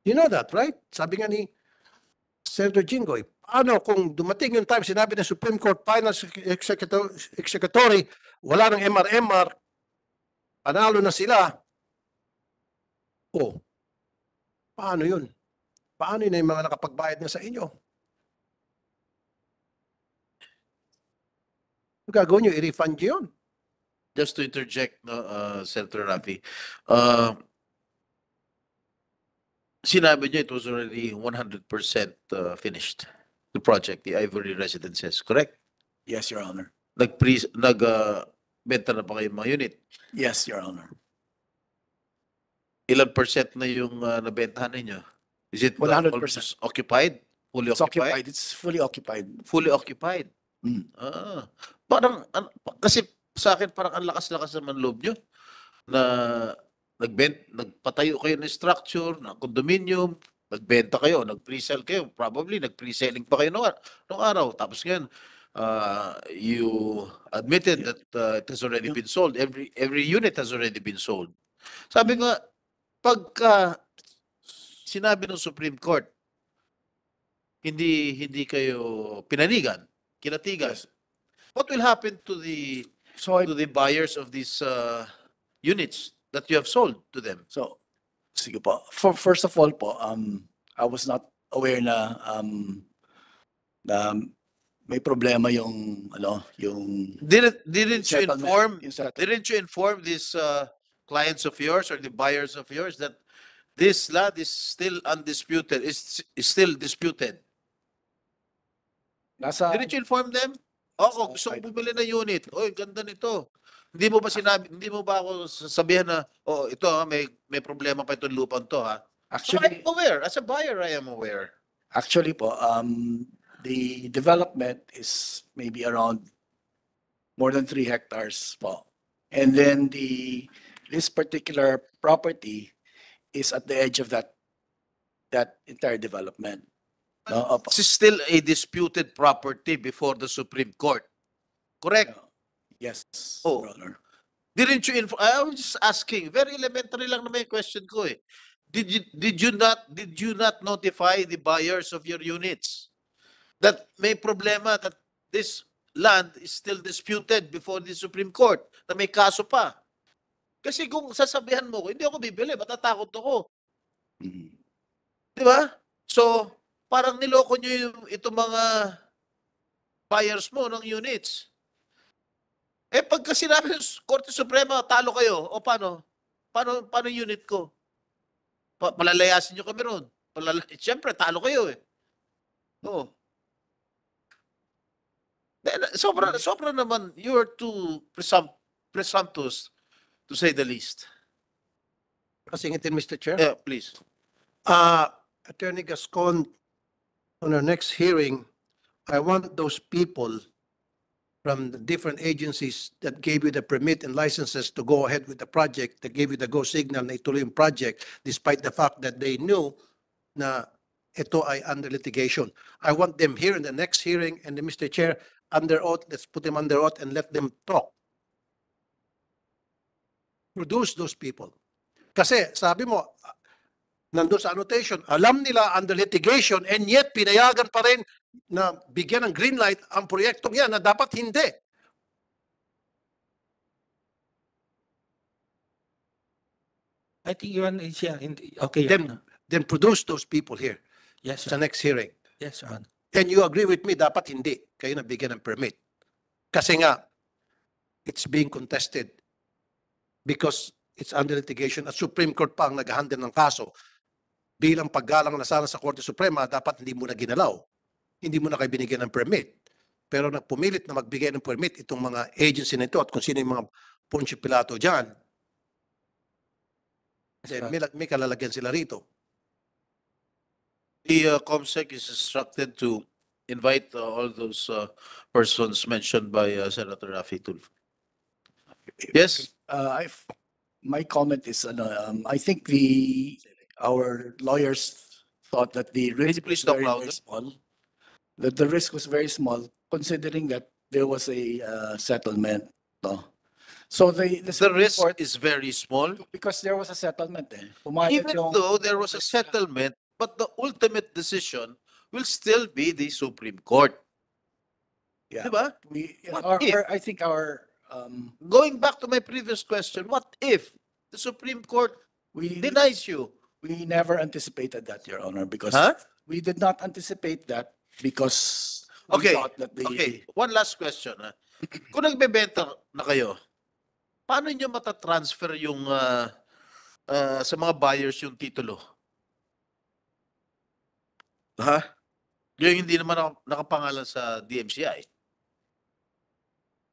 You know that, right? Sabi nga ni Senator Jinggoy, ano kung dumating yung time, sinabi ng Supreme Court Finance Executor- Executory, wala ng MRMR, panalo na sila. Oh, paano yun? Paano yun yung mga nakapagbayad na sa inyo? Ang gagawin nyo, i-refund nyo yun. Just to interject, no, uh, Senator Rafi, uh, sinabi niyo it was already 100% uh, finished, the project, the Ivory Residences, correct? Yes, Your Honor. Nag-pre, nag, uh, benta na pa kayo ng mga unit. Yes, Your Honor. Ilan percent na yung uh, nabentahan ninyo? Is it uh, 100%. almost occupied? Fully It's occupied? occupied. It's fully occupied. Fully occupied? Mm. Ah, parang, an- pa- kasi sa akin parang ang lakas-lakas naman loob nyo na nagbent, nagpatayo kayo ng structure, ng condominium, nagbenta kayo, nag-pre-sell kayo, probably nag-pre-selling pa kayo noong, ar- noong araw. Tapos ngayon, uh, you admitted that uh, it has already Yeah. been sold. Every every unit has already been sold. Sabi nga, pagka sinabi ng Supreme Court, hindi hindi kayo pinanigan, kinatigan. What will happen to the So to the buyers of these uh, units that you have sold to them? So, sige po. For, first of all po, um, I was not aware na, um, na may problema yung, ano, yung Didn't didn't you settlement, inform yung settlement. didn't you inform these uh, clients of yours or the buyers of yours that this land is still undisputed, is is still disputed? Nasa, Didn't you inform them? Ako, gusto ko bumili ng unit. Oy, ganda nito. Hindi mo ba sinabi, hindi mo ba ako sasabihan na, oh, ito ha, may, may problema pa itong lupang to ha? So actually, I'm aware. As a buyer, I am aware. actually po, um, the development is maybe around more than three hectares po. And then the, this particular property is at the edge of that, that entire development. No. This is still a disputed property before the Supreme Court. Correct? Yes, Oh. Your Honor. Didn't you inf- I was just asking, very elementary lang naman yung question ko eh. Did you, did you not, did you not notify the buyers of your units? That may problema that this land is still disputed before the Supreme Court, na may kaso pa. Kasi kung sasabihan mo ko, hindi ako bibili, matatakot ako. Mhm. Di ba? So, parang niloko nyo yung itong mga buyers mo ng units. Eh, pagka sinabi ng Korte Suprema, talo kayo, o paano? Paano, paano yung unit ko? Pa palalayasin nyo kami ron. Palala eh, Siyempre, talo kayo eh. Oo. Sobra, sobra naman, you're too presump presumptuous, to say the least. Kasingitin, Mr. Chair. Yeah, please. Uh, Attorney Gascon, on our next hearing, I want those people from the different agencies that gave you the permit and licenses to go ahead with the project, that gave you the go signal na ituloy yung project, despite the fact that they knew na ito ay under litigation. I want them here in the next hearing, and Mr. Chair, under oath, let's put them under oath and let them talk. Produce those people. Kasi sabi mo, nandun sa annotation, alam nila under litigation and yet pinayagan pa rin na bigyan ng green light ang proyektong yan na dapat hindi. I think yun is, yeah, hindi, okay. Your Then, Honor. then produce those people here Yes, sa Your- next hearing. yes, Your Honor. And you agree with me, dapat hindi kayo nabigyan ng permit. Kasi nga, it's being contested because it's under litigation at Supreme Court pa ang nag-handle ng kaso. Bilang paggalang na sana sa Korte Suprema, dapat hindi mo na ginalaw. Hindi mo na kayo binigyan ng permit. Pero nagpumilit na magbigay ng permit itong mga agency na ito at kung sino yung mga Poncio Pilato dyan, then may, may kalalagyan sila rito. The uh, COMSEC is instructed to invite uh, all those uh, persons mentioned by uh, Senator Rafi Tulfo. Yes? Uh, I've, my comment is, ano, um, I think the, our lawyers thought that the risk please was talk very, louder? very small. That the risk was very small, considering that there was a, uh, settlement, no? So the, the The Supreme risk Court- is very small, because there was a settlement eh. Pumayag even yung- though there was a settlement, but the ultimate decision will still be the Supreme Court. Yeah. Diba? We, What our, if? our- I think our, um, Going back to my previous question, what if the Supreme Court we, denies you? we never anticipated that, Your Honor, because Huh? we did not anticipate that because we Okay, thought that the. Okay, one last question. Ha? Kung nagbebenta na kayo, paano nyo matatransfer yung ah, ah, sa mga buyers yung titulo? Ha? Yung hindi naman naka- nakapangalan sa DMCI.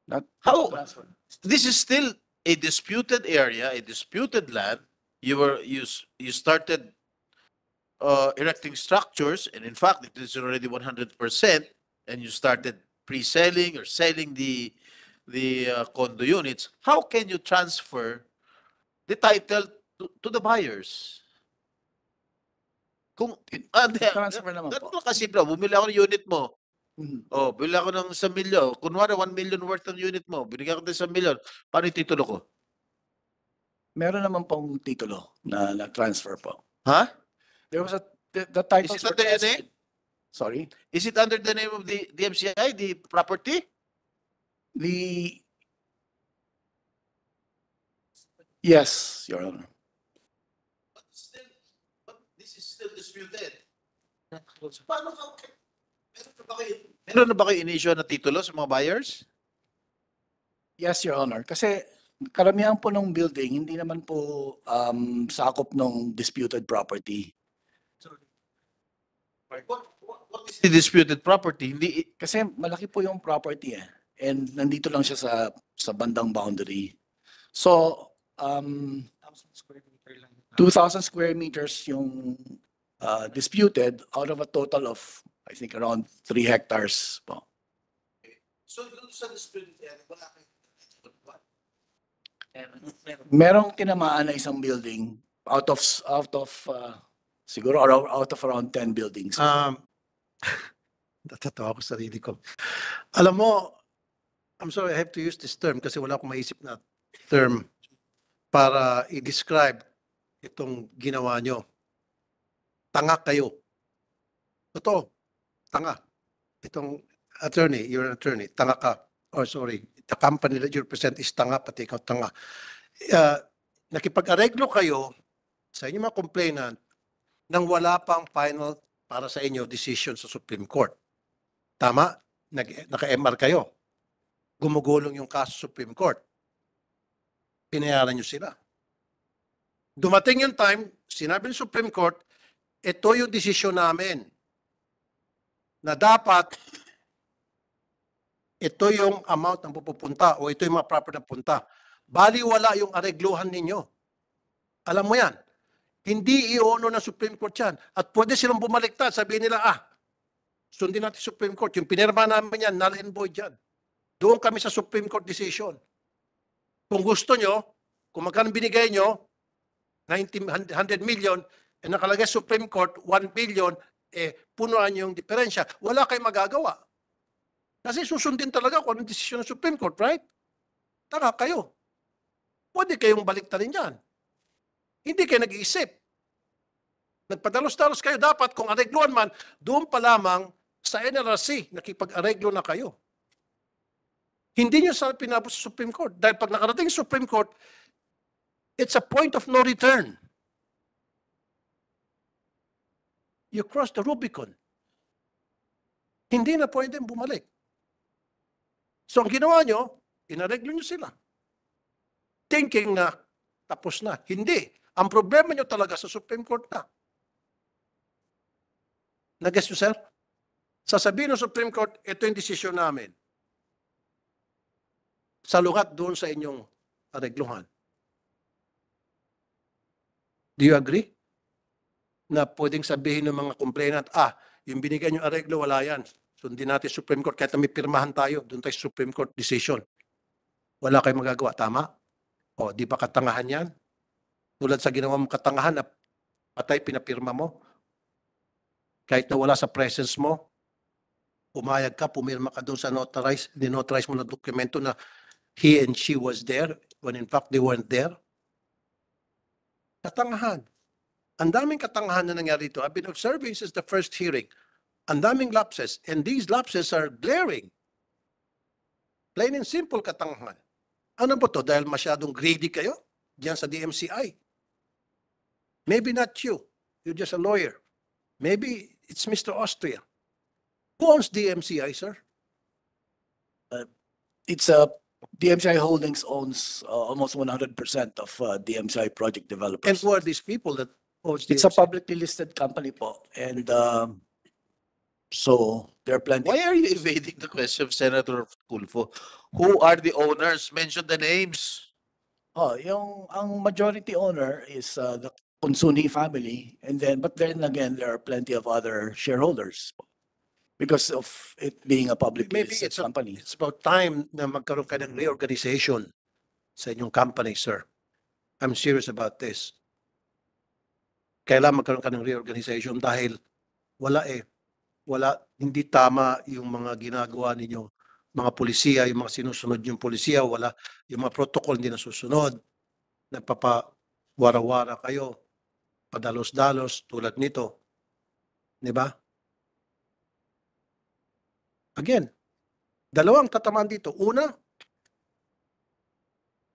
Not- How? transfer. This is still a disputed area, a disputed land. You were, you, s- you started uh, erecting structures, and in fact, it is already one hundred percent, and you started pre-selling or selling the, the uh, condo units. How can you transfer the title to, to the buyers? Kung, ah, hindi, Transfer naman po. ganun lang kasimple. Bumili ako ng unit mo, Mhm. Oh, bili ako ng isang milyon. Kunwari, 1 million worth ng unit mo. Binigyan ko ng isang milyon. Paano yung titulo ko? Meron naman pong titulo na na-transfer po. Ha? There was a, the, the titles Is it were under transferred. Sorry, Is it under the name of the DMCI, the property? the. Yes, Your Honor. But still, but this is still disputed. Paano ka? Meron na ba kayo, in-issue na titulo sa mga buyers? Yes, Your Honor. Kasi karamihan po ng building, hindi naman po um, sakop ng disputed property. What, what, what is the disputed property? Hindi, Kasi malaki po yung property eh. And nandito lang siya sa sa bandang boundary. So, um, 2,000 square meters yung uh, disputed out of a total of, I think, around 3 hectares po. so doon sa disputed area, wala kayo. Merong tinamaan na isang building out of, out of, uh, siguro around, out of around 10 buildings. Um, Natatawa ko sa sarili ko. Alam mo, I'm sorry, I have to use this term kasi wala akong maisip na term para i-describe itong ginawa nyo. Tanga kayo. Totoo. Tanga. Itong attorney, you're an attorney. Tanga ka. Or sorry, the company that you represent is tanga, pati ikaw tanga. Uh, nakipag-areglo kayo sa inyong mga complainant nang wala pang final para sa inyo decision sa Supreme Court. Tama? Naka-MR kayo. Gumugulong yung kaso sa Supreme Court. Pinayaran nyo sila. Dumating yung time, sinabi ng Supreme Court, ito yung desisyon namin na dapat ito yung amount na pupunta o ito yung mga proper na punta. Bali wala yung aregluhan ninyo. Alam mo yan. Hindi i-ono ng Supreme Court yan. At pwede silang bumaliktad. Sabihin nila, ah, sundin natin Supreme Court. Yung pinirma namin yan, null and void yan. Doon kami sa Supreme Court decision. Kung gusto nyo, kung magkano binigay nyo, 90, 100 million, eh nakalagay Supreme Court, 1 billion, eh punuan yung diferensya. Wala kayong magagawa. Kasi susundin talaga kung anong desisyon ng Supreme Court, right? Tara kayo. Pwede kayong baliktarin yan. Hindi kayo nag-iisip. Nagpadalos-dalos kayo dapat kung aregluan man, doon pa lamang sa NLRC, nakipag-areglo na kayo. Hindi nyo sa pinabot sa Supreme Court. Dahil pag nakarating sa Supreme Court, it's a point of no return. You cross the Rubicon. Hindi na pwedeng bumalik. So ang ginawa nyo, inareglo nyo sila. Thinking na tapos na. Hindi. Ang problema nyo talaga sa Supreme Court na. Nag-guess nyo, sir? Sasabihin ng Supreme Court, ito yung desisyon namin. Sa lugat doon sa inyong aregluhan. Do you agree? Na pwedeng sabihin ng mga complainant, ah, yung binigay nyo areglo, wala yan. Sundin natin Supreme Court, kahit na may pirmahan tayo, doon tayo Supreme Court decision. Wala kayong magagawa, tama? O, di ba katangahan yan? Tulad sa ginawa mong katangahan na patay pinapirma mo. Kahit na wala sa presence mo, umayag ka, pumirma ka doon sa notarize, dinotarize mo na dokumento na he and she was there when in fact they weren't there. Katangahan. Ang daming katangahan na nangyari dito. I've been observing since the first hearing. Ang daming lapses. And these lapses are glaring. Plain and simple katangahan. Ano ba to? Dahil masyadong greedy kayo? Diyan sa DMCI. Maybe not you. You're just a lawyer. Maybe it's Mr. Austria. Who owns DMCI, sir? It's a, DMCI Holdings owns uh, almost one hundred percent of uh, DMCI project And developers. who are these people that It's a publicly listed company po, and um, so there are plenty. Why are you evading the question of Senator Tulfo? Who are the owners? Mention the names. Oh, yung, ang majority owner is uh, the Consuni family, and then, but then again, there are plenty of other shareholders. Because of it being a publicly Maybe listed it's a- company. It's about time na magkaroon ka ng reorganization sa inyong company, sir. I'm serious about this. Kailangan magkaroon ka ng reorganization dahil wala eh. Wala, hindi tama yung mga ginagawa ninyo. Mga polisiya, yung mga sinusunod yung polisiya, wala, yung mga protocol hindi nasusunod. Nagpapawara-wara kayo. Padalos-dalos tulad nito. Di ba? Again, dalawang tatamaan dito. Una,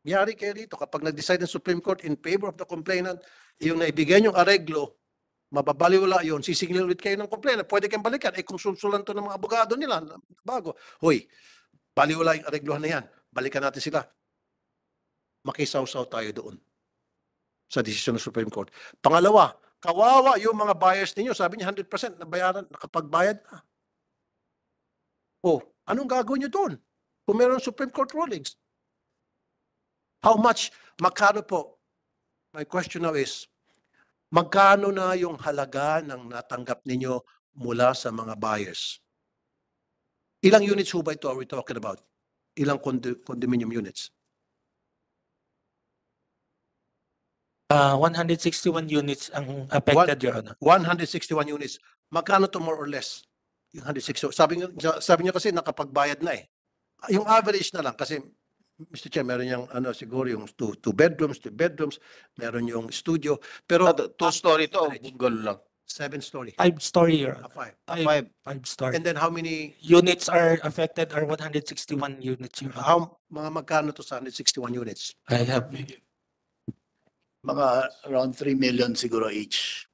Yari kayo dito kapag nag-decide ng Supreme Court in favor of the complainant, yung naibigay yung areglo, mababaliwala yun, sisingil ulit kayo ng complainant, pwede kayong balikan. Eh kung susulan to ng mga abogado nila, bago. Hoy, baliwala yung areglohan na yan. Balikan natin sila. Makisaw-saw tayo doon sa desisyon ng Supreme Court. Pangalawa, kawawa yung mga buyers ninyo. Sabi niya 100% nabayaran, nakapagbayad na. Oh, anong gagawin niyo doon? Kung meron Supreme Court rulings. How much, magkano po? My question now is, magkano na yung halaga ng natanggap ninyo mula sa mga buyers? Ilang units ho ba ito are we talking about? Ilang condo- condominium units? Uh, 161 units ang affected, Your Honor. 161 units. Magkano to more or less? Yung 160. Sabi niyo, sabi niyo kasi nakapagbayad na eh. Yung average na lang kasi Mr. Chair, meron yung ano siguro yung two, two bedrooms, two bedrooms, meron yung studio, pero Ah, Two-story to, o bungalow lang. seven story. Five story, Your Ah, Honor. five. Five, Five. five story. And then how many, Units are affected are one hundred sixty-one units, Your Honor. how, mga magkano to sa 161 units? I have Mga around 3 million siguro each.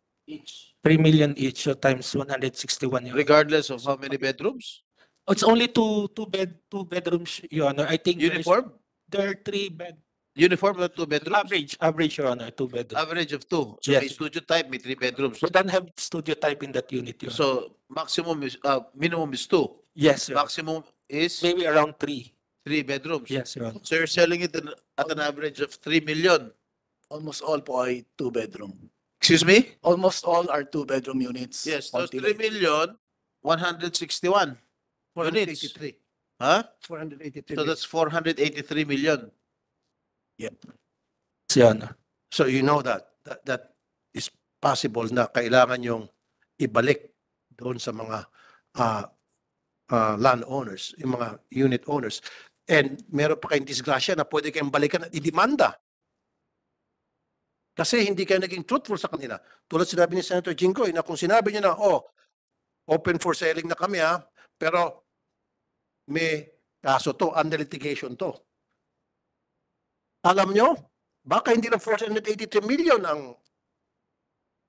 three million each, so times one hundred sixty-one. Regardless of how many bedrooms? It's only two, two bed, two bedrooms, Your Honor. I think there's- Uniform? there are three bed, Uniform na two bedrooms? average, average, Your Honor, two bedrooms. Average of two. So may Yes. studio type, may three bedrooms. We don't have studio type in that unit, Your Honor. So maximum is, uh, minimum is two. Yes, Your Honor. Maximum is maybe around three. three bedrooms. Yes, Your Honor. So you're selling it an- at an average of three million. Almost all po ay two bedroom. Excuse me? Almost all are two bedroom units. Yes, those Konti three lang. million, one hundred sixty-one. Units. 483. Huh? 483. So that's four hundred eighty-three million. Yes, Your Honor. So you know that, that, that is possible na kailangan yung ibalik doon sa mga uh, uh, landowners, yung mga unit owners. And meron pa kayong disgrasya na pwede kayong balikan at idemanda. Kasi hindi kayo naging truthful sa kanila. Tulad sinabi ni Senator Jinggoy na kung sinabi niya na, oh, open for selling na kami ha, pero may kaso to, under litigation to. Alam nyo, baka hindi lang 483 million ang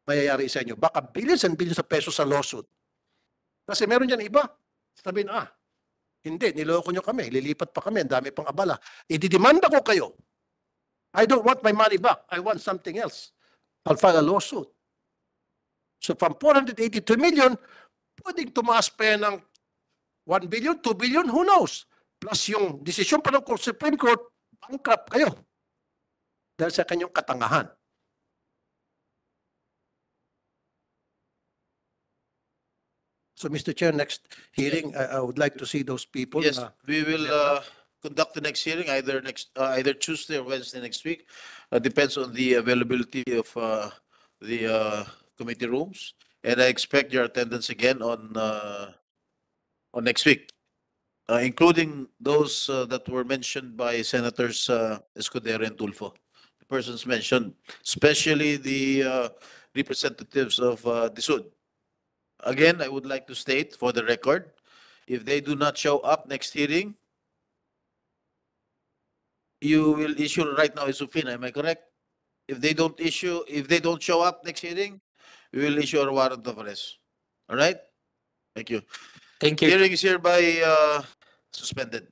mayayari sa inyo. Baka billions and billions of pesos sa lawsuit. Kasi meron dyan iba. Sabihin, ah, hindi, niloko nyo kami, lilipat pa kami, ang dami pang abala. Ididemanda ko kayo. I don't want my money back. I want something else. I'll file a lawsuit. So from 482 million, pwedeng tumaas pa yan ng 1 billion, 2 billion, who knows? Plus yung desisyon pa ng Supreme Court, bankrupt kayo. Dahil sa kanyang katangahan. So Mr. Chair, next hearing, I, I would like to see those people. Yes, na- we will uh, conduct the next hearing either next, uh, either Tuesday or Wednesday next week. Uh, Depends on the availability of uh, the uh, committee rooms. And I expect your attendance again on, uh, on next week, uh, including those uh, that were mentioned by Senators uh, Escudero and Tulfo. The persons mentioned, especially the uh, representatives of uh, the Sud. Again, I would like to state for the record, if they do not show up next hearing, you will issue right now a subpoena, am I correct? If they don't issue, if they don't show up next hearing, we will issue a warrant of arrest. All right? Thank you. Thank you. Hearing is hereby uh, suspended.